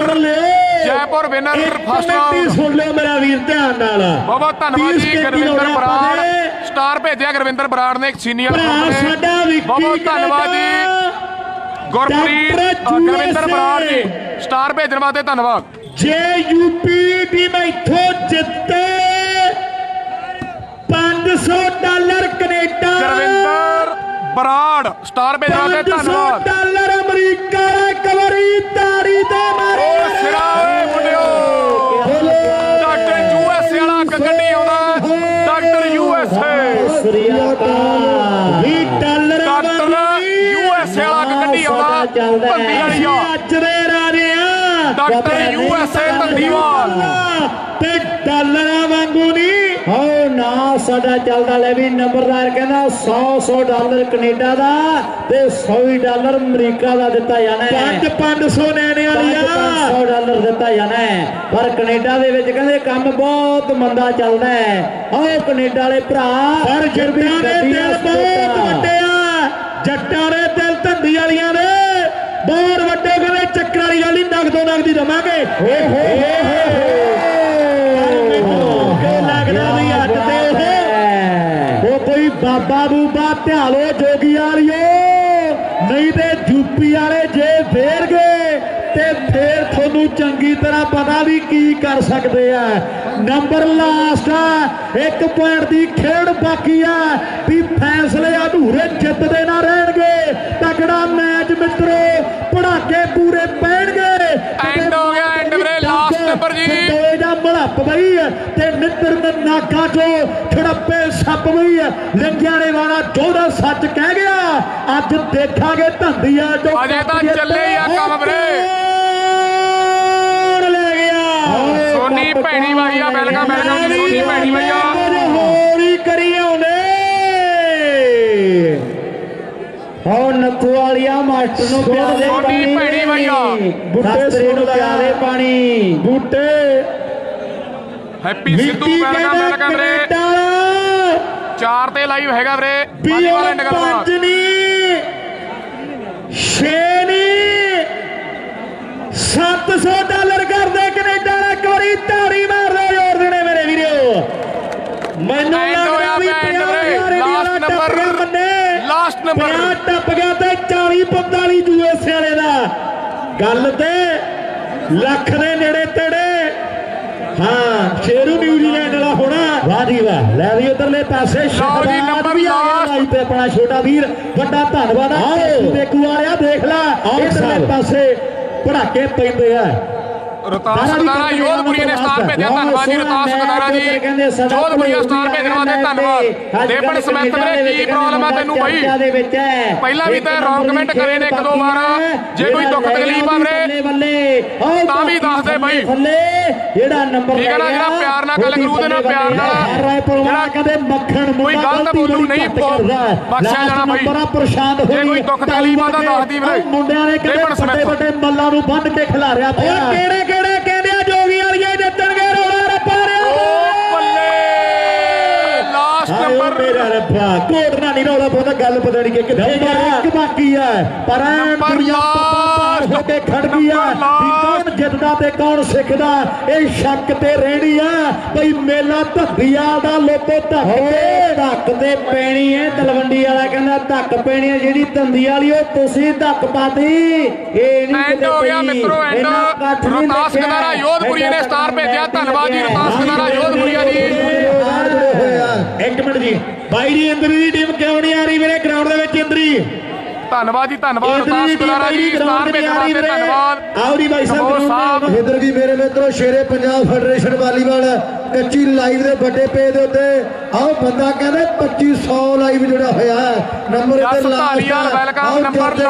ਜੈਪੁਰ ਮਿੰਟ ਹੀ round। ਸੁਣ ਲਿਓ ਮੇਰਾ ਵੀਰ ਧਿਆਨ ਨਾਲ। ਬਹੁਤ ਬਹੁਤ ਧੰਨਵਾਦ ਜੀ ਗੁਰਵਿੰਦਰ ਬਰਾੜ। ਨੇ। ਸਟਾਰ ਭੇਜਿਆ ਗੁਰਵਿੰਦਰ ਬਰਾੜ ਨੇ ਇੱਕ ਸੀਨੀਅਰ ਭਰਾ ਸਾਡਾ ਵਿੱਕੀ ਬਹੁਤ ਬਹੁਤ ਧੰਨਵਾਦ ਜੀ। ਗੁਰਪ੍ਰੀਤ ਗੁਰਵਿੰਦਰ ਬਰਾੜ ਜੀ। ਸਟਾਰ ਭੇਜਣ ਵਾਸਤੇ ਧੰਨਵਾਦ। ਜੇ ਯੂਪੀ ਟੀਮ ਇੱਥੋਂ ਜਿੱਤੇ ਗੁਰਵਿੰਦਰ ਬਰਾੜ ਸਟਾਰ ਵਾਸਤੇ 500 ਧੰਨਵਾਦ। ਡਾਲਰ ਅਮਰੀਕਾ ਦਾ ਕਵਰੀ ਤਾੜੀ ਦੇ ਮਾਰੇ ਓ ਸਿਰਾ ਓਏ ਮੁੰਡਿਓ ਡਾਕਟਰ ਯੂਐਸਏ ਵਾਲਾ ਕੱਢੀ ਆਉਂਦਾ ਡਾਕਟਰ ਯੂਐਸਏ ਸ੍ਰੀ ਅਕਾਲ ਵੀ ਡਾਲਰ ਯੂਐਸਏ ਵਾਲਾ ਕੱਢੀ ਆਉਂਦਾ ਚੱਲਦਾ ਹੈ। ਭੰਦੀ ਵਾਲੀ ਆ। ਅੱਜ ਦੇ ਰਾਜੇ ਆ। ਡਾਕਟਰ ਯੂਐਸਏ ਧੰਦੀਵਾਲ ਸਾਡਾ ਚੱਲਦਾ ਲੈ ਵੀ ਨੰਬਰਦਾਰ ਕਹਿੰਦਾ 100 100 ਡਾਲਰ ਕੈਨੇਡਾ ਦਾ ਤੇ 100 ਹੀ ਡਾਲਰ ਅਮਰੀਕਾ ਦਾ ਦਿੱਤਾ ਜਾਣਾ ਹੈ। 5 500 ਲੈਣੇ ਵਾਲੀ ਆ 500 ਡਾਲਰ ਦਿੱਤਾ ਜਾਣਾ ਹੈ। ਪਰ ਕੈਨੇਡਾ ਦੇ ਵਿੱਚ ਕਹਿੰਦੇ ਕੰਮ ਬਹੁਤ ਮੰਦਾ ਚੱਲਦਾ ਹੈ। ਆਹ ਕੈਨੇਡਾ ਵਾਲੇ ਭਰਾ ਪਰ ਜੱਟਾਂ ਦੇ ਦਿਲ ਬਹੁਤ। ਵੱਡੇ ਆ। ਜੱਟਾਂ ਦੇ ਦਿਲ ਧੰਦੀ ਵਾਲੀਆਂ ਦੇ ਬਹੁਤ ਵੱਡੇ ਕਹਿੰਦੇ ਚੱਕਰ ਵਾਲੀ ਗੱਲ ਨਹੀਂ ਨਗਦੋ ਨਗਦੀ ਦਵਾਂਗੇ। ਏ ਹੋ ਹੋ। ਬਾਬਾ ਬੂਬਾ ਧਿਆਲੋ ਜੋਗੀ ਵਾਲਿਓ ਨਹੀਂ ਤੇ ਯੂਪੀ ਵਾਲੇ ਜੇ ਫੇਰ ਗਏ ਤੇ ਫੇਰ ਤੁਹਾਨੂੰ ਚੰਗੀ ਤਰ੍ਹਾਂ ਪਤਾ ਵੀ ਕੀ ਕਰ ਸਕਦੇ ਆ। ਨੰਬਰ ਲਾਸਟ ਆ ਇੱਕ ਪੁਆਇੰਟ ਦੀ ਖੇਡ ਬਾਕੀ ਆ ਵੀ ਫੈਸਲੇ ਅਧੂਰੇ ਜਿੱਤਦੇ ਨਾ ਰਹਿਣਗੇ। ਤਕੜਾ ਮੈਚ ਮਿੱਤਰੋ ਪੜਾਕੇ ਪੂਰੇ ਪੈਣਗੇ। End ਹੋ ਗਿਆ, end ਵੀਰੇ, number ਜੀ। ਦਾ ਮਲੱਪ ਬਈ ਤੇ ਨਿੱਤਰ ਦੇ ਨਾਕਾਂ ਚੋਂ ਛੜੱਪੇ ਸੱਪ ਬਈ ਲੰਗਿਆਂ ਨੇ ਵਾਲਾ ਜੋੜਾ ਸੱਚ ਕਹਿ ਗਿਆ ਅੱਜ ਦੇਖਾਂਗੇ ਧੰਦੀਆ ਜੋ ਅਜੇ ਤਾਂ ਚੱਲੇ ਆ ਕੰਮ ਵੀਰੇ। ਕੌਣ ਲੈ ਗਿਆ ਸੋਨੀ ਭੈਣੀ ਵਾਈ ਆ ਵੈਲਕਮ ਵੈਲਕਮ ਜੀ ਸੋਨੀ ਭੈਣੀ ਆ ਹੋ ਨੱਥੂ ਵਾਲੀਆ ਮਾਸਟਰ ਨੂੰ ਪਿਆਰੇ ਸੋਨੀ ਭੈਣੀ ਭਈਆ। ਬੁੱਟੇ ਨੂੰ ਪਿਆਰੇ ਪਾਣੀ। ਬੂਟੇ Happy Sidhu welcome welcome Canada. ਚਾਰ ਤੇ ਲਾਈਵ ਹੈਗਾ ਵੀਰੇ। ਵੀ ਵਾਲੀਬਾਲ ਉਹ ਐਂਡ ਗੱਲਬਾਤ ਪੰਜ ਨਹੀਂ ਛੇ ਨਹੀਂ 700 ਡਾਲਰ ਕਰਦੇ ਕੈਨੇਡਾ ਦਾ ਇੱਕ ਵਾਰੀ ਤਾੜੀ ਮਾਰਦੇ ਜ਼ੋਰ ਦੇਣੇ ਮੇਰੇ ਵੀਰੋ। ਮੈਨੂੰ ਲੱਗਦਾ ਵੀ ਪਿਆ, end 50 ਵੀਰੇ। ਹਜ਼ਾਰ ਇੰਡੀਆ Last ਦਾ number, ਟੱਪ ਗਿਆ ਮੰਨੇ last number। 50 ਟੱਪ ਗਿਆ ਤੇ 40 45 ਯੂਐਸ ਵਾਲੇ ਦਾ? ਗੱਲ ਤੇ ਲੱਖ ਦੇ ਨੇੜੇ ਤੇੜੇ। ਹਾਂ ਸ਼ੇਰੂ ਨਿਊਜ਼ੀਲੈਂਡ ਵਾਲਾ ਹੋਣਾ। ਵਾਹ ਜੀ ਵਾਹ। ਲੈ ਵੀ ਉਧਰਲੇ ਪਾਸੇ number ਵੀ ਆ ਗਿਆ ਤੇ ਆਪਣਾ ਛੋਟਾ ਵੀਰ। ਵੱਡਾ ਧੰਨਵਾਦ। ਆ ਦੇਖੂ ਵਾਲਿਆ ਦੇਖ ਲੈ। ਇਧਰਲੇ ਪਾਸੇ ਪੜਾਕੇ ਪੈਂਦੇ ਆ। ਰਤਾਸ ਸਦਾਰਾ ਯੋਧਪੁਰੀ ਨੇ ਸਟਾਰ ਭੇਜਿਆ ਧੰਨਵਾਦ ਜੀ ਰਤਾਸ ਸਦਾਰਾ ਜੀ ਯੋਧਪੁਰੀ ਸਟਾਰ ਭੇਜਣ ਵਾਸਤੇ ਧੰਨਵਾਦ ਦੇਵਨ ਸਮਿਤ ਵੀਰੇ ਕੀ ਪ੍ਰੋਬਲਮ ਆ ਤੈਨੂੰ ਬਈ ਦੇ ਪਹਿਲਾਂ ਵੀ ਤਾਂ wrong comment ਕਰੇ ਨੇ ਇੱਕ ਦੋ ਵਾਰ। ਜੇ ਕੋਈ ਦੁੱਖ ਤਕਲੀਫ ਆ ਵੀਰੇ, ਤਾਂ ਵੀ ਦੱਸ ਦੇ ਬਈ। ਜਿਹੜਾ ਨੰਬਰ ਠੀਕ ਹੈ ਨਾ, ਜਿਹੜਾ ਪਿਆਰ ਨਾਲ ਗੱਲ ਕਰੂ ਉਹਦੇ ਨਾਲ ਪਿਆਰ ਨਾਲ। ਜਿਹੜਾ ਕਦੇ ਮੱਖਣ ਕੋਈ ਗਲਤ ਬੋਲੂ ਨਹੀਂ। ਬਖਸ਼ਿਆ ਜਾਣਾ ਬਈ। ਜੇ ਕੋਈ ਦੁੱਖ ਤਕਲੀਫ ਆ ਤਾਂ ਦੱਸਦੀ ਵੀਰੇ। ਉਹ ਮੁੰਡਿਆਂ ਨੇ ਸਮਿਤ। ਵੱਡੇ ਵੱਡੇ ਮੱਲਾਂ ਨੂੰ ਬੰਨ ਕੇ ਖਿਲਾਰਿਆ ਪਿਆ ਕਿਹੜੇ ਕਿਹੜੇ ਰੱਬਾ ਕੋਟਨਾ ਨਹੀਂ ਰੌਲਾ ਪਾਉਂਦਾ ਗੱਲ ਪਤਾ ਨਹੀਂ ਕਿ ਕਿੱਥੇ ਇੱਕ ਬਾਕੀ ਹੈ ਪਰ ਦੁਨੀਆ। ਹੋ ਕੇ ਖੜ ਗਈ ਹੈ ਵੀ ਕੌਣ ਜਿੱਤਦਾ ਤੇ ਕੌਣ ਸਿੱਖਦਾ ਇਹ ਸ਼ੱਕ ਤੇ ਰਹਿਣੀ ਆ। ਬਈ ਮੇਲਾ ਧੱਬੀਆ ਦਾ ਲੋਕੋ ਧੱਕ ਧੱਕ ਤੇ ਪੈਣੀ ਹੈ ਤਲਵੰਡੀ ਵਾਲਾ ਕਹਿੰਦਾ ਧੱਕ ਪੈਣੀ ਹੈ ਜਿਹੜੀ ਧੰਦੀ ਵਾਲੀ ਉਹ ਤੁਸੀਂ ਧੱਕ ਪਾਤੀ। ਇਹ ਨਹੀਂ ਹੋ ਗਿਆ ਮਿੱਤਰੋ ਐਂਡ ਰਤਾਸ ਕਦਾਰਾ ਯੋਧਪੁਰੀ ਨੇ ਸਟਾਰ ਭੇਜਿਆ। ਧੰਨਵਾਦ ਜੀ ਰਤਾਸ ਕਦਾਰਾ ਯੋਧਪੁਰੀਆ ਜੀ ਇੱਕ ਮਿੰਟ ਜੀ ਬਾਈ ਜੀ ਇੰਦਰੀ ਦੀ ਟੀਮ ਕਿਉਂ ਨਹੀਂ ਆ ਰਹੀ ਵੀਰੇ ਗਰਾਊਂਡ ਦੇ ਵਿੱਚ ਇੰਦਰੀ ਧੰਨਵਾਦ ਜੀ ਧੰਨਵਾਦ ਕਦਾਰਾ ਬਾਈ ਜੀ ਸਟਾਰ ਭੇਜਣ ਵਾਸਤੇ ਧੰਨਵਾਦ। ਜੀ ਬਾਈ ਸਾਹਿਬ ਇਧਰ ਵੀ ਮੇਰੇ ਮਿੱਤਰੋ ਸ਼ੇਰੇ ਪੰਜਾਬ ਫੈਡਰੇਸ਼ਨ ਵਾਲੀਬਾਲ ਕੱਚੀ ਲਾਈਵ ਦੇ ਵੱਡੇ ਪੇਜ ਦੇ ਉੱਤੇ। ਆਓ ਬੰਦਾ ਕਹਿੰਦੇ 2500 ਲਾਈਵ ਜੁੜਿਆ ਹੋਇਆ ਹੈ ਨੰਬਰ ਇੱਧਰ ਲਾਸਟ ਆਓ ਨੰਬਰ ਦੇ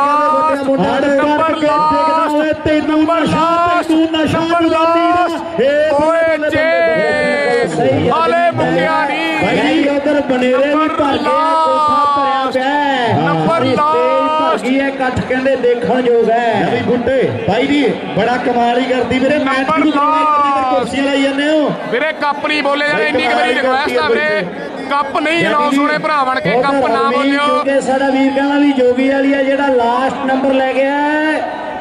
ਨੰਬਰ ਲਾਸਟ, ਤੈਨੂੰ ਨੰਬਰ ਨਸ਼ਾ ਲਾਸਟ, ਤੈਨੂੰ ਨਸ਼ਾ ਨੰਬਰ ਗੁਲਾਮੀ ਦਾ। ਲਾਸਟ। ਏ ਓਏ ਜੇ। ਹਾਲੇ ਮੁੱਕਿਆ ਨਹੀਂ। ਭਾਈ ਉਧਰ ਬਨੇਰੇ ਵੀ ਭਰ ਗਿਆ ਕੋਠਾ ਪਿਆ ਹੈ। ਨੰਬਰ ਸਟੇਜ ਭਰ ਲਾਸਟ। ਗਈ ਹੈ ਇਕੱਠ ਕਹਿੰਦੇ ਦੇਖਣ ਯੋਗ ਹੈ ਵੀ ਬੁੱਟੇ ਭਾਈ ਜੀ ਬੜਾ ਕਮਾਲ ਹੀ ਕਰਦੀ ਵੀਰੇ ਮੈਚ। ਕੁਰਸੀਆਂ ਲਾਈ ਜਾਂਦੇ ਹੋ ਵੀਰੇ ਕੱਪ ਨਹੀਂ ਬੋਲੇ ਜਾਂਦੇ ਇੰਨੀ ਕੁ ਮੇਰੀ ਰਿਕੁਐਸਟ ਆ ਵੀਰੇ ਕੱਪ ਨਹੀਂ ਅਨਾਉਂਸ ਹੋਣੇ ਭਰਾ ਬਣ ਕੇ ਕੱਪ ਨਾ ਬੋਲਿਓ ਕਿਉਂਕਿ ਸਾਡਾ ਵੀਰ ਕਹਿੰਦਾ ਵੀ ਜੋਗੀ ਵਾਲੀ ਆ ਜਿਹੜਾ ਲਾਸਟ ਨੰਬਰ ਲੈ ਗਿਆ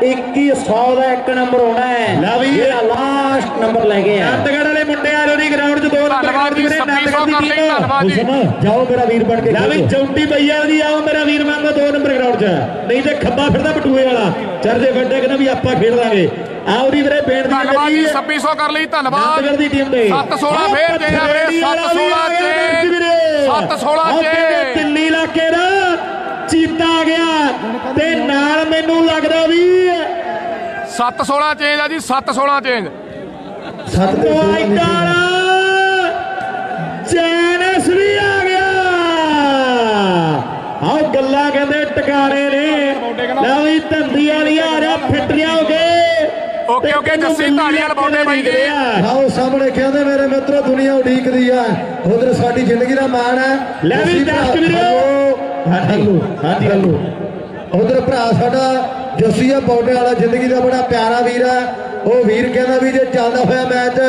2100 ਦਾ ਇੱਕ ਨੰਬਰ ਹੋਣਾ ਹੈ। ਲੈ ਵੀ। ਜਿਹੜਾ ਲਾਸਟ ਨੰਬਰ ਲੈ ਕੇ ਆ। ਨੰਦਗੜ ਵਾਲੇ ਮੁੰਡੇ ਆ ਰਹੇ ਗਰਾਊਂਡ 'ਚ ਦੋ ਨੰਬਰ ਧੰਨਵਾਦ ਜੀ, ਵੀਰੇ, ਨੰਦਗੜ੍ਹ 2600 ਦੀ ਕਰ ਟੀਮ। ਧੰਨਵਾਦ ਜੀ। ਹੁਸਨ ਜਾਓ ਮੇਰਾ ਵੀਰ ਬਣ ਕੇ ਲੈ ਵੀ। ਚੌਂਟੀ ਪਈਆ ਦੀ ਆਓ ਮੇਰਾ ਵੀਰ ਮੰਗੋ ਦੋ ਨੰਬਰ ਗਰਾਊਂਡ 'ਚ। ਨਹੀਂ ਤੇ ਖੱਬਾ ਫਿਰਦਾ ਬਟੂਏ ਵਾਲਾ ਚਰਜੇ ਵੱਡੇ ਕਹਿੰਦਾ ਵੀ ਆਪਾਂ ਖੇਡ ਲਾਂਗੇ। ਆਓ ਦੀ ਵੀਰੇ ਬੇਨਤੀ ਧੰਨਵਾਦ ਜੀ ਹੈ। 2600 ਕਰ ਲਈ ਧੰਨਵਾਦ। ਨੰਦਗੜ ਦੀ ਟੀਮ ਦੇ। 716 ਫੇਰ ਜੇ ਆ ਵੀਰੇ। 716 ਚ 716 ਚ ਦਿੱਲੀ ਇਲਾਕੇ ਦਾ? ਚੀਤਾ ਆ ਗਿਆ ਤੇ ਨਾਲ ਮੈਨੂੰ ਲੱਗਦਾ ਵੀ 716 ਚੇਂਜ ਆ ਜੀ 716 ਚੇਂਜ ਸੱਤ ਤੇ ਛੇ ਨਹੀਂ ਵਾਈਟਾਲਾ ਚੈਨਸ ਵੀ ਆ ਗਿਆ। ਆਹ ਗੱਲਾਂ ਕਹਿੰਦੇ ਟਿਕਾਣੇ ਨੇ। ਲੈ ਵੀ ਧੰਦੀ ਵਾਲੀ ਆ ਰਿਹਾ ਫਿੱਟ ਹੋ ਗਏ ਓਕੇ, ਓਕੇ, ਜੱਸੀ ਧਾਲੀਵਾਲ ਬੌਂਡੇ ਬਾਈ ਜੀ। ਆਓ ਸਾਹਮਣੇ ਕਹਿੰਦੇ ਮੇਰੇ ਮਿੱਤਰੋ ਦੁਨੀਆ ਉਡੀਕਦੀ ਆ। ਉਧਰ ਸਾਡੀ ਜ਼ਿੰਦਗੀ ਦਾ ਮਾਣ ਹੈ। ਲੈ ਵੀ ਦਰਸ਼ਕ ਵੀਰੋ। ਹਾਂਜੀ ਹਾਂਜੀ ਹਲੋ ਉਧਰ ਭਰਾ ਸਾਡਾ ਜੱਸੀ ਆ ਬੌਡੇ ਵਾਲਾ ਜ਼ਿੰਦਗੀ ਦਾ ਬੜਾ ਪਿਆਰਾ ਵੀਰ ਆ। ਉਹ ਵੀਰ ਕਹਿੰਦਾ ਵੀ ਜੇ ਚੱਲਦਾ ਹੋਇਆ ਮੈਚ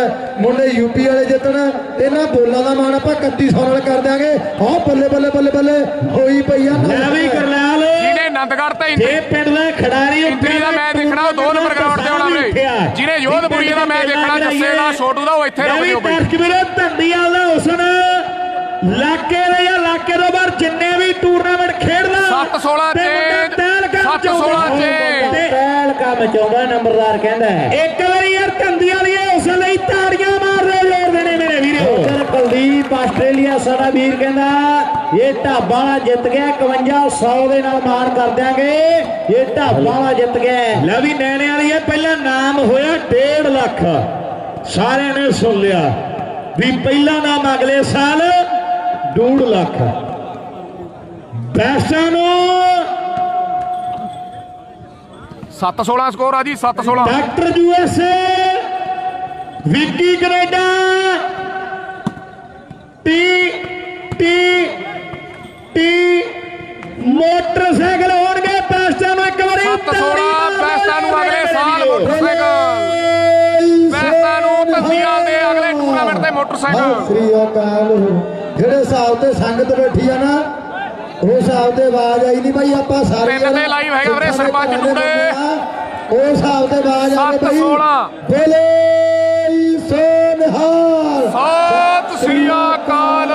ਮੁੰਡੇ ਯੂਪੀ ਵਾਲੇ ਜਿੱਤਣ ਤੇ ਇਹਨਾਂ ਬੋਲਾਂ ਦਾ ਮਾਣ ਆਪਾਂ 3100 ਨਾਲ ਕਰ ਦਿਆਂਗੇ। ਆਹ ਬੱਲੇ ਬੱਲੇ ਬੱਲੇ ਬੱਲੇ ਹੋਈ ਪਈ ਆ ਲੈ ਵੀ ਕਰਨਾਲ। ਜਿਹਨੇ ਆਨੰਦਗੜ੍ਹ ਤੇ ਜੇ ਪਿੰਡ ਦਾ ਖਿਡਾਰੀ ਇੰਟਰੀ ਦਾ ਮੈਚ ਦੇਖਣਾ ਉਹ ਦੋ ਨੰਬਰ ਗਰਾਊਂਡ ਤੇ ਆਉਣਾ ਵੀਰੇ। ਜਿਹਨੇ ਯੋਧਪੁਰੀ ਦਾ ਮੈਚ ਦੇਖਣਾ ਜੱਸੇ ਦਾ ਛੋਟੂ ਦਾ ਉਹ ਇੱਥੇ ਰੁਕ ਜਾਓ ਬਈ। ਧੰਦੀਵਾਲ ਦਾ ਹੁਸਨ। ਲਾਕੇ ਦੇ ਜਾਂ ਲਾਕੇ ਤੋਂ ਬਾਹਰ ਜਿੰਨੇ ਵੀ ਟੂਰਨਾਮੈਂਟ ਖੇਡਦਾ 7-16 ਤੇ ਮੁੰਡਾ ਚ, ਤਹਿਲ ਕੰਮ 7-16 ਚਾਹੁੰਦਾ। ਚ। ਤੇ ਪਹਿਲ ਕੰਮ ਚਾਹੁੰਦਾ ਨੰਬਰਦਾਰ ਕਹਿੰਦਾ ਇੱਕ ਵਾਰੀ ਯਾਰ ਧੰਦੀਵਾਲ ਇਹ ਉਸ ਲਈ ਤਾੜੀਆਂ ਮਾਰਦੇ ਜੋੜਦੇ ਨੇ ਮੇਰੇ ਵੀਰੋ। ਉਧਰ ਕੁਲਦੀਪ ਆਸਟ੍ਰੇਲੀਆ ਸਾਡਾ ਵੀਰ ਕਹਿੰਦਾ ਇਹ ਢਾਬਾ ਵਾਲਾ ਜਿੱਤ ਗਿਆ 5100 ਦੇ ਨਾਲ ਮਾਰ ਕਰ ਦਿਆਂਗੇ। ਇਹ ਢਾਬਾ ਵਾਲਾ ਜਿੱਤ ਗਿਆ ਲੈ ਵੀ ਨੈਣੇ ਵਾਲੀ ਇਹ ਪਹਿਲਾ ਨਾਮ ਹੋਇਆ 1.5 ਲੱਖ। ਸਾਰਿਆਂ ਨੇ ਸੁਣ ਲਿਆ ਵੀ ਪਹਿਲਾ ਨਾਮ ਅਗਲੇ ਸਾਲ 2 ਲੱਖ। ਬੈਸਾਂ ਨੂੰ 716 ਸਕੋਰ ਆ ਜੀ 716 doctor USA Vicky Canada T T T motorcycle ਹੋਣਗੇ ਬੈਸਟਾਂ ਨੂੰ ਇੱਕ ਵਾਰੀ 716 ਬੈਸਟਾਂ ਨੂੰ ਅਗਲੇ ਸਾਲ ਮੋਟਰਸਾਈਕਲ। ਬੈਸਟਾਂ ਨੂੰ ਤੰਦੀਆਂ ਦੇ ਅਗਲੇ ਟੂਰਨਾਮੈਂਟ ਤੇ ਮੋਟਰਸਾਈਕਲ। ਸ੍ਰੀ ਅਕਾਲ। ਜਿਹੜੇ ਹਿਸਾਬ ਤੇ ਸੰਗਤ ਬੈਠੀ ਆ ਨਾ ਉਹ ਹਿਸਾਬ ਤੇ ਆਵਾਜ਼ ਆਈ ਨਹੀਂ ਭਾਈ ਆਪਾਂ ਸਾਰੇ ਪਿੰਡ ਤੇ live ਹੈਗਾ ਵੀਰੇ ਸਰਪੰਚ ਦੇ ਆ, ਉਹ ਹਿਸਾਬ ਤੇ ਆਵਾਜ਼ ਆ ਸੱਤ ਭਾਈ। ਬੋਲੇ ਸੋਨਹਾਲ। ਸਤਿ ਸ੍ਰੀ ਅਕਾਲ।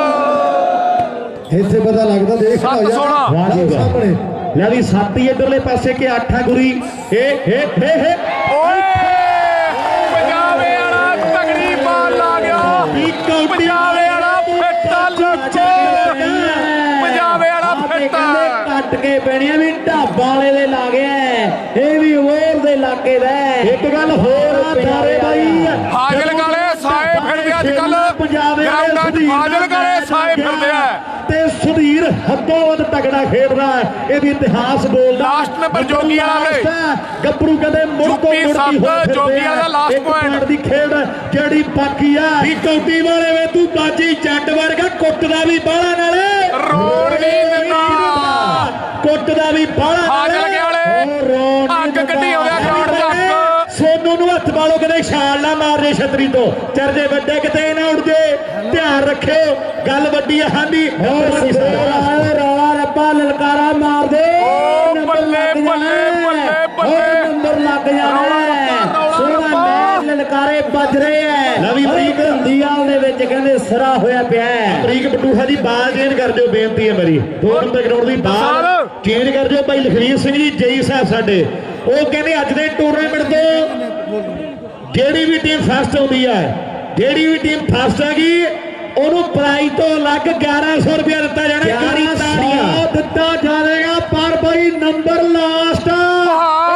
ਇੱਥੇ ਪਤਾ ਲੱਗਦਾ ਦੇਖ ਲਓ ਸਾਹਮਣੇ। ਲੈ ਵੀ ਸੱਤ ਹੀ ਇਧਰਲੇ ਪਾਸੇ ਕਿ ਅੱਠ ਆ ਗੁਰੀ। ਏ ਹੇ ਹੇ ਹੇ। ਓਏ! ਪੰਜਾਬੇ ਵਾਲਾ ਤਗੜੀ ਬਾਲ ਲਾ ਗਿਆ। ਪੰਜਾਬੇ ਗੱਲ ਹੋਰ ਆ ਤਾਰੇ ਬਾਈ। ਫਾਜ਼ਿਲ ਕਾਲੇ ਸਾਏ ਫਿਰਦੇ ਅੱਜ ਕੱਲ ਗਰਾਊਂਡਾਂ 'ਚ ਫਾਜ਼ਿਲ ਕਾਲੇ ਸਾਏ ਫਿਰਦੇ ਆ। ਤੇ ਸੁਧੀਰ ਹੱਦੋਂ ਵੱਧ ਤਗੜਾ ਖੇਡਦਾ ਹੈ। ਇਹ ਵੀ ਇਤਿਹਾਸ ਬੋਲਦਾ Last number ਜੋਗੀ ਵਾਲਾ। ਹੈ। ਗੱਭਰੂ ਕਹਿੰਦੇ ਮੁੜ ਤੋਂ ਯੂਪੀ ਮੁੜ ਕੀ ਸੱਤ, ਹੋਏ ਫਿਰਦੇ ਜੋਗੀ। ਵਾਲਾ point। point ਦੀ ਖੇਡ ਜਿਹੜੀ ਬਾਕੀ ਆ ਵੀ ਕੌਡੀ ਵਾਲੇ ਵੇ ਤੂੰ ਬਾਜੀ ਜੱਟ ਵਰਗਾ ਕੁੱਟਦਾ ਵੀ ਬਾਹਲਾ ਨਾਲੇ। ਰੋਣ ਨਹੀਂ ਦਿੰਦਾ। ਕੁੱਟ ਦਾ ਵੀ ਬਾਹਲਾ ਫਾਜ਼ਿਲ ਕੇ ਵਾਲੇ। ਅੱਗ ਕੱਢੀ ਨੂੰ ਹੱਥ ਪਾਲੋ ਕਿਤੇ ਛਾਲ ਨਾ ਮਾਰਦੇ ਛਤਰੀ ਤੋਂ। ਚਰਜੇ ਵੱਡੇ ਕਿਤੇ ਨਾ ਉੱਡ ਜੇ। ਧਿਆਨ ਰੱਖਿਓ ਗੱਲ ਵੱਡੀ ਆ ਹਾਂਜੀ। ਹੋਰ ਸਿੱਧਾ ਰੌਲਾ ਰੱਪਾ ਲਲਕਾਰਾ ਮਾਰ ਦੇ। ਓ ਨੰਬਰ ਬੱਲੇ, ਲੱਗ ਬੱਲੇ, ਜਾਣਾ। ਬੱਲੇ, ਬੱਲੇ। ਹੋਰ ਨੰਬਰ ਲੱਗ ਜਾਣਾ। ਰੌਲਾ ਰੱਪਾ, ਰੌਲਾ ਸੋਹਣਾ ਰੱਪਾ। ਮੈਚ ਲਲਕਾਰੇ ਵੱਜ ਰਹੇ ਐ। ਨਵੀਂ ਬਰੀਕ ਹੰਦੀਆਲ ਦੇ ਵਿੱਚ ਕਹਿੰਦੇ ਸਰਾ ਹੋਇਆ ਪਿਆ ਅਮਰੀਕ ਬਟੂਹਾ ਦੀ ਬਾਲ ਚੇਂਜ ਕਰ ਦਿਓ ਬੇਨਤੀ ਹੈ ਮੇਰੀ। ਦੋ ਨੰਬਰ ਗਰਾਊਂਡ ਦੀ ਬਾਲ। ਚੇਂਜ ਕਰ ਦਿਓ। ਭਾਈ ਲਖਵੀਰ ਸਿੰਘ ਜੀ ਜਈ ਸਾਹਿਬ ਸਾਡੇ। ਉਹ ਕਹਿੰਦੇ ਅੱਜ ਦੇ ਟੂਰਨਾਮੈਂਟ ਤੋਂ ਜਿਹੜੀ ਵੀ ਟੀਮ ਫਸਟ ਆਉਂਦੀ ਹੈ ਜਿਹੜੀ ਵੀ ਟੀਮ ਫਸਟ ਹੈਗੀ ਉਹਨੂੰ ਪ੍ਰਾਈਜ਼ ਤੋਂ ਅਲੱਗ 1100 ਰੁਪਏ ਦਿੱਤਾ ਜਾਣਾ ਕਾਰੀ ਤਾੜੀਆਂ ਦਿੱਤਾ ਜਾਵੇਗਾ ਪਰ ਭਾਈ ਨੰਬਰ ਲਾਸਟ ਆ।